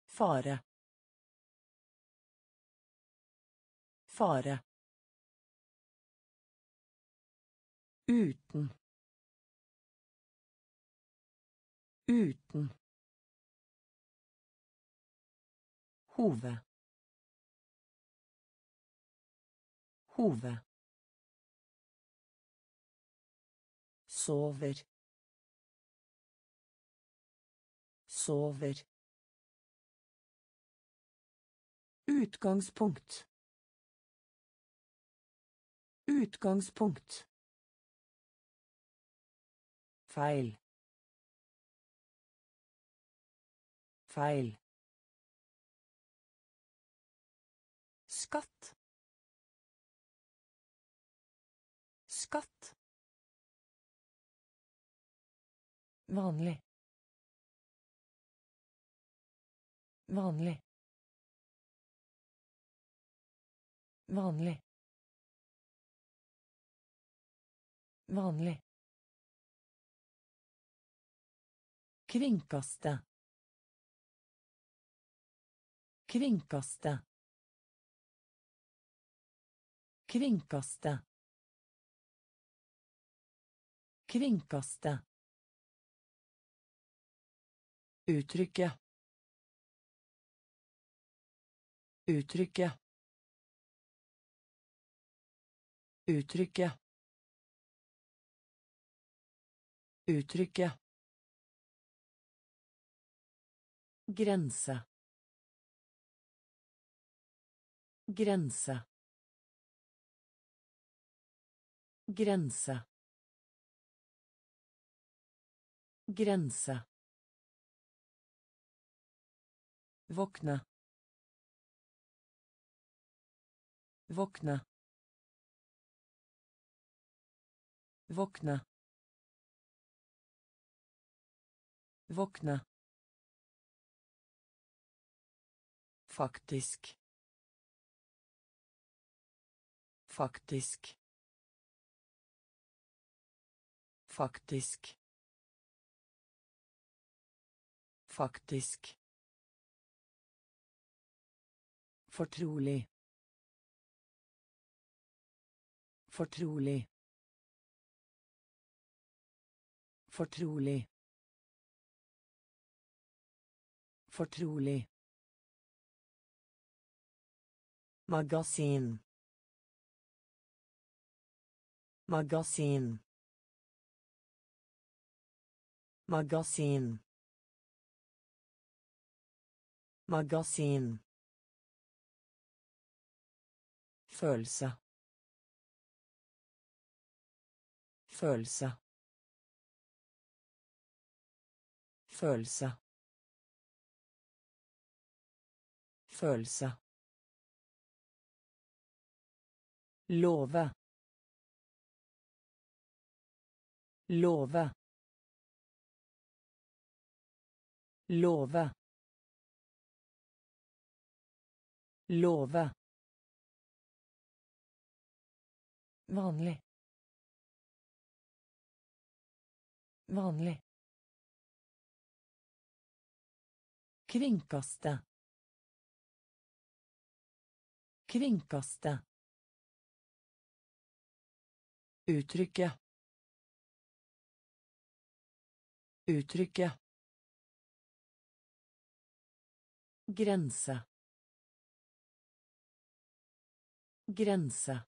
Fare. Fare. Uten. Uten. Hove. Hove. Sover. Sover. Utgangspunkt. Utgangspunkt. Feil. Feil. Skatt. Skatt. Vanlig. Vanlig. Vanlig. Vanlig. Kringkaste. Kringkaste. Kringkaste. Kringkaste. Uttrykke. Uttrykke. Uttrykke. Uttrykke. Grense. Grense. Grense. Grense. Våkne. Våkne. Våkne. Våkne. Faktisk. Faktisk. Faktisk. Faktisk. Fortrolig. Fortrolig. Fortrolig. Fortrolig. Magasin. Magasin. Magasin. Magasin. Følelse. Følelse. Følelse. Følelse. Love. Love. Love. Love. Vanlig. Vanlig. Kringkaste. Kringkaste. Uttrykke. Uttrykke. Grense. Grense.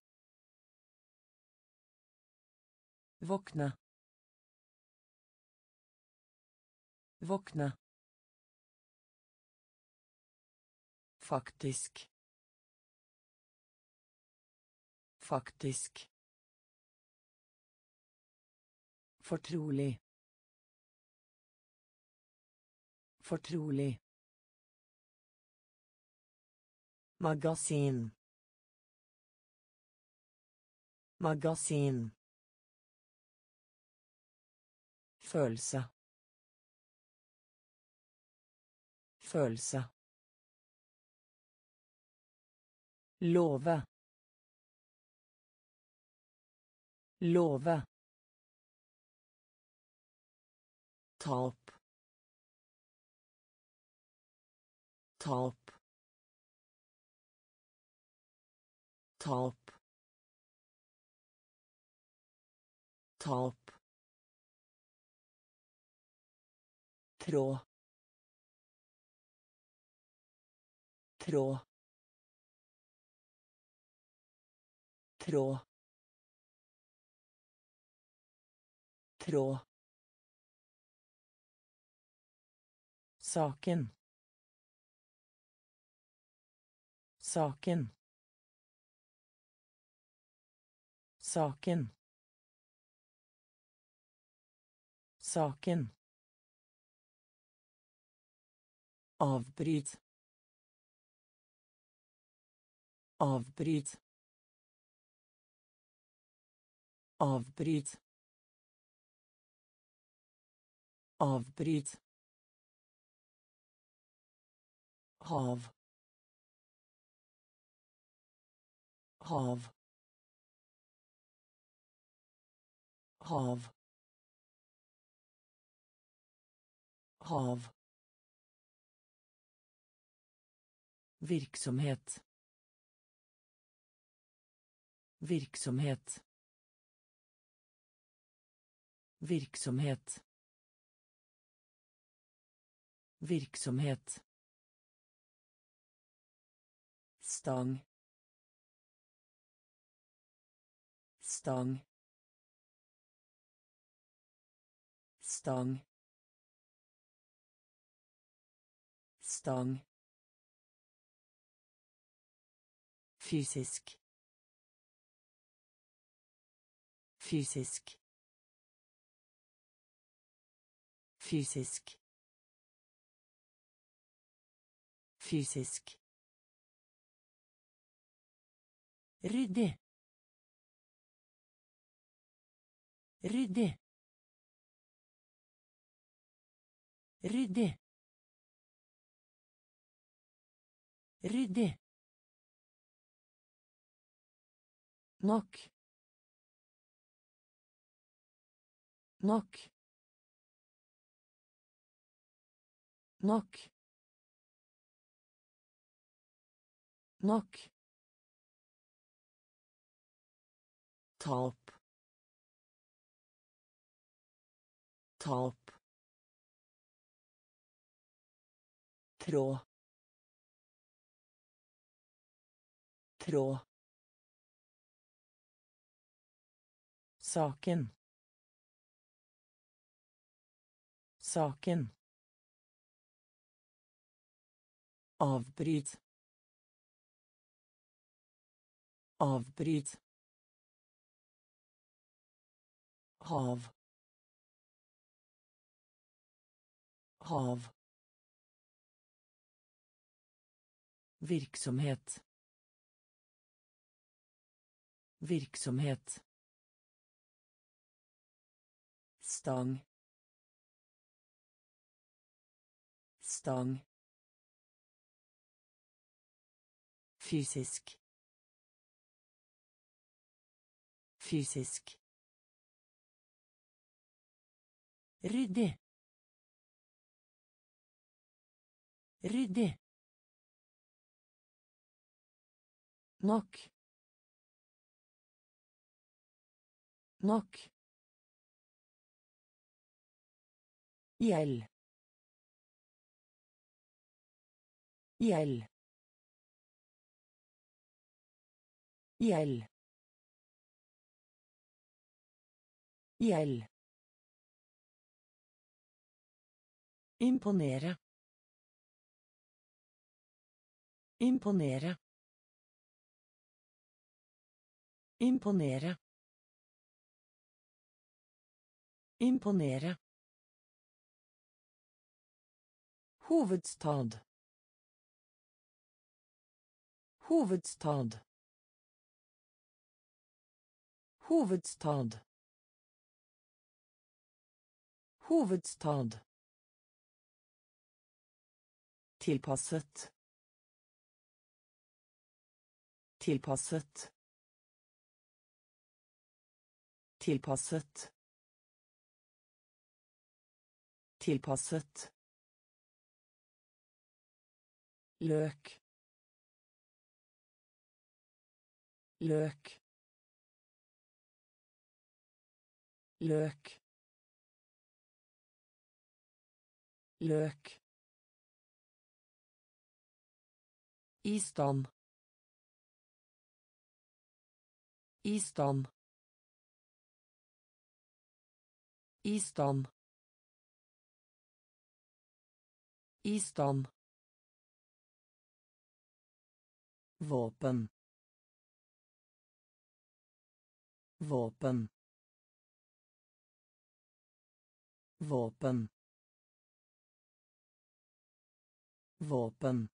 Våkne. Våkne. Faktisk. Faktisk. Fortrolig. Fortrolig. Magasin. Magasin. Følelse. Følelse. Love. Love. Tap. opp. Ta opp. Tråd. Tråd. Tråd. Tråd. Saken. Saken. Saken. Saken. Avbryt. Avbryt. Avbryt. Avbryt. hav hav hav hav Virksomhet. Virksomhet. Virksomhet. Virksomhet. Stang. Stang. Stang. Stang. Fysisk. Fysisk. Fysisk. Fysisk. Ryddig. Ryddig. Ryddig. Ryddig. Nok. Nok. Nok. Nok. Tap. Tap. Tråd. Tråd. Saken. Saken. Avbryt. Avbryt. Hav. Hav. Virksomhet. Virksomhet. Stang. Stang. Fysisk. Fysisk. Ryddig. Ryddig. Nok. Nok. Gjeld. Gjeld. Gjeld. Gjeld. Imponere. Imponere. Imponere. Imponere. Hovedstad. Hovedstad. Hovedstad. Hovedstad. Tilpasset. Tilpasset. Tilpasset. Tilpasset. Løk. Løk. Løk. Løk. I stand. I stand. I stand. I stand. Våpen. Våpen. Våpen. Våpen.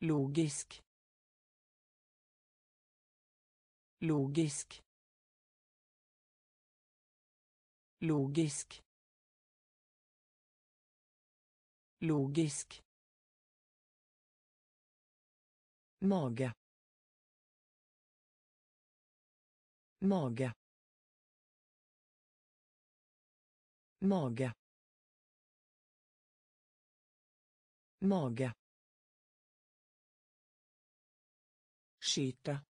Logisk. Logisk. Logisk. Logisk. Mage. Mage. Mage. Mage. Skyte.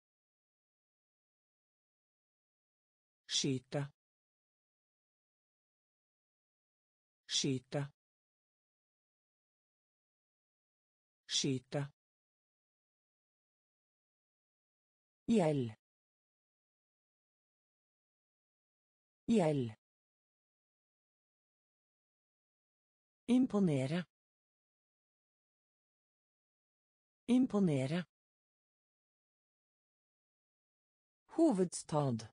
Skyte. Skyte. Skyte. Gjeld. Gjeld. Imponere. Imponere. Hovedstad.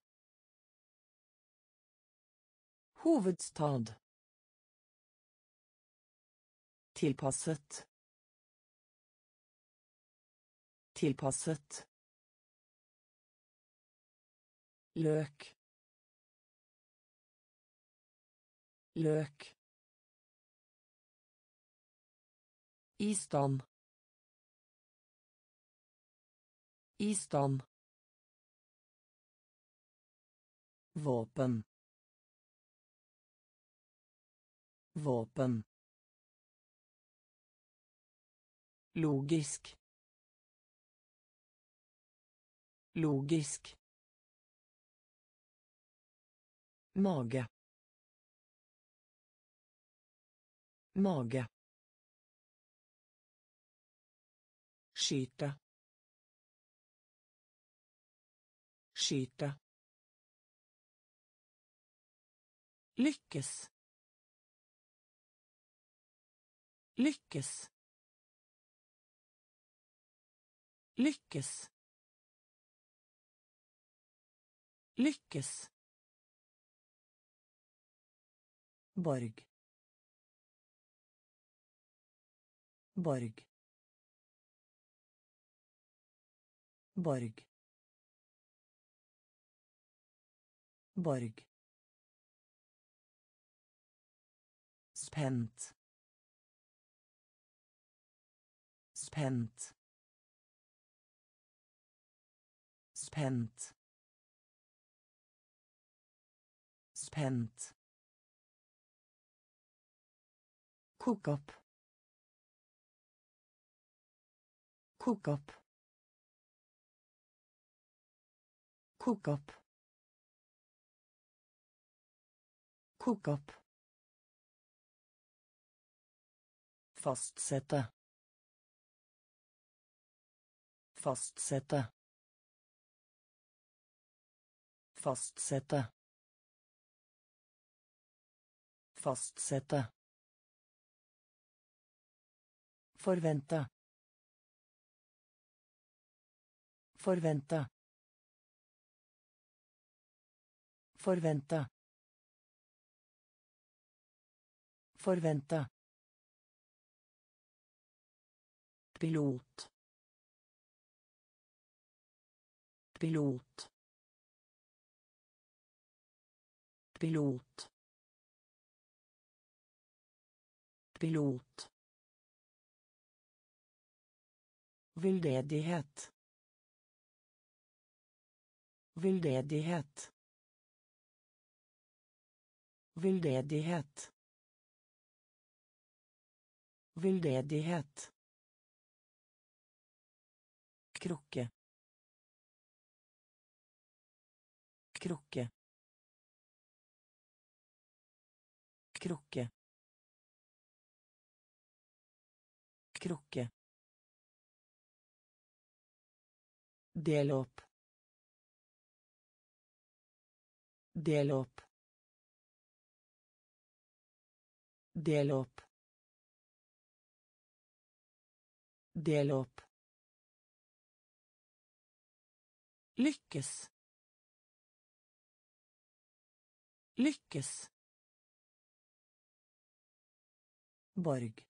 Hovedstad. Tilpasset. Tilpasset. Løk. Løk. I stand. Våpen. Våpen. Logisk. Logisk. Mage. Mage. Skyte. Skyte. Lykkes. Lykkes. Lykkes. Lykkes. Borg. Borg. Borg. Borg. Spent. Spent. Spent. Spent. Kok opp. Kok opp. Kok opp. kok opp. Fastsette. Fastsette. Fastsette. Fastsette. Forvente. Forvente. Forvente. Forvente. Pilot. Pilot. Pilot. Pilot. Veldedighet. Veldedighet. Veldedighet. Veldedighet. Krukke. Krukke. Krukke. Krukke. Del opp. Del opp. Del opp. Del opp. Lykkes. Lykkes. Borg.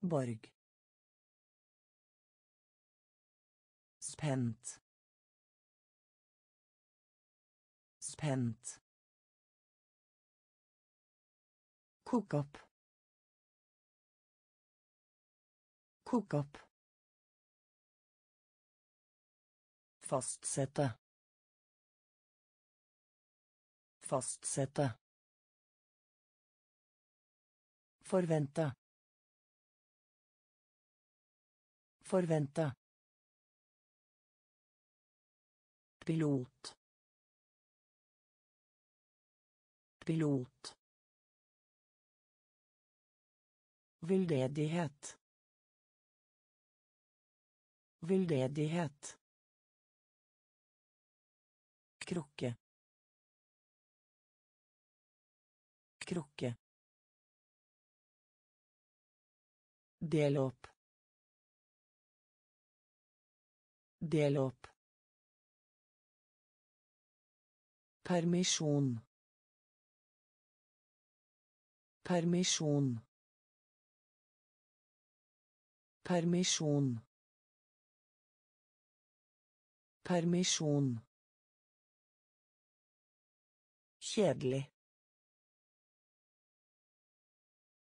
Borg. Spent. Spent. Kok opp. Kok opp. Fastsette. Fastsette. Forvente. Forvente. Pilot. Pilot. Veldedighet. Veldedighet. Krukke. Krukke. Del opp. Del opp. Permisjon. Permisjon. Permisjon. Permisjon. Kjedelig.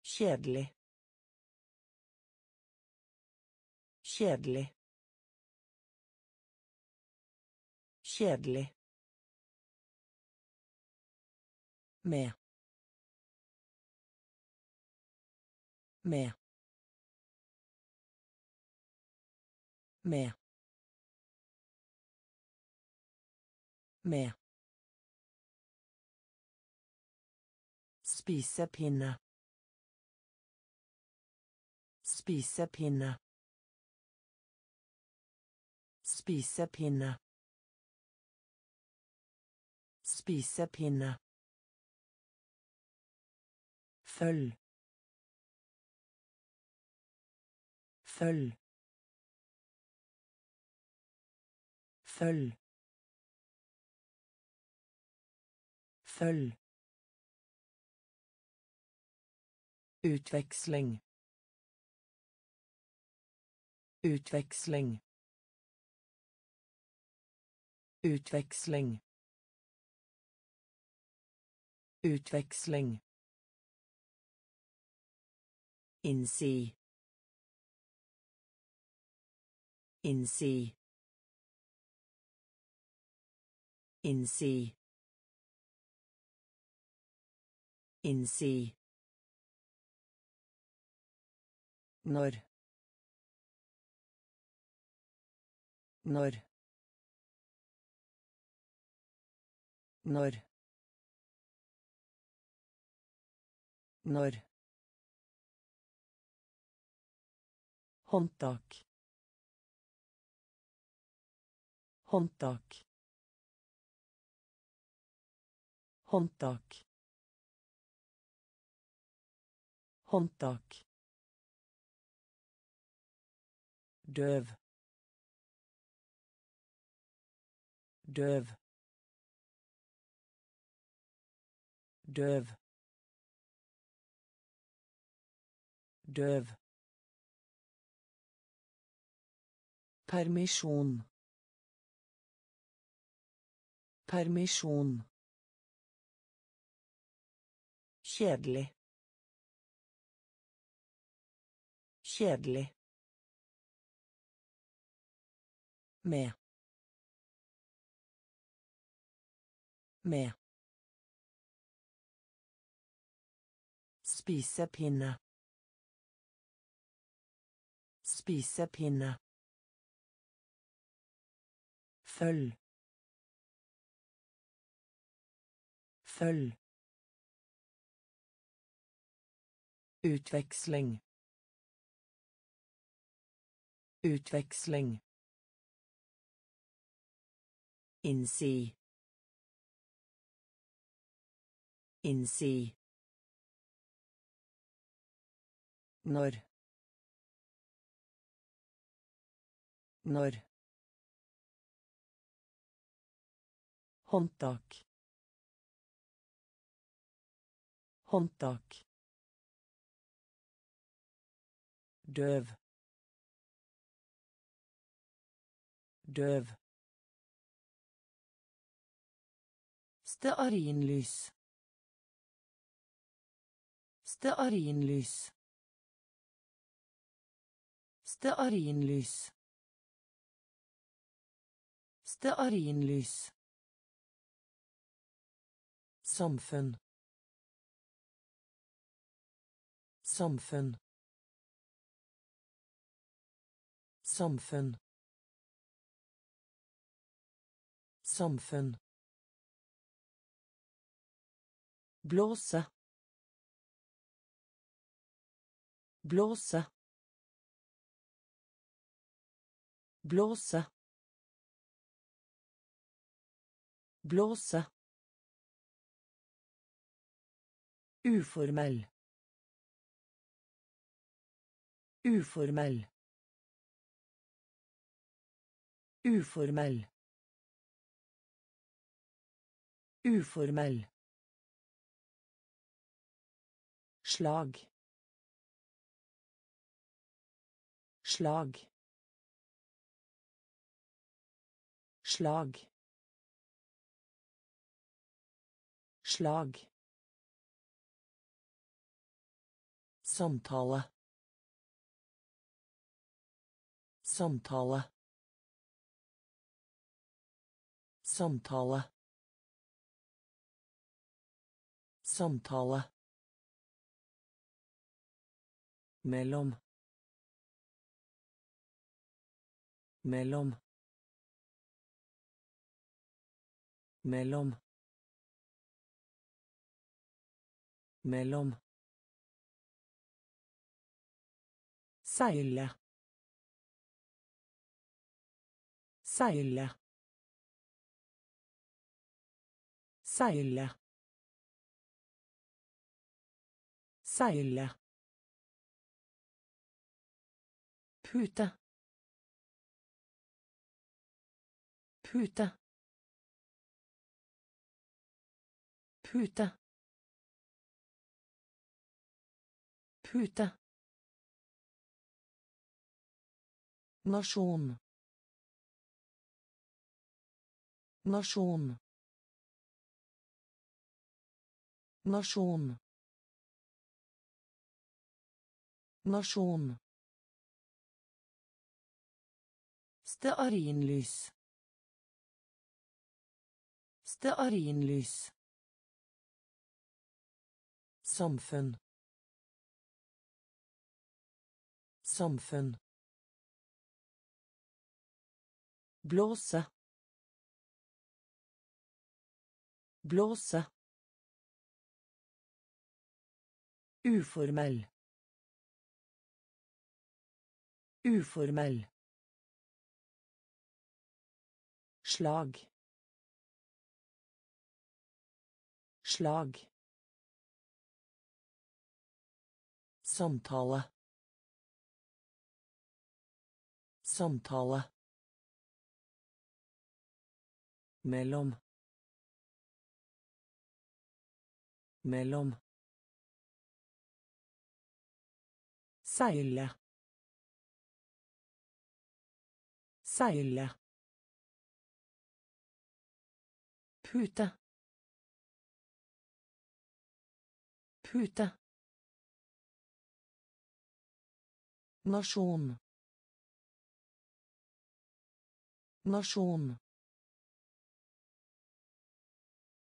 Kjedelig. Kjedelig. Kjedelig. Med. Med. Med. Med. Spisepinne. Spisepinne. Spisepinne. Spisepinne. Følg. Følg. Følg. Følg. Utveksling. Utveksling. Utveksling. Utveksling. Innsi. Innsi. Innsi. Innsi. Når. Når. Når. Når. Håndtak. Håndtak. Håndtak. Håndtak. Døv. Døv. Døv. Døv. Permisjon. Permisjon. Kjedelig. Kjedelig. Med. Med. Spisepinne. Spisepinne. Følg. Følg. Utveksling. Utveksling. Innsi. Innsi. Når. Når. Håndtak. Håndtak. Døv. Døv. Stearinlys. Stearinlys. Stearinlys. Stearinlys. Samfunn. Samfunn. Samfunn. Samfunn. Blåse. Blåse. Blåse. Blåse. Uformell. Uformell. Uformell. Uformell. slag slag slag. Slag. Samtale. Samtale. Samtale. Samtale. Mellom. Mellom mellom. Mellom. Seile. Seile. Seile. Seile. Pute. Pute. Pute. Pute. Nasjon. Nasjon. Nasjon. Nasjon. Stearinlys. Stearinlys. Samfunn. Samfunn. Blåse. Blåse. Uformell. Uformell. Slag. Slag. Samtale. Samtale. Mellom. Mellom. Seile. Seile. Pute. Pute. Нашон. Нашон.